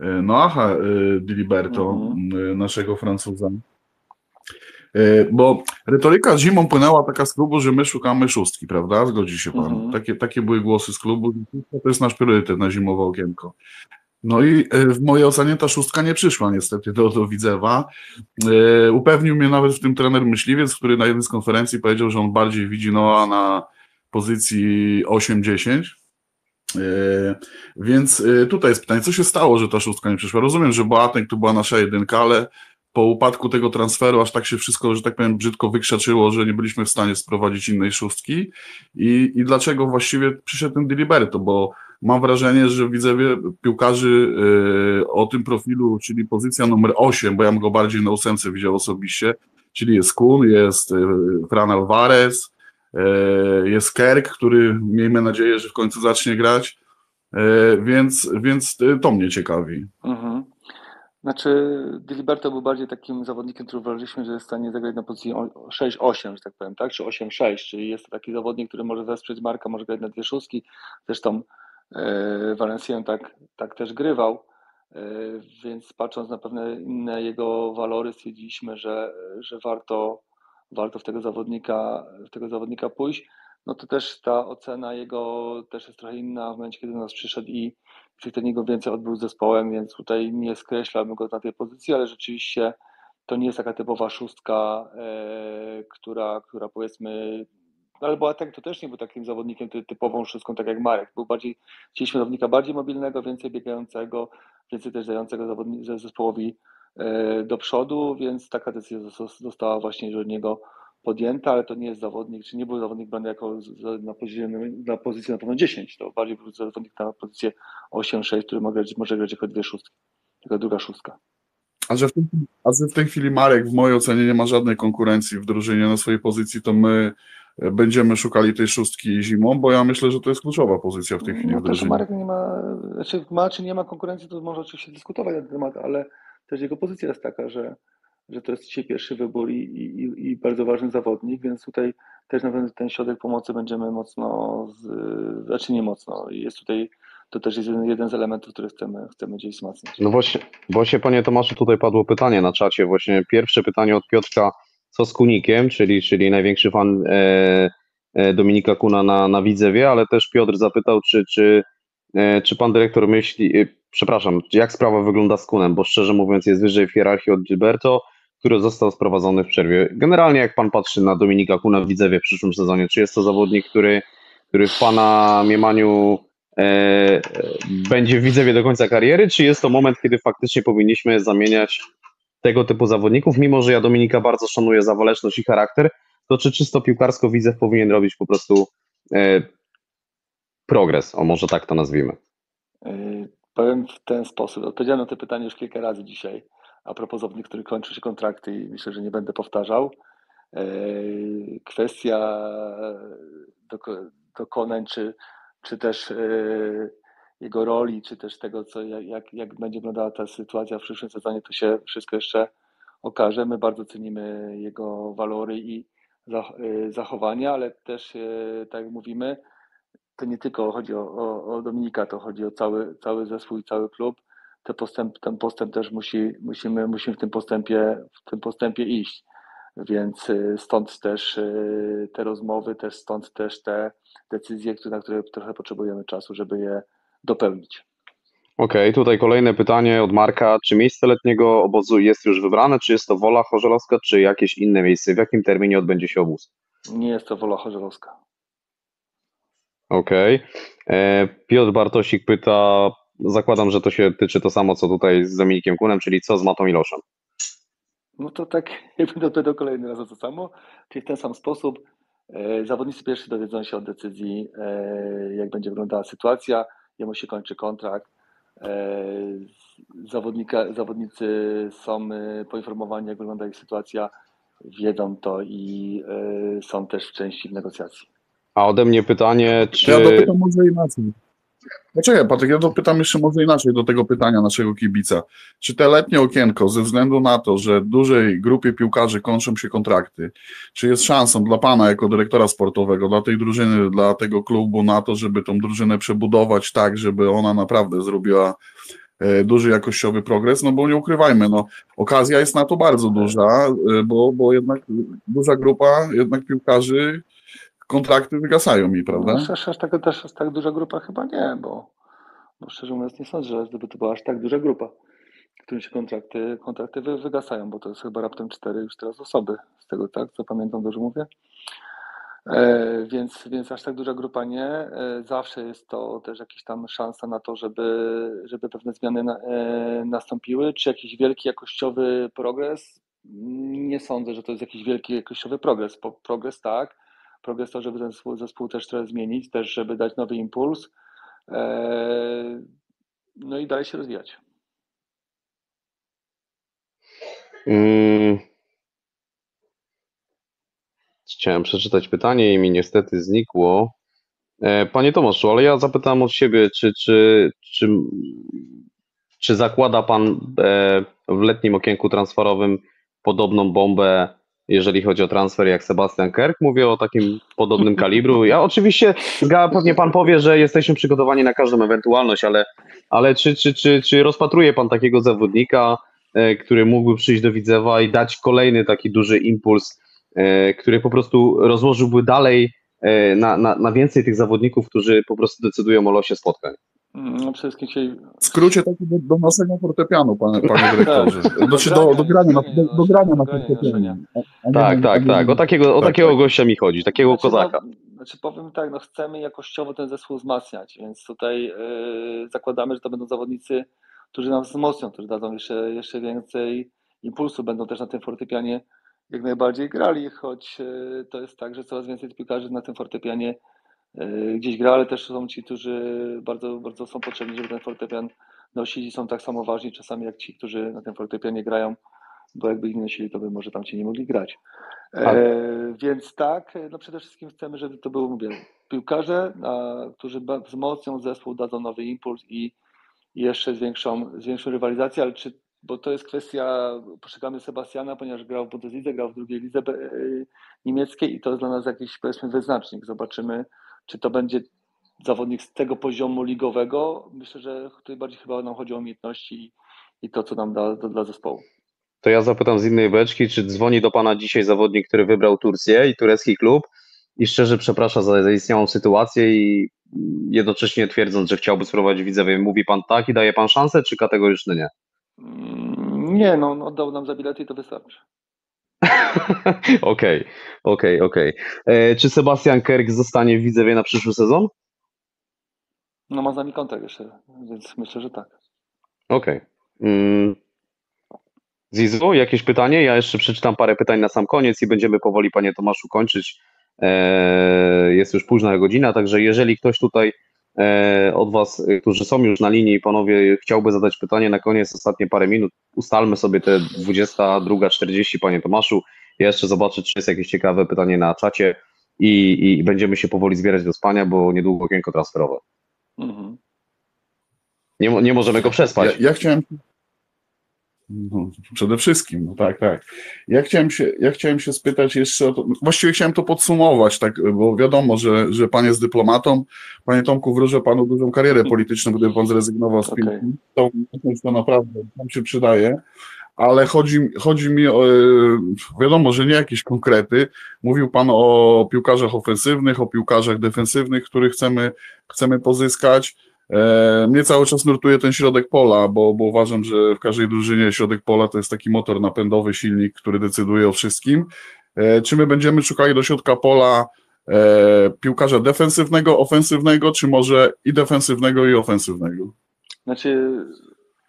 e, Noacha Diliberto, Mhm. naszego Francuza. E, Bo retoryka zimą płynęła taka z klubu, że my szukamy szóstki, prawda? Zgodzi się pan. Mhm. Takie, takie były głosy z klubu. To jest nasz priorytet na zimowe okienko. No i e, w mojej ocenie ta szóstka nie przyszła niestety do, do Widzewa. E, Upewnił mnie nawet w tym trener myśliwiec, który na jednej z konferencji powiedział, że on bardziej widzi Noa na pozycji 8-10. E, Więc tutaj jest pytanie, co się stało, że ta szóstka nie przyszła? Rozumiem, że Boateng to była nasza jedynka, ale po upadku tego transferu aż tak się wszystko, że tak powiem, brzydko wykrzaczyło, że nie byliśmy w stanie sprowadzić innej szóstki. I, i dlaczego właściwie przyszedł ten Diliberto? Bo mam wrażenie, że w Widzewie piłkarzy e, o tym profilu, czyli pozycja numer 8, bo ja go bardziej na ósemce widział osobiście, czyli jest Kun, jest e, Fran Alvarez, e, jest Kerk, który miejmy nadzieję, że w końcu zacznie grać, e, więc, więc e, to mnie ciekawi. Mhm. Znaczy, Diliberto był bardziej takim zawodnikiem, który uważaliśmy, że jest w stanie zagrać na pozycji o- 6-8, że tak powiem, tak? Czy 8-6, czyli jest to taki zawodnik, który może wesprzeć Marka, może grać na dwie szóstki. Zresztą e, Valenciennes tak, tak też grywał, e, więc patrząc na pewne inne jego walory, stwierdziliśmy, że, że warto, warto w tego zawodnika, w tego zawodnika pójść. No to też ta ocena jego też jest trochę inna w momencie, kiedy do nas przyszedł i przy treningu więcej odbył z zespołem, więc tutaj nie skreślałbym go na tej pozycji, ale rzeczywiście to nie jest taka typowa szóstka, e, która, która powiedzmy, ale Boateng to też nie był takim zawodnikiem ty- typową szóstką, tak jak Marek. Był bardziej, chcieliśmy zawodnika bardziej mobilnego, więcej biegającego, więcej też dającego zawodni- ze- zespołowi e, do przodu, więc taka decyzja zos- została właśnie od niego podjęta, ale to nie jest zawodnik, czy nie był zawodnik brany jako na pozycję, na pozycję na pewno 10, to bardziej był zawodnik na pozycję 8-6, który może grać, może grać jako dwie szóstki, jako druga szóstka. A że, w tej, a że w tej chwili Marek w mojej ocenie nie ma żadnej konkurencji w drużynie na swojej pozycji, to my e, będziemy szukali tej szóstki zimą, bo ja myślę, że to jest kluczowa pozycja w tej chwili No w drużynie. Marek nie ma, znaczy ma czy nie ma konkurencji, to można oczywiście dyskutować na ten temat, ale też jego pozycja jest taka, że, że to jest dzisiaj pierwszy wybór i, i, i bardzo ważny zawodnik, więc tutaj też na pewno ten środek pomocy będziemy mocno, z, znaczy nie mocno, jest tutaj, to też jest jeden, z elementów, który chcemy, chcemy gdzieś wzmacniać. No właśnie, właśnie panie Tomaszu, tutaj padło pytanie na czacie. Właśnie pierwsze pytanie od Piotrka, co z Kunikiem, czyli, czyli największy fan e, e, Dominika Kuna na, na Widzewie, ale też Piotr zapytał, czy, czy, e, czy pan dyrektor myśli, e, przepraszam, jak sprawa wygląda z Kunem, bo szczerze mówiąc jest wyżej w hierarchii od Gilberto, który został sprowadzony w przerwie. Generalnie jak pan patrzy na Dominika Kuna w Widzewie w przyszłym sezonie, czy jest to zawodnik, który, który w pana mniemaniu e, e, będzie w Widzewie do końca kariery, czy jest to moment, kiedy faktycznie powinniśmy zamieniać tego typu zawodników, mimo że ja Dominika bardzo szanuję za waleczność i charakter, to czy czysto piłkarsko Widzew powinien robić po prostu e, progres, o może tak to nazwijmy. Yy, Powiem w ten sposób. Odpowiedziałem na to pytanie już kilka razy dzisiaj. A propos zawodników, których kończy się kontrakty i myślę, że nie będę powtarzał. Yy, Kwestia doko- dokonań, czy, czy też yy, jego roli, czy też tego, co, jak, jak będzie wyglądała ta sytuacja w przyszłym sezonie, to się wszystko jeszcze okaże. My bardzo cenimy jego walory i zach- zachowania, ale też, tak jak mówimy, to nie tylko chodzi o, o, o Dominika, to chodzi o cały, cały zespół i cały klub. Ten postęp, ten postęp też musi, musimy, musimy w tym postępie, w tym postępie iść. Więc y, stąd też y, te rozmowy, też stąd też te decyzje, na które trochę potrzebujemy czasu, żeby je dopełnić. Okej, tutaj kolejne pytanie od Marka. Czy miejsce letniego obozu jest już wybrane? Czy jest to Wola Chorzelowska, czy jakieś inne miejsce? W jakim terminie odbędzie się obóz? Nie jest to wola Chorzelowska. Okej. E, Piotr Bartosik pyta, zakładam, że to się tyczy to samo, co tutaj z Dominikiem Kunem, czyli co z Matą Miloszem? No to tak, jakbym dopytał kolejny raz o to samo, czyli w ten sam sposób e, zawodnicy pierwsi dowiedzą się o decyzji, e, jak będzie wyglądała sytuacja, jemu się kończy kontrakt. E, zawodnika, zawodnicy są poinformowani, jak wygląda ich sytuacja, wiedzą to i są też w części w negocjacji. A ode mnie pytanie, czy... Ja dopytam może inaczej. Poczekaj, Patryk, ja jeszcze może inaczej do tego pytania naszego kibica. Czy te letnie okienko, ze względu na to, że dużej grupie piłkarzy kończą się kontrakty, czy jest szansą dla Pana jako dyrektora sportowego, dla tej drużyny, dla tego klubu na to, żeby tą drużynę przebudować tak, żeby ona naprawdę zrobiła e, duży jakościowy progres? No bo nie ukrywajmy, no okazja jest na to bardzo duża, e, bo, bo jednak duża grupa jednak piłkarzy kontrakty wygasają mi, prawda? No, aż, aż, tak, też aż tak duża grupa chyba nie, bo, bo szczerze mówiąc nie sądzę, że gdyby to była aż tak duża grupa, którym się kontrakty, kontrakty wy, wygasają, bo to jest chyba raptem cztery już teraz osoby, z tego tak, co pamiętam, dobrze mówię. E, więc, więc aż tak duża grupa nie. E, zawsze jest to też jakaś tam szansa na to, żeby, żeby pewne zmiany na, e, nastąpiły. Czy jakiś wielki jakościowy progres? Nie sądzę, że to jest jakiś wielki jakościowy progres. Progres tak, progres to, żeby ten zespół, zespół też trochę zmienić, też żeby dać nowy impuls. E, no i dalej się rozwijać. Mm. Chciałem przeczytać pytanie i mi niestety znikło. E, Panie Tomaszu, ale ja zapytałem od siebie, czy, czy, czy Czy zakłada Pan e, w letnim okienku transferowym podobną bombę, jeżeli chodzi o transfer jak Sebastian Kerk? Mówię o takim podobnym kalibru. Ja oczywiście, pewnie Pan powie, że jesteśmy przygotowani na każdą ewentualność, ale, ale czy, czy, czy, czy rozpatruje Pan takiego zawodnika, e, który mógłby przyjść do Widzewa i dać kolejny taki duży impuls, e, który po prostu rozłożyłby dalej e, na, na, na więcej tych zawodników, którzy po prostu decydują o losie spotkań? No, przede wszystkim W skrócie taki do, do naszego fortepianu, panie, panie dyrektorze. Znaczy do, do grania na, do, do grania na fortepianie. A- a nie- Tak, tak, nie- tak. O takiego, o tak, takiego tak. gościa mi chodzi, takiego Znaczy, kozaka. No, znaczy powiem tak, no chcemy jakościowo ten zespół wzmacniać, więc tutaj yy, zakładamy, że to będą zawodnicy, którzy nam wzmocnią, którzy dadzą jeszcze, jeszcze więcej impulsu, będą też na tym fortepianie jak najbardziej grali, choć yy, to jest tak, że coraz więcej piłkarzy na tym fortepianie yy, gdzieś gra, ale też są ci, którzy bardzo, bardzo są potrzebni, żeby ten fortepian nosić i są tak samo ważni czasami jak ci, którzy na tym fortepianie grają, bo jakby ich nie nosili, to by może tam ci nie mogli grać. E, więc tak, no przede wszystkim chcemy, żeby to było, mówię, piłkarze, a, którzy wzmocnią zespół, dadzą nowy impuls i, i jeszcze zwiększą, zwiększą rywalizację, ale czy, bo to jest kwestia, poszukamy Sebastiana, ponieważ grał w Bundeslidze, grał w drugiej lidze e, niemieckiej i to jest dla nas jakiś powiedzmy wyznacznik. Zobaczymy, czy to będzie zawodnik z tego poziomu ligowego. Myślę, że tutaj bardziej chyba nam chodzi o umiejętności i, to, co nam da, da dla zespołu. To ja zapytam z innej beczki, czy dzwoni do Pana dzisiaj zawodnik, który wybrał Turcję i turecki klub i szczerze przeprasza za zaistniałą sytuację i jednocześnie twierdząc, że chciałby spróbować Widzewie, mówi Pan tak i daje Pan szansę, czy kategoryczny nie? Mm, Nie, no oddał nam za bilety i to wystarczy. Okej, okej, okej. E, Czy Sebastian Kerk zostanie w Widzewie na przyszły sezon? No ma z nami kontakt jeszcze, więc myślę, że tak. Okej. Mm. Zizu, jakieś pytanie? Ja jeszcze przeczytam parę pytań na sam koniec i będziemy powoli, panie Tomaszu, kończyć. E, Jest już późna godzina, także jeżeli ktoś tutaj od was, e, którzy są już na linii, panowie, chciałby zadać pytanie na koniec, ostatnie parę minut, ustalmy sobie te 22.40, panie Tomaszu. Ja jeszcze zobaczę, czy jest jakieś ciekawe pytanie na czacie i, i będziemy się powoli zbierać do spania, bo niedługo okienko transferowe. Mhm. Nie, nie możemy go przespać. Ja, ja chciałem. No, przede wszystkim, no tak, tak. Ja chciałem, się, ja chciałem się spytać jeszcze o to. Właściwie chciałem to podsumować, tak, bo wiadomo, że, że pan jest dyplomatą. Panie Tomku, wróżę panu dużą karierę polityczną, gdyby pan zrezygnował z piłki. To, to naprawdę nam się przydaje. Ale chodzi, chodzi mi o, e, wiadomo, że nie jakieś konkrety. Mówił Pan o piłkarzach ofensywnych, o piłkarzach defensywnych, których chcemy, chcemy pozyskać. E, Mnie cały czas nurtuje ten środek pola, bo, bo uważam, że w każdej drużynie środek pola to jest taki motor napędowy, silnik, który decyduje o wszystkim. E, Czy my będziemy szukali do środka pola e, piłkarza defensywnego, ofensywnego, czy może i defensywnego, i ofensywnego? Znaczy,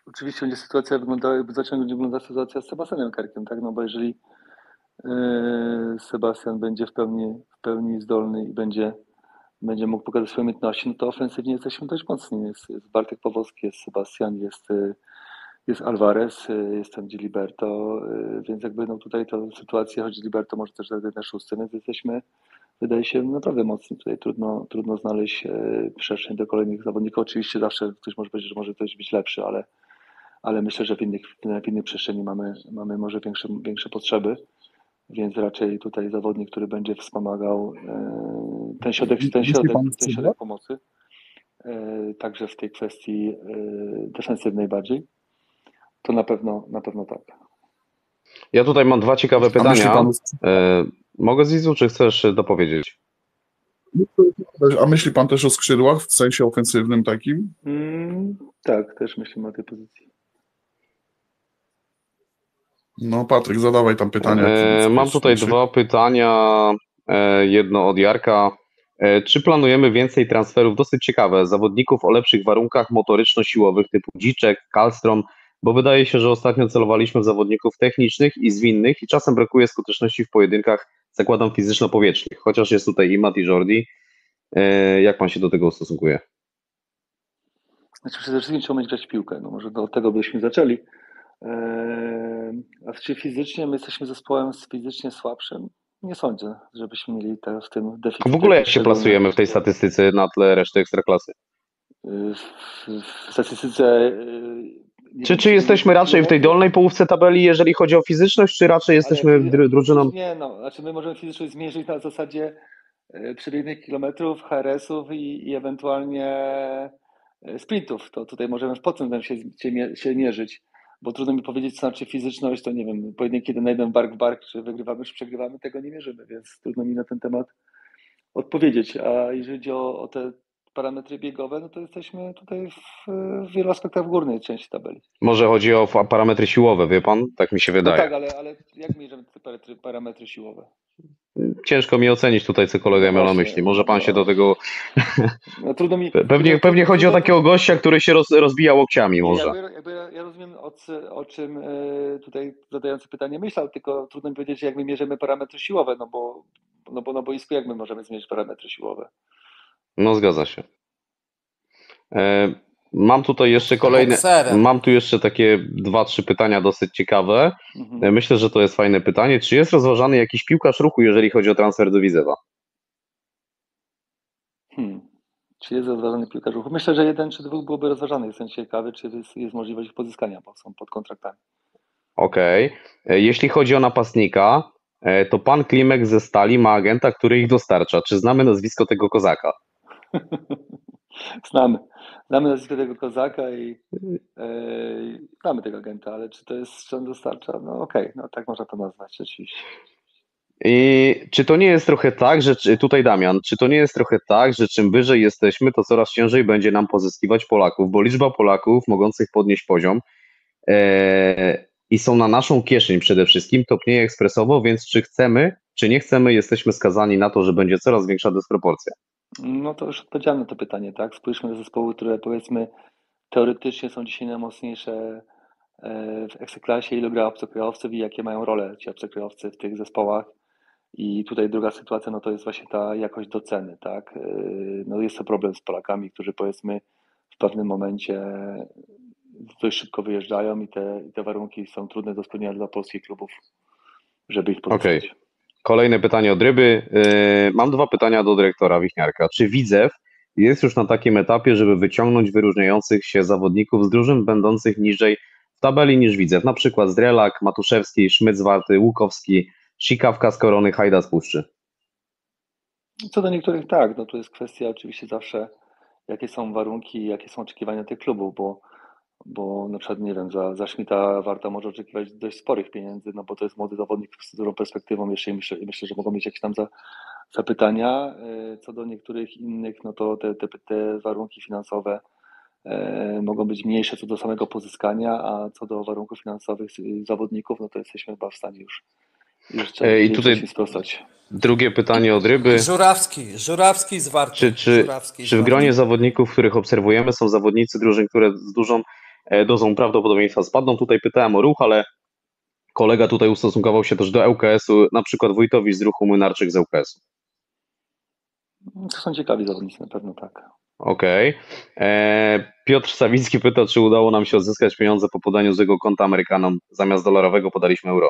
oczywiście będzie sytuacja wyglądała, będzie wyglądać sytuacja z Sebastianem Kerkiem, tak? No bo jeżeli Sebastian będzie w pełni, w pełni zdolny i będzie, będzie mógł pokazać swoje umiejętności, no to ofensywnie jesteśmy dość mocni. Jest, jest Bartek Powolski, jest Sebastian, jest, yy, jest Alvarez, yy, jest tam Giliberto, yy, więc jakby no tutaj to sytuacja, choć Giliberto może też zagrać na szóstym, więc jesteśmy wydaje się naprawdę mocni. Tutaj trudno, trudno znaleźć przestrzeń do kolejnych zawodników. Oczywiście zawsze ktoś może powiedzieć, że może ktoś być lepszy, ale, ale myślę, że w innych, w innej przestrzeni mamy, mamy może większe, większe potrzeby, więc raczej tutaj zawodnik, który będzie wspomagał e, ten środek, ten środek, ten środek pomocy, e, także w tej kwestii e, defensywnej bardziej, to na pewno, na pewno tak. Ja tutaj mam dwa ciekawe pytania. pan, Mogę Zizu, czy chcesz dopowiedzieć? a myśli pan też o skrzydłach w sensie ofensywnym takim? Mm, tak, też myślimy o tej pozycji. No Patryk, zadawaj tam pytania. E, Mam tutaj dwa pytania. E, Jedno od Jarka. E, Czy planujemy więcej transferów? Dosyć ciekawe. Zawodników o lepszych warunkach motoryczno-siłowych typu Dziczek, Kalstrom, bo wydaje się, że ostatnio celowaliśmy w zawodników technicznych i zwinnych i czasem brakuje skuteczności w pojedynkach, zakładam fizyczno-powietrznych, chociaż jest tutaj i Matt i Jordi. E, Jak pan się do tego ustosunkuje? Znaczy przede wszystkim trzeba umieć grać w piłkę. No może do tego byśmy zaczęli. A czy fizycznie my jesteśmy zespołem z fizycznie słabszym? Nie sądzę, żebyśmy mieli teraz w tym deficyt. W ogóle jak się plasujemy w tej statystyce na tle reszty ekstraklasy? W, w statystyce yy, nie Czy, czy jesteśmy raczej w tej dolnej połówce tabeli, jeżeli chodzi o fizyczność, czy raczej jesteśmy dru- drużyną? Nie, no, znaczy my możemy fizycznie zmierzyć na zasadzie e, przebiegnięć kilometrów, HRS-ów i, i ewentualnie sprintów. To tutaj możemy pod tym względem się, się mierzyć, bo trudno mi powiedzieć, co znaczy fizyczność, to nie wiem, pojedynki jeden na jeden, bark w bark, czy wygrywamy, czy przegrywamy, tego nie mierzymy, więc trudno mi na ten temat odpowiedzieć. A jeżeli chodzi o, o te parametry biegowe, no to jesteśmy tutaj w, w wielu aspektach w górnej części tabeli. Może chodzi o parametry siłowe, wie pan? Tak mi się No wydaje. tak, ale, ale jak mierzymy te parametry, parametry siłowe? Ciężko mi ocenić tutaj, co kolega No miał na myśli. Może pan no. się do tego. No, trudno mi, Pe- Pewnie, pewnie chodzi o takiego gościa, który się roz, rozbija łokciami, może. Jakby, jakby ja rozumiem, o, o czym e, tutaj zadający pytanie myślał, tylko trudno mi powiedzieć, jak my mierzymy parametry siłowe, no bo, no bo na boisku jak my możemy zmierzyć parametry siłowe? No, zgadza się. E, Mam tutaj jeszcze kolejne. Mam tu jeszcze takie dwa, trzy pytania dosyć ciekawe. Mhm. E, Myślę, że to jest fajne pytanie. Czy jest rozważany jakiś piłkarz ruchu, jeżeli chodzi o transfer do Widzewa? Hmm. Czy jest rozważany piłkarz ruchu? Myślę, że jeden czy dwóch byłoby rozważanych. Jestem ciekawy, czy jest, jest możliwość ich pozyskania, bo są pod kontraktami. Okej. E, Jeśli chodzi o napastnika, to pan Klimek ze Stali ma agenta, który ich dostarcza. Czy znamy nazwisko tego kozaka? Znamy. Znamy nazwisko tego kozaka i e, znamy tego agenta, ale czy to jest czy on dostarcza? No okej, no tak można to nazwać rzeczywiście. I czy to nie jest trochę tak, że tutaj Damian, czy to nie jest trochę tak, że czym wyżej jesteśmy, to coraz ciężej będzie nam pozyskiwać Polaków, bo liczba Polaków mogących podnieść poziom e, i są na naszą kieszeń przede wszystkim, topnieje ekspresowo, więc czy chcemy, czy nie chcemy, jesteśmy skazani na to, że będzie coraz większa dysproporcja. No to już odpowiedziałem na to pytanie, tak? Spójrzmy na zespoły, które powiedzmy teoretycznie są dzisiaj najmocniejsze e, w ekstraklasie, ilu gra obcokrajowców i jakie mają rolę ci obcokrajowcy w tych zespołach. I tutaj druga sytuacja, no to jest właśnie ta jakość doceny, tak? E, No jest to problem z Polakami, którzy powiedzmy w pewnym momencie dość szybko wyjeżdżają i te, i te warunki są trudne do spełnienia dla polskich klubów, żeby ich pozyskać. Okej. Kolejne pytanie od Ryby. E, Mam dwa pytania do dyrektora Wichniarka. Czy Widzew jest już na takim etapie, żeby wyciągnąć wyróżniających się zawodników z drużyn będących niżej w tabeli niż Widzew? Na przykład Zdrelak, Matuszewski, Szmyc-Warty, Łukowski, Sikawka z Korony, Hajda z Puszczy. Co do niektórych tak, no to jest kwestia oczywiście zawsze, jakie są warunki, jakie są oczekiwania tych klubów, bo, bo na przykład, nie wiem, za, za Schmidta Warta może oczekiwać dość sporych pieniędzy, no bo to jest młody zawodnik z dużą perspektywą jeszcze i myślę, myślę, że mogą mieć jakieś tam za, zapytania. E, Co do niektórych innych, no to te, te, te warunki finansowe e, mogą być mniejsze co do samego pozyskania, a co do warunków finansowych zawodników, no to jesteśmy chyba w stanie już, E, i tutaj-. Drugie pytanie od Ryby. Żurawski, Żurawski z Warty. Czy, czy, Żurawski czy w gronie zawodników, których obserwujemy, są zawodnicy drużyn, które z dużą dozą prawdopodobieństwa spadną? Tutaj pytałem o ruch, ale kolega tutaj ustosunkował się też do ŁKS-u, na przykład Wójtowicz z ruchu, Młynarczyk z ŁKS-u. To są ciekawi zawodnicy, na pewno tak. Okej. E, Piotr Sawicki pyta, czy udało nam się odzyskać pieniądze po podaniu z jego konta Amerykanom. Zamiast dolarowego podaliśmy euro.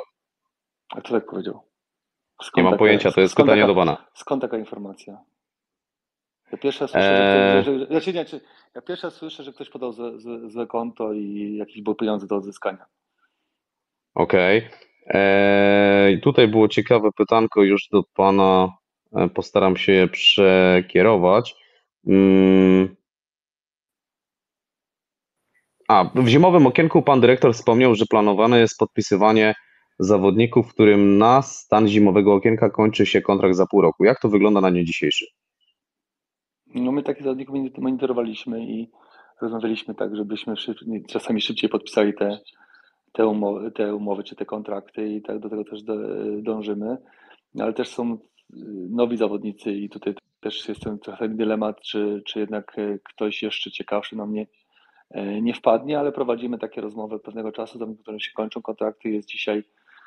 A kto tak powiedział? Skąd Nie mam taka- pojęcia, to jest pytanie taka, do pana. Skąd taka informacja? Ja pierwsza słyszę, Eee. że, ktoś, że, znaczy, ja pierwsza słyszę, że ktoś podał złe, złe, konto i jakieś były pieniądze do odzyskania. Okej. E, Tutaj było ciekawe pytanko już do pana. e, Postaram się je przekierować. Mm. A, w zimowym okienku pan dyrektor wspomniał, że planowane jest podpisywanie zawodników, którym na stan zimowego okienka kończy się kontrakt za pół roku. Jak to wygląda na dzień dzisiejszy? No my takich zawodników moni- monitorowaliśmy i rozmawialiśmy tak, żebyśmy szyb, czasami szybciej podpisali te, te, umowy, te umowy czy te kontrakty i tak do tego też do, dążymy. No, Ale też są y, nowi zawodnicy i tutaj też jest ten czasami dylemat, czy, czy jednak y, ktoś jeszcze ciekawszy na mnie e, nie wpadnie, ale prowadzimy takie rozmowy pewnego czasu, w którym się kończą kontrakty. Jest dzisiaj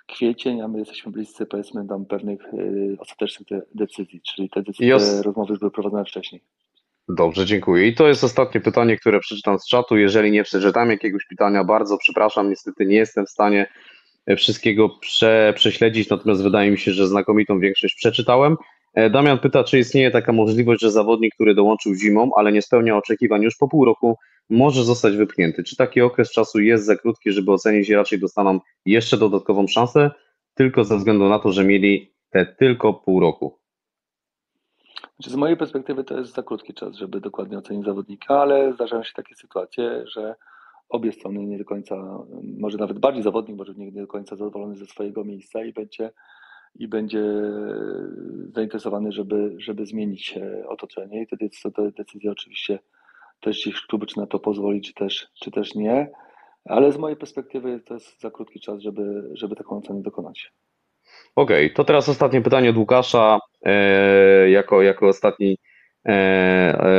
kwiecień, a my jesteśmy bliscy powiedzmy tam pewnych y, ostatecznych de- decyzji, czyli te, decyzje, te rozmowy już były prowadzone wcześniej. Dobrze, dziękuję. I to jest ostatnie pytanie, które przeczytam z czatu. Jeżeli nie przeczytam jakiegoś pytania, bardzo przepraszam. Niestety nie jestem w stanie e, wszystkiego prze, prześledzić, natomiast wydaje mi się, że znakomitą większość przeczytałem. E, Damian pyta, czy istnieje taka możliwość, że zawodnik, który dołączył zimą, ale nie spełnia oczekiwań już po pół roku, może zostać wypchnięty. Czy taki okres czasu jest za krótki, żeby ocenić i raczej dostaną jeszcze dodatkową szansę, tylko ze względu na to, że mieli te tylko pół roku? Znaczy, z mojej perspektywy to jest za krótki czas, żeby dokładnie ocenić zawodnika, ale zdarzają się takie sytuacje, że obie strony nie do końca, może nawet bardziej zawodnik, może nie do końca zadowolony ze swojego miejsca i będzie, i będzie zainteresowany, żeby, żeby zmienić e, otoczenie i wtedy są to decyzje oczywiście też gdzieś kluby, czy na to pozwoli, czy też, czy też nie, ale z mojej perspektywy to jest za krótki czas, żeby, żeby taką ocenę dokonać. Okej, to teraz ostatnie pytanie od Łukasza, e, jako, jako ostatni e,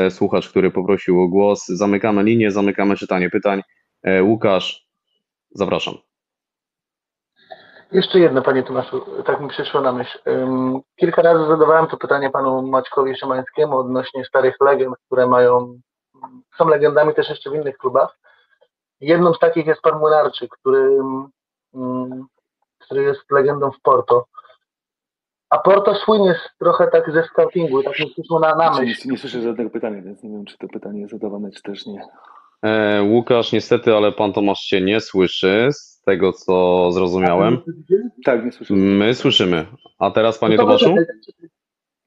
e, słuchacz, który poprosił o głos. Zamykamy linię, zamykamy czytanie pytań. E, Łukasz, zapraszam. Jeszcze jedno, panie Tomaszu, tak mi przyszło na myśl. Kilka razy zadawałem to pytanie panu Maćkowi Szymańskiemu odnośnie starych legend, które mają, są legendami też jeszcze w innych klubach. Jedną z takich jest pan Młynarczyk, który, który jest legendą w Porto. A Porto słynie trochę tak ze scoutingu, tak mi przyszło na, na Znaczy, myśl. nie, nie słyszę żadnego pytania, więc nie wiem, czy to pytanie jest zadawane, czy też nie. E, Łukasz, niestety, ale pan Tomasz cię nie słyszy, tego co zrozumiałem. Tak, nie słyszę. My słyszymy. A teraz, panie No to Tomaszu?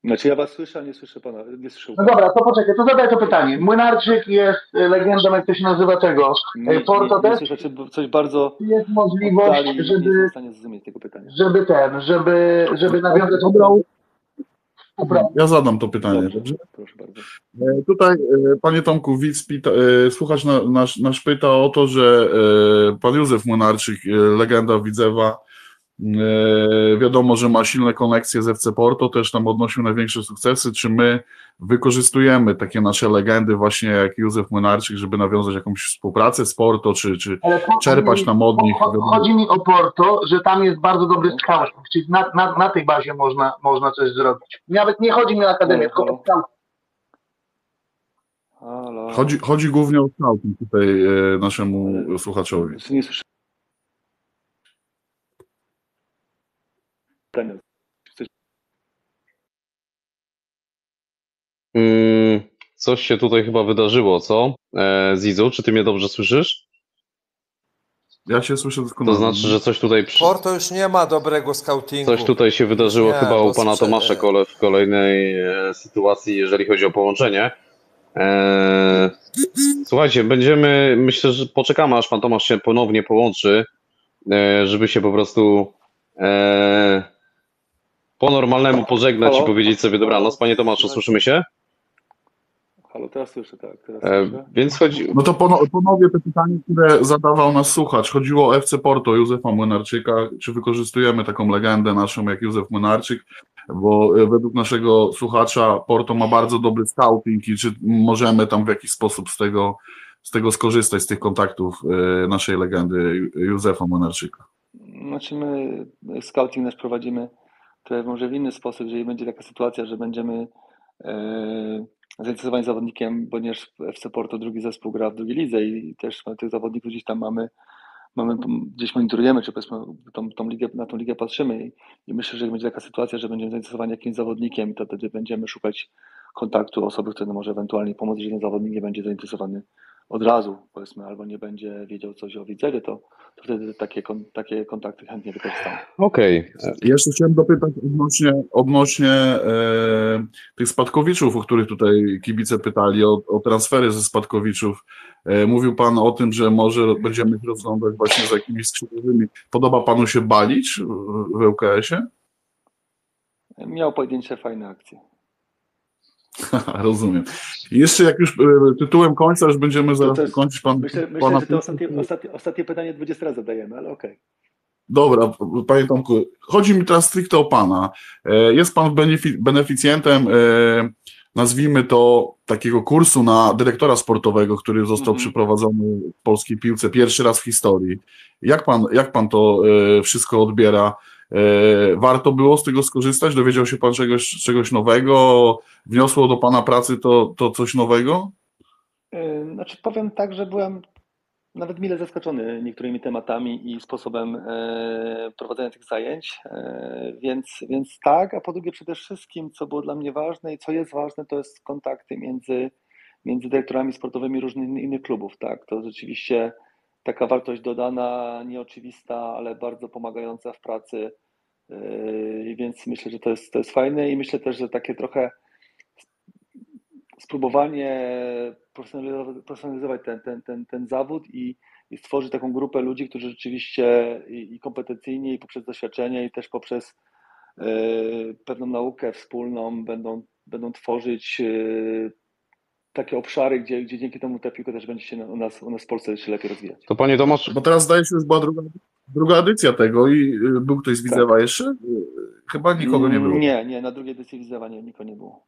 Znaczy ja was słyszę, a nie słyszę pana, nie słyszę No dobra, to poczekaj, to zadaj to pytanie. Młynarczyk jest y, legendą, jak to się nazywa tego. Nie, Y, Porto nie, nie słyszę, coś bardzo jest możliwość, oddali, nie jestem żeby, w stanie zrozumieć tego pytania. żeby ten, żeby, żeby nawiązać współpracę? Ja zadam to pytanie. Dobrze, Dobrze? proszę bardzo. E, Tutaj, e, panie Tomku, widz pyta, e, słuchacz na, nasz, nasz pyta o to, że pan Józef Młynarczyk, legenda Widzewa, wiadomo, że ma silne koneksje z FC Porto, też tam odnosił największe sukcesy. Czy my wykorzystujemy takie nasze legendy właśnie jak Józef Młynarczyk, żeby nawiązać jakąś współpracę z Porto, czy, czy czerpać mi- tam od nich? cho- Chodzi mi o Porto, że tam jest bardzo dobry scouting, czyli na, na, na tej bazie można, można coś zrobić. Nawet nie chodzi mi o akademię, tylko o. Chodzi, chodzi głównie o scouting tutaj e, naszemu słuchaczowi. Nie słyszę pytania. Mm, coś się tutaj chyba wydarzyło, co? E, Zizu, czy ty mnie dobrze słyszysz? Ja się słyszę To doskonale. znaczy, że coś tutaj przy... Porto już nie ma dobrego scoutingu. Coś tutaj się wydarzyło Nie, chyba u to pana słyszę, Tomasza. Kole w kolejnej e, sytuacji, jeżeli chodzi o połączenie. E, słuchajcie, będziemy, myślę, że poczekamy, aż pan Tomasz się ponownie połączy, e, żeby się po prostu e, po normalnemu pożegnać Halo? i powiedzieć sobie dobranoc. Panie Tomaszu, słyszymy się? Halo, teraz słyszę, tak, teraz E, słyszę. więc chodzi, No to pono- ponowię to pytanie, które zadawał nas słuchacz. Chodziło o FC Porto, Józefa Młynarczyka. Czy wykorzystujemy taką legendę naszą jak Józef Młynarczyk? Bo e, według naszego słuchacza Porto ma bardzo dobry scouting i czy możemy tam w jakiś sposób z tego, z tego skorzystać, z tych kontaktów e, naszej legendy Józefa Młynarczyka? Znaczy my scouting nasz prowadzimy trochę może w inny sposób, jeżeli będzie taka sytuacja, że będziemy e, zainteresowani zawodnikiem, ponieważ FC Porto drugi zespół gra w drugiej lidze i też tych zawodników gdzieś tam mamy, mamy gdzieś monitorujemy, czy powiedzmy tą, tą ligę, na tą ligę patrzymy i, i myślę, że będzie taka sytuacja, że będziemy zainteresowani jakimś zawodnikiem, to wtedy będziemy szukać kontaktu osoby, która może ewentualnie pomóc, jeżeli ten zawodnik nie będzie zainteresowany od razu, powiedzmy, albo nie będzie wiedział coś o widzewie, to, to wtedy takie, kon, takie kontakty chętnie wykorzystamy. okej. Jeszcze chciałem dopytać odnośnie, odnośnie e, tych spadkowiczów, o których tutaj kibice pytali, o, o transfery ze spadkowiczów. E, mówił Pan o tym, że może będziemy ich rozglądać właśnie z jakimiś skrzydłowymi. Podoba Panu się Balić w- w ŁKS-ie? Miał pojedyncze fajne akcje. Rozumiem. Jeszcze jak już e, tytułem końca, już będziemy zaraz to jest- kończyć Pan. Myślę, myślę pana że to ostatnie, ostatnie, ostatnie pytanie 20 razy zadajemy, ale okej. Dobra, panie Tomku, chodzi mi teraz stricte o pana. E, Jest pan benefi- beneficjentem, e, nazwijmy to, takiego kursu na dyrektora sportowego, który został Mhm. przeprowadzony w polskiej piłce pierwszy raz w historii. Jak pan, jak pan to wszystko odbiera? E, Warto było z tego skorzystać? Dowiedział się pan czegoś, czegoś nowego? Wniosło do pana pracy to, to coś nowego? Yy, Znaczy powiem tak, że byłem nawet mile zaskoczony niektórymi tematami i sposobem e, prowadzenia tych zajęć, e, więc, więc tak, a po drugie przede wszystkim, co było dla mnie ważne i co jest ważne, to jest kontakty między, między dyrektorami sportowymi różnych innych klubów, tak, to rzeczywiście taka wartość dodana, nieoczywista, ale bardzo pomagająca w pracy, e, więc myślę, że to jest, to jest fajne i myślę też, że takie trochę spróbowanie profesjonalizować, ten, ten, ten, ten zawód i, i stworzyć taką grupę ludzi, którzy rzeczywiście i, i kompetencyjnie, i poprzez doświadczenie, i też poprzez e, pewną naukę wspólną będą, będą tworzyć e, takie obszary, gdzie, gdzie dzięki temu ta piłka też będzie się u nas, u nas w Polsce się lepiej rozwijać. To panie Tomasz, Bo teraz zdaje się, już była druga, druga edycja tego i y, był ktoś z Widzewa jeszcze? Y, Chyba nikogo nie było. Tak. Nie, nie, na drugiej edycji Widzewa nie, nikogo nie było.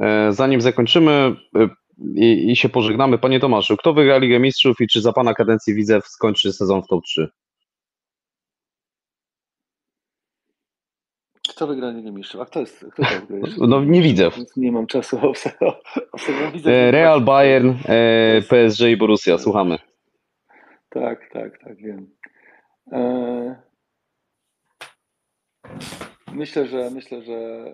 e, zanim zakończymy e, i, i się pożegnamy, panie Tomaszu, kto wygra Ligę Mistrzów i czy za pana kadencji Widzew skończy sezon w top 3? Kto wygra Ligę Mistrzów? A kto jest? Kto jeszcze? No nie widzę. Nie mam czasu obserwować. Widzę, E, Real, Bayern, e, PSG i Borussia, słuchamy. Tak, tak, tak, wiem. E, myślę, że myślę, że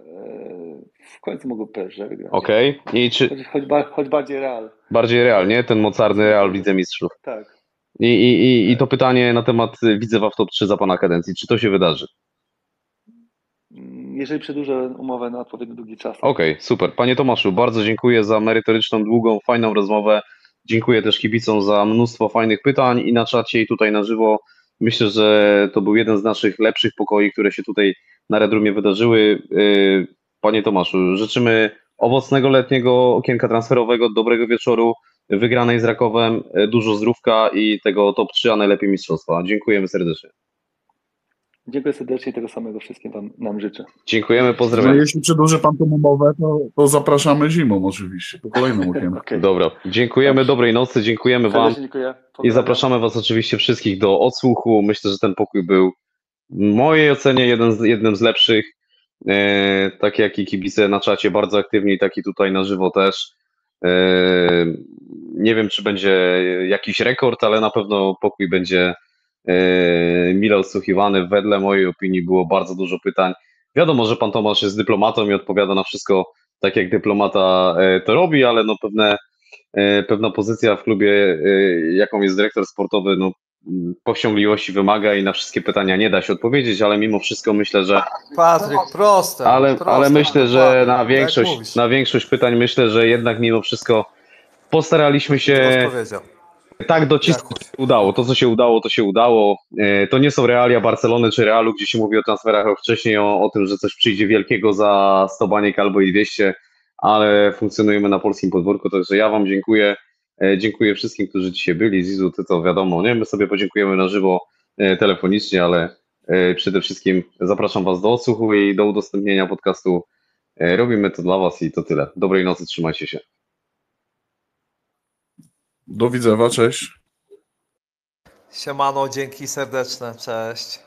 w końcu mogą PSG wygrać. Okej. I czy Choć, choć, ba- choć bardziej Real. bardziej Real, nie? Ten mocarny Real w Lidze Mistrzów. Tak. I, i, i, I to pytanie na temat Widzewa w top 3 za pana kadencji. Czy to się wydarzy? Jeżeli przedłużę umowę na odpowiednio długi czas. Okej, super. Panie Tomaszu, bardzo dziękuję za merytoryczną, długą, fajną rozmowę. Dziękuję też kibicom za mnóstwo fajnych pytań i na czacie, i tutaj na żywo. Myślę, że to był jeden z naszych lepszych pokoi, które się tutaj na Red Roomie wydarzyły. Yy, Panie Tomaszu, życzymy owocnego letniego okienka transferowego, dobrego wieczoru, wygranej z Rakowem, yy, dużo zdrówka i tego top 3, a najlepiej mistrzostwa. Dziękujemy serdecznie. Dziękuję serdecznie i tego samego wszystkim wam, nam życzę. Dziękujemy, No, pozdrawiamy. jeśli przedłuży pan tą umowę, to, to zapraszamy zimą oczywiście, po kolejnym okienku. Okej. Dobra, dziękujemy, dobrej nocy, dziękujemy Wam. Dziękuję. I Pozdrawiam. zapraszamy Was oczywiście wszystkich do odsłuchu. Myślę, że ten pokój był w mojej ocenie jeden z, jednym z lepszych. E, tak jak i kibice na czacie bardzo aktywni, tak i tutaj na żywo też. E, nie wiem, czy będzie jakiś rekord, ale na pewno pokój będzie mile odsłuchiwany. Wedle mojej opinii było bardzo dużo pytań. Wiadomo, że pan Tomasz jest dyplomatą i odpowiada na wszystko tak, jak dyplomata e, to robi, ale no pewne e, pewna pozycja w klubie, jaką jest dyrektor sportowy, no, powściągliwości wymaga i na wszystkie pytania nie da się odpowiedzieć, ale mimo wszystko myślę, że Patryk, proste. ale, proste, ale myślę, że na tak większość, na większość pytań myślę, że jednak mimo wszystko postaraliśmy się. Tak docisnąć, Jakoś. udało. To, co się udało, to się udało. E, To nie są realia Barcelony czy Realu, gdzie się mówi o transferach wcześniej, o, o tym, że coś przyjdzie wielkiego za 100 baniek albo i 200, ale funkcjonujemy na polskim podwórku, także ja Wam dziękuję. E, Dziękuję wszystkim, którzy dzisiaj byli. Zizu, ty to wiadomo, nie? My sobie podziękujemy na żywo e, telefonicznie, ale przede wszystkim zapraszam Was do odsłuchu i do udostępnienia podcastu. Robimy to dla Was i to tyle. Dobrej nocy, trzymajcie się. Do widzenia, cześć. Siemano, dzięki serdeczne, cześć.